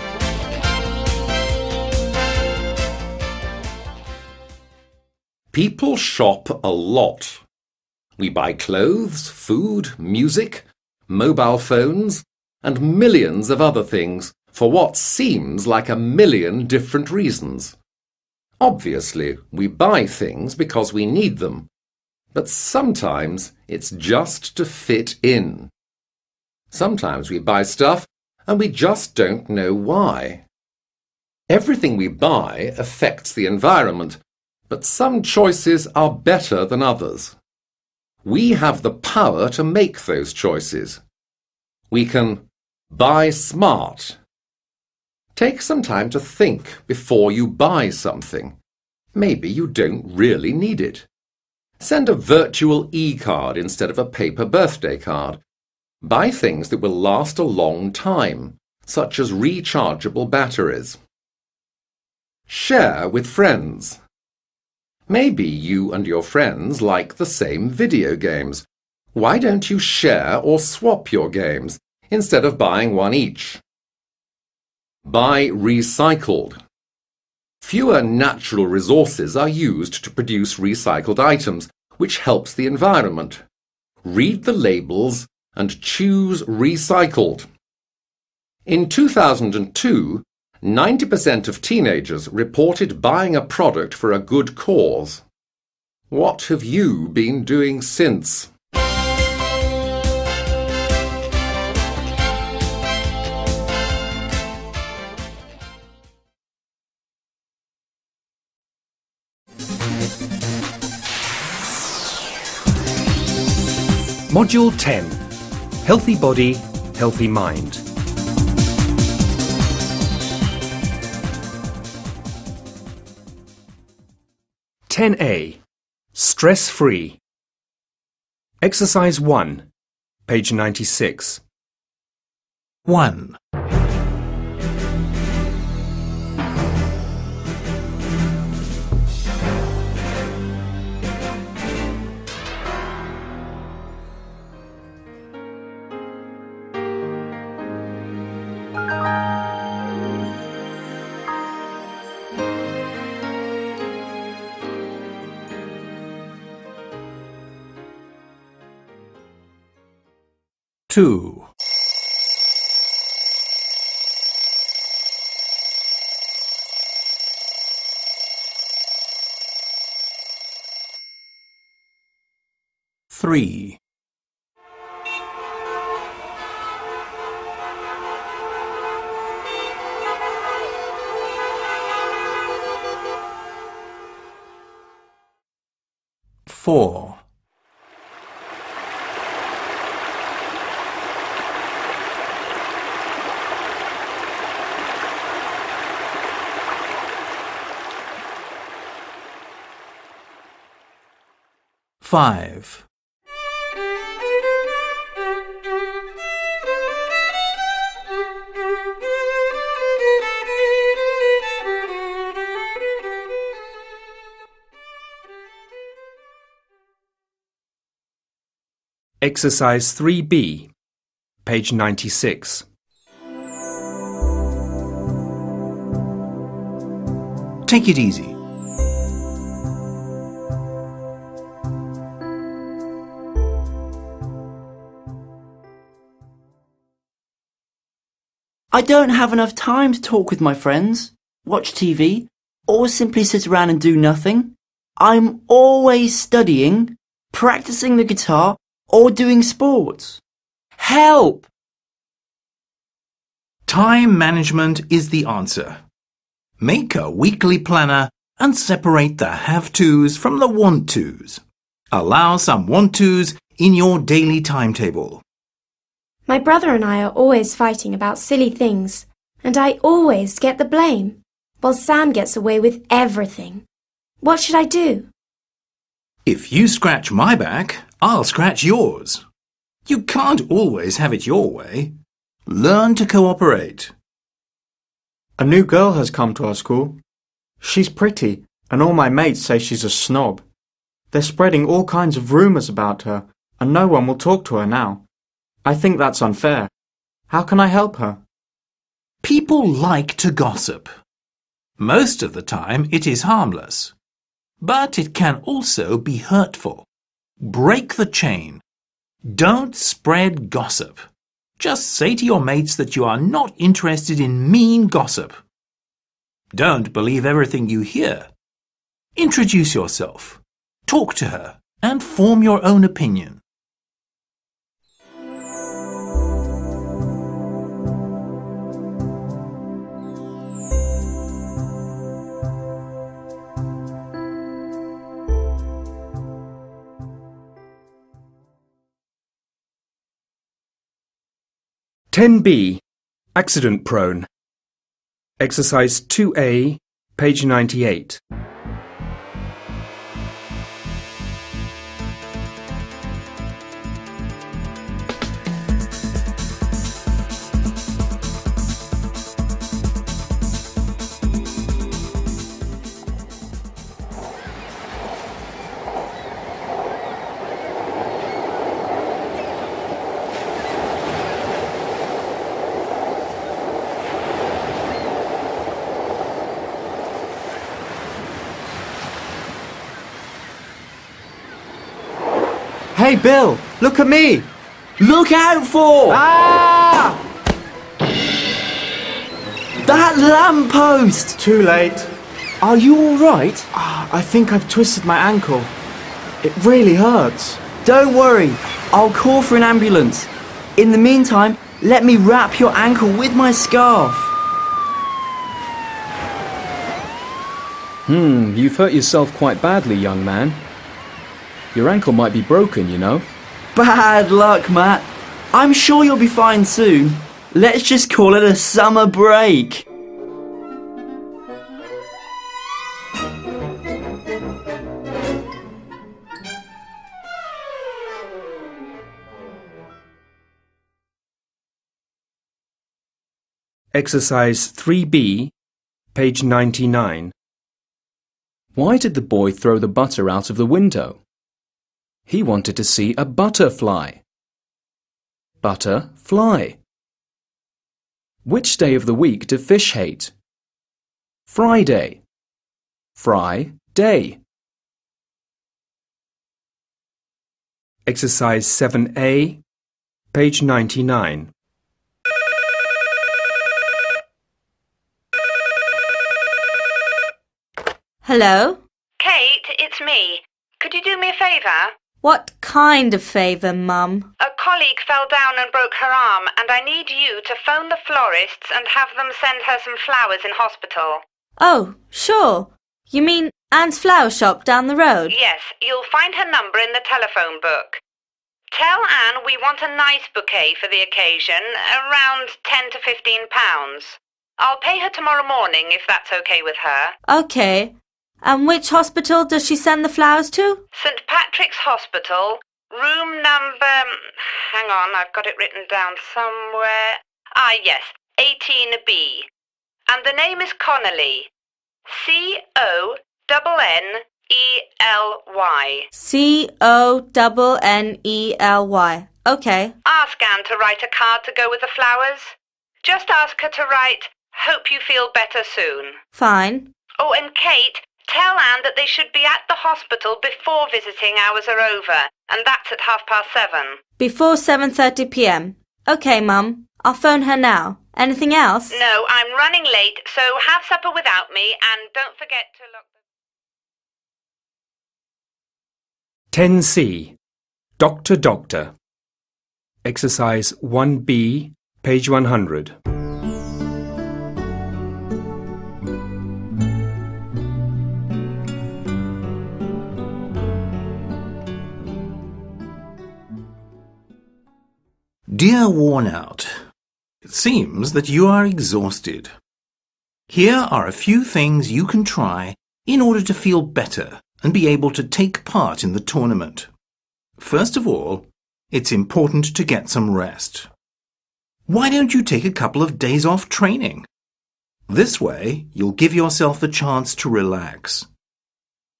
People shop a lot. We buy clothes, food, music, mobile phones, and millions of other things for what seems like a million different reasons. Obviously, we buy things because we need them, but sometimes it's just to fit in. Sometimes we buy stuff and we just don't know why. Everything we buy affects the environment, but some choices are better than others. We have the power to make those choices. We can buy smart. Take some time to think before you buy something. Maybe you don't really need it. Send a virtual e-card instead of a paper birthday card. Buy things that will last a long time, such as rechargeable batteries. Share with friends. Maybe you and your friends like the same video games. Why don't you share or swap your games instead of buying one each? Buy recycled. Fewer natural resources are used to produce recycled items, which helps the environment. Read the labels and choose recycled. In 2002, 90% of teenagers reported buying a product for a good cause. What have you been doing since? Module 10 Healthy Body, Healthy Mind. Ten A Stress Free. Exercise 1, page 96. 1. Two. Three. Four. Five. Exercise 3B, page 96. Take it easy. I don't have enough time to talk with my friends, watch TV, or simply sit around and do nothing. I'm always studying, practicing the guitar, or doing sports. Help! Time management is the answer. Make a weekly planner and separate the have-tos from the want-tos. Allow some want-tos in your daily timetable. My brother and I are always fighting about silly things, and I always get the blame, while Sam gets away with everything. What should I do? If you scratch my back, I'll scratch yours. You can't always have it your way. Learn to cooperate. A new girl has come to our school. She's pretty, and all my mates say she's a snob. They're spreading all kinds of rumours about her, and no one will talk to her now. I think that's unfair. How can I help her? People like to gossip. Most of the time it is harmless. but it can also be hurtful. Break the chain. Don't spread gossip. Just say to your mates that you are not interested in mean gossip. Don't believe everything you hear. Introduce yourself. Talk to her and form your own opinion. Ten B, accident prone. Exercise 2A, page 98. Bill, look at me! Look out for! Ah! That lamppost! Too late. Are you alright? Ah, I think I've twisted my ankle. It really hurts. Don't worry, I'll call for an ambulance. In the meantime, let me wrap your ankle with my scarf. Hmm, you've hurt yourself quite badly, young man. Your ankle might be broken, you know. Bad luck, Matt. I'm sure you'll be fine soon. Let's just call it a summer break. Exercise 3B, page 99. Why did the boy throw the butter out of the window? He wanted to see a butterfly. Butterfly. Which day of the week do fish hate? Friday. Fry, day. Exercise 7A, page 99. Hello? Kate, it's me. Could you do me a favour? What kind of favour, Mum? A colleague fell down and broke her arm, and I need you to phone the florists and have them send her some flowers in hospital. Oh, sure. You mean Anne's flower shop down the road? Yes, you'll find her number in the telephone book. Tell Anne we want a nice bouquet for the occasion, around 10 to 15 pounds. I'll pay her tomorrow morning if that's okay with her. Okay. And which hospital does she send the flowers to? St. Patrick's Hospital, room number. Hang on, I've got it written down somewhere. Ah, yes, 18B. And the name is Connolly. C O N N E L Y. C O N N E L Y. Okay. Ask Anne to write a card to go with the flowers. Just ask her to write, Hope you feel better soon. Fine. Oh, and Kate, Tell Anne that they should be at the hospital before visiting hours are over, and that's at half past seven. Before 7:30 p.m. Okay, Mum. I'll phone her now. Anything else? No, I'm running late, so have supper without me and don't forget to lock the 10C, Doctor Doctor. Exercise 1B, page 100. Dear Worn Out, it seems that you are exhausted. Here are a few things you can try in order to feel better and be able to take part in the tournament. First of all, it's important to get some rest. Why don't you take a couple of days off training? This way, you'll give yourself the chance to relax.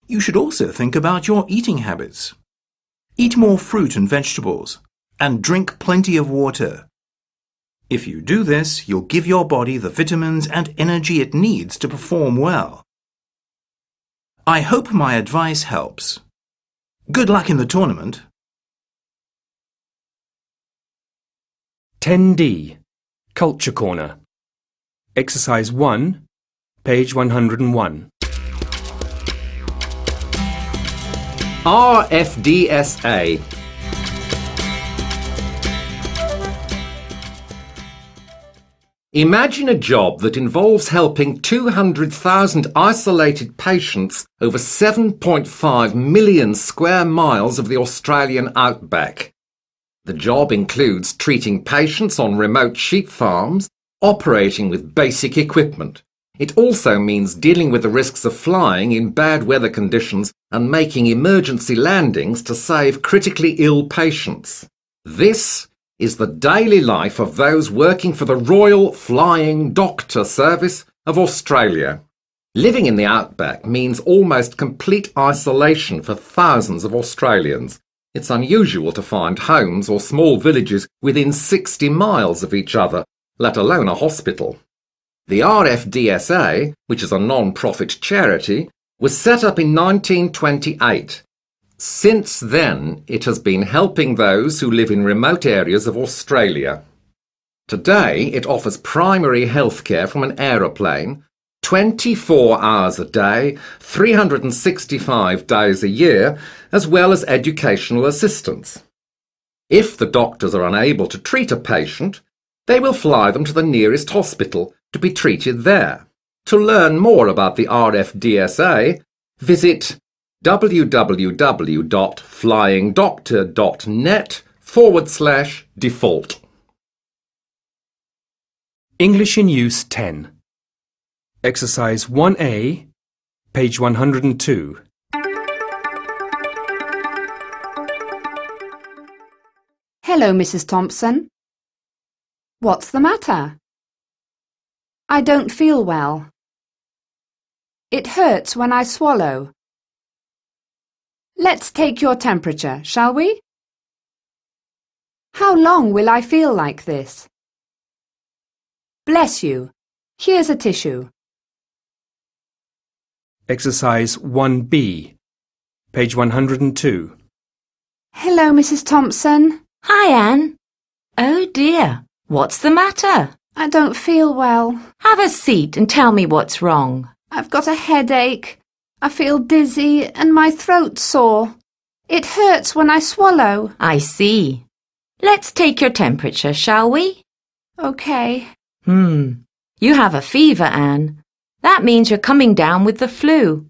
You should also think about your eating habits. Eat more fruit and vegetables and drink plenty of water. If you do this, you'll give your body the vitamins and energy it needs to perform well. I hope my advice helps. Good luck in the tournament. 10D Culture Corner Exercise 1, page 101. RFDSA Imagine a job that involves helping 200,000 isolated patients over 7.5 million square miles of the Australian outback. The job includes treating patients on remote sheep farms, operating with basic equipment. It also means dealing with the risks of flying in bad weather conditions and making emergency landings to save critically ill patients. This is the daily life of those working for the Royal Flying Doctor Service of Australia. Living in the outback means almost complete isolation for thousands of Australians. It's unusual to find homes or small villages within 60 miles of each other, let alone a hospital. The RFDSA, which is a non-profit charity, was set up in 1928 since then, it has been helping those who live in remote areas of Australia. Today, it offers primary health care from an aeroplane, 24 hours a day, 365 days a year, as well as educational assistance. If the doctors are unable to treat a patient, they will fly them to the nearest hospital to be treated there. To learn more about the RFDSA, visit www.flyingdoctor.net forward slash default. English in Use 10. Exercise 1A, page 102. Hello, Mrs. Thompson. What's the matter? I don't feel well. It hurts when I swallow. Let's take your temperature, shall we? How long will I feel like this? Bless you. Here's a tissue. Exercise 1B, page 102. Hello, Mrs. Thompson. Hi, Anne. Oh dear, what's the matter? I don't feel well. Have a seat and tell me what's wrong. I've got a headache. I feel dizzy and my throat sore. It hurts when I swallow. I see. Let's take your temperature, shall we? OK. Hmm. You have a fever, Anne. That means you're coming down with the flu.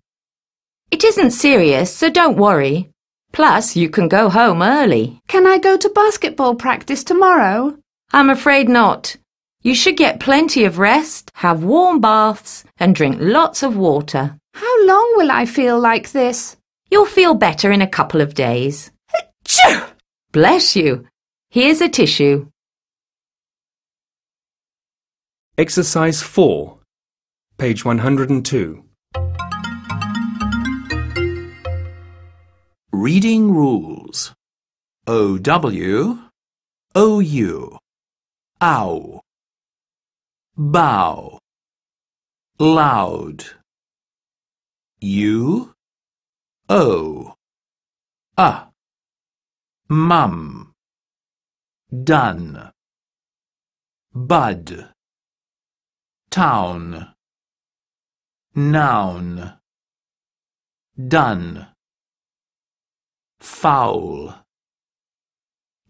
It isn't serious, so don't worry. Plus, you can go home early. Can I go to basketball practice tomorrow? I'm afraid not. You should get plenty of rest, have warm baths, and drink lots of water. How long will I feel like this? You'll feel better in a couple of days. Bless you. Here's a tissue. Exercise 4, page 102. Reading rules. O-W, O-U, ow, bow, loud, U, O, oh. a, ah. mum, done, bud, town, noun, done, foul,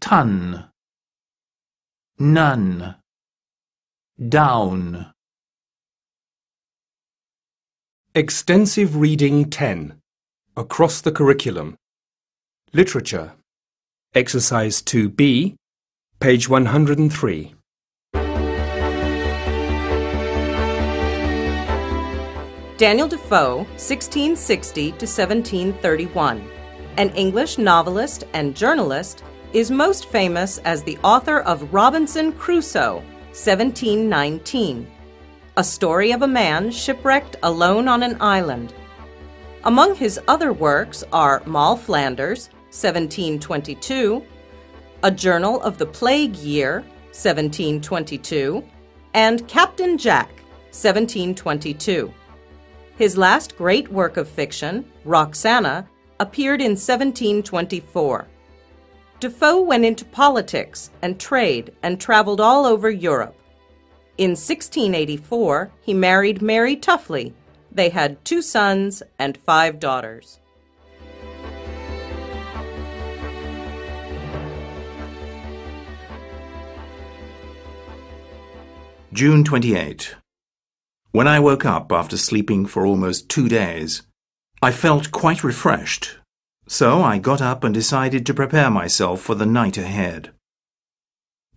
ton, none, down. Extensive Reading 10. Across the Curriculum. Literature. Exercise 2B, page 103. Daniel Defoe, 1660 to 1731, an English novelist and journalist, is most famous as the author of Robinson Crusoe, 1719, a story of a man shipwrecked alone on an island. Among his other works are Moll Flanders, 1722, A Journal of the Plague Year, 1722, and Captain Jack, 1722. His last great work of fiction, Roxana, appeared in 1724. Defoe went into politics and trade and traveled all over Europe. In 1684, he married Mary Tuffley. They had two sons and five daughters. June 28. When I woke up after sleeping for almost two days, I felt quite refreshed, so I got up and decided to prepare myself for the night ahead.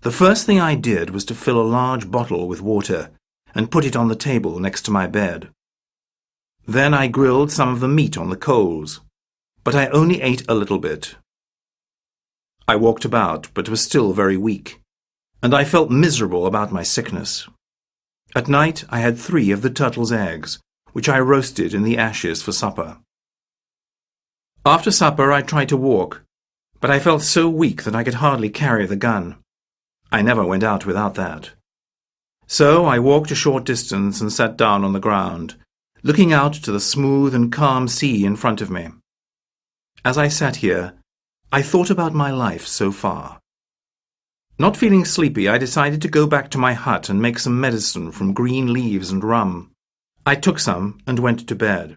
The first thing I did was to fill a large bottle with water and put it on the table next to my bed. Then I grilled some of the meat on the coals, but I only ate a little bit. I walked about, but was still very weak and I felt miserable about my sickness. At night I had three of the turtle's eggs, which I roasted in the ashes for supper. After supper I tried to walk, but I felt so weak that I could hardly carry the gun. I never went out without that. So I walked a short distance and sat down on the ground, looking out to the smooth and calm sea in front of me. As I sat here, I thought about my life so far. Not feeling sleepy, I decided to go back to my hut and make some medicine from green leaves and rum. I took some and went to bed.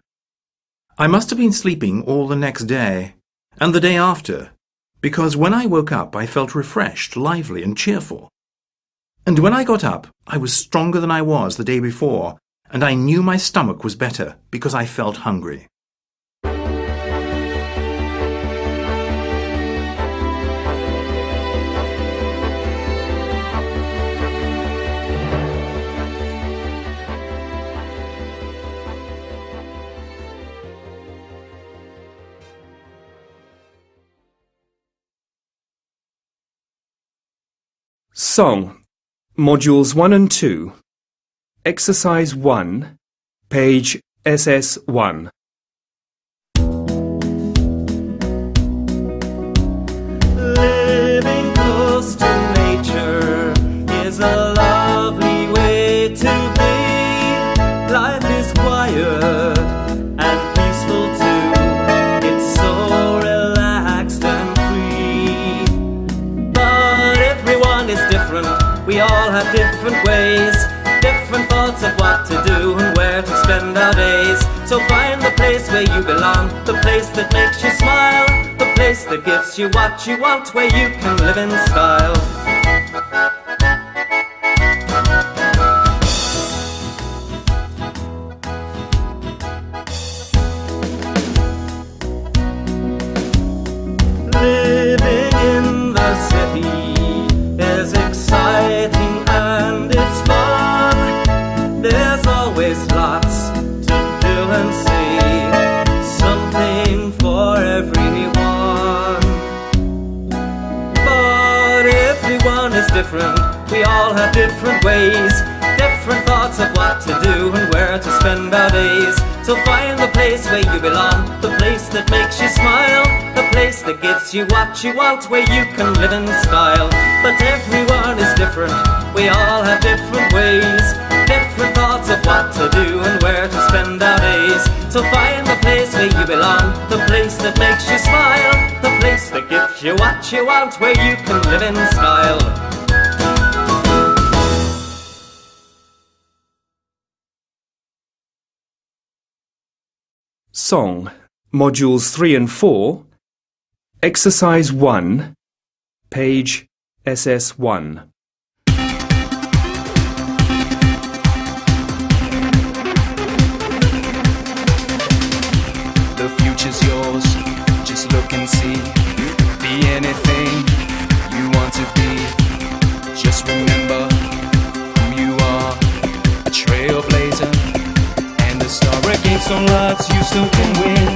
I must have been sleeping all the next day, and the day after, because when I woke up I felt refreshed, lively, and cheerful. And when I got up, I was stronger than I was the day before, and I knew my stomach was better because I felt hungry. Song, Modules 1 and 2, Exercise 1, page SS1. Where you belong, the place that makes you smile, the place that gives you what you want, where you can live in style. Different, we all have different ways, different thoughts of what to do and where to spend our days. So find the place where you belong, the place that makes you smile, the place that gives you what you want, where you can live in style. But everyone is different, we all have different ways, different thoughts of what to do and where to spend our days. So find the place where you belong, the place that makes you smile, the place that gives you what you want, where you can live in style. Song, Modules 3 and 4, Exercise 1, page SS1. The future's yours, just look and see. Be anything you want to be. Just remember all odds, you still can win.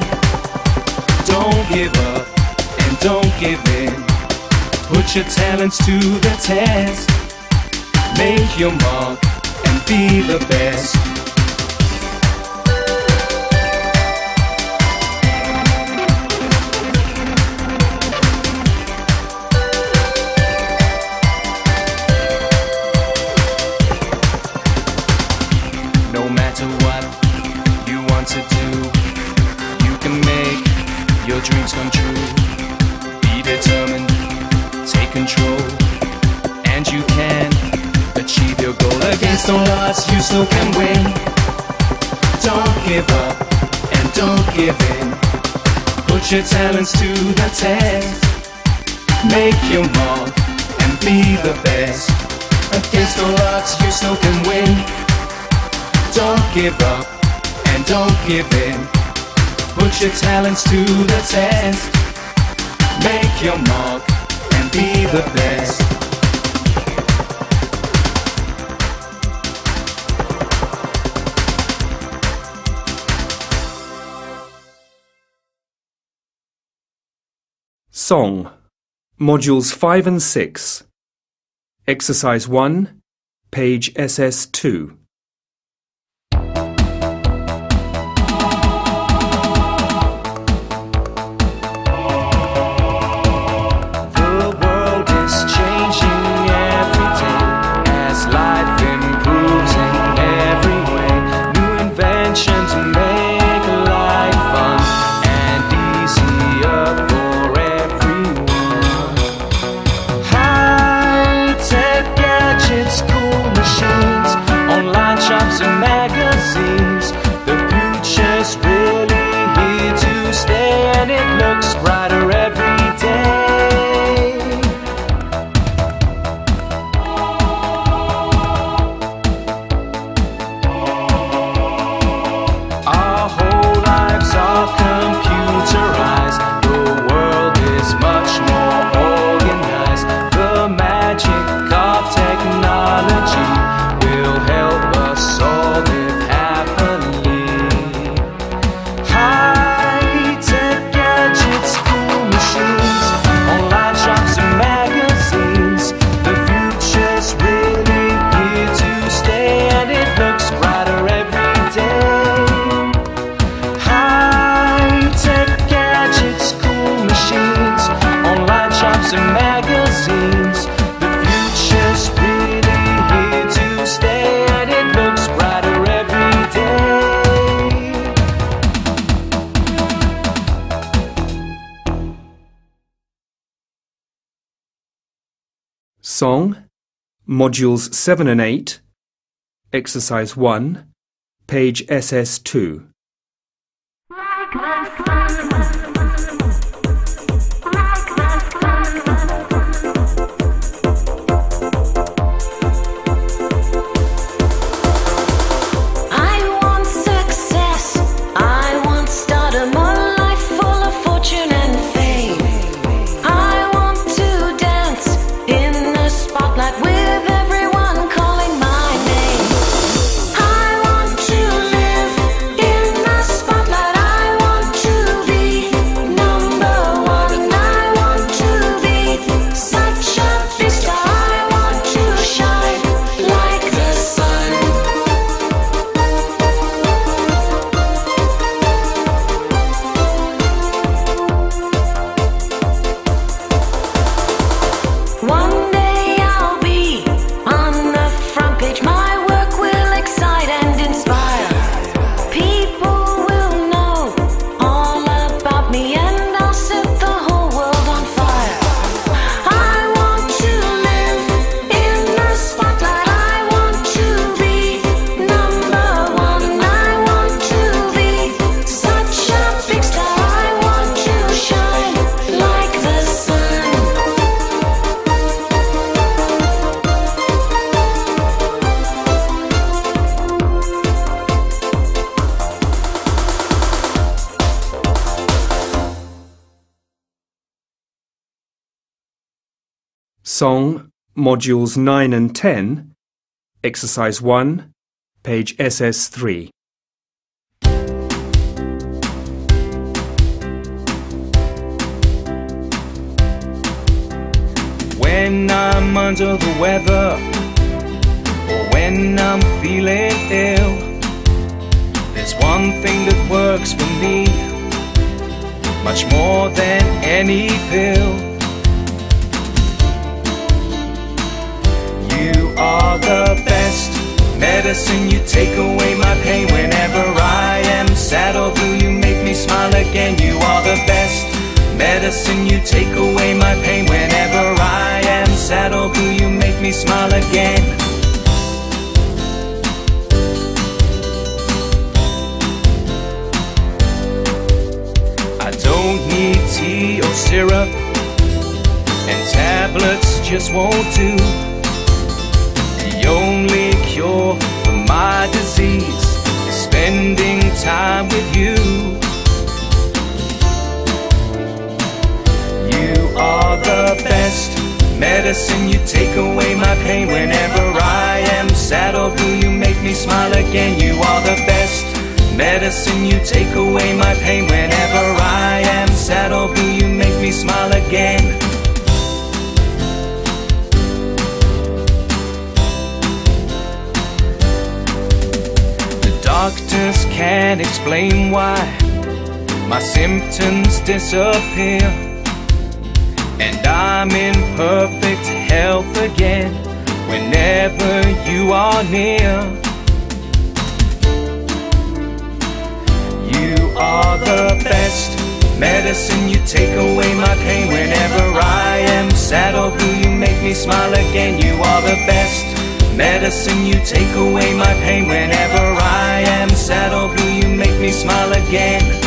Don't give up and don't give in. Put your talents to the test. Make your mark and be the best. control. And you can achieve your goal Against all odds, you still can win. Don't give up and don't give in. Put your talents to the test. Make your mark and be the best. Against all odds, you still can win. Don't give up and don't give in. Put your talents to the test. Make your mark be the best. Song. Modules 5 and 6 Exercise 1 Page SS2 Modules 7 and 8, Exercise 1, page SS2. Song, Modules 9 and 10, Exercise 1, page SS3. When I'm under the weather, or when I'm feeling ill, there's one thing that works for me, much more than any pill. are the best medicine. You take away my pain whenever I am sad or blue. You make me smile again. You are the best medicine. You take away my pain whenever I am sad or blue. You make me smile again. I don't need tea or syrup, and tablets just won't do. The only cure for my disease is spending time with you. You are the best medicine. You take away my pain whenever I am sad. Oh, blue, you make me smile again. You are the best medicine. You take away my pain whenever I am sad. Oh, blue, you make me smile again. Doctors can't explain why my symptoms disappear. And I'm in perfect health again whenever you are near. You are the best medicine. You take away my pain whenever I am sad. Oh, or blue, you make me smile again. You are the best medicine. You take away my pain whenever I am sad. Oh, blue, you make me smile again.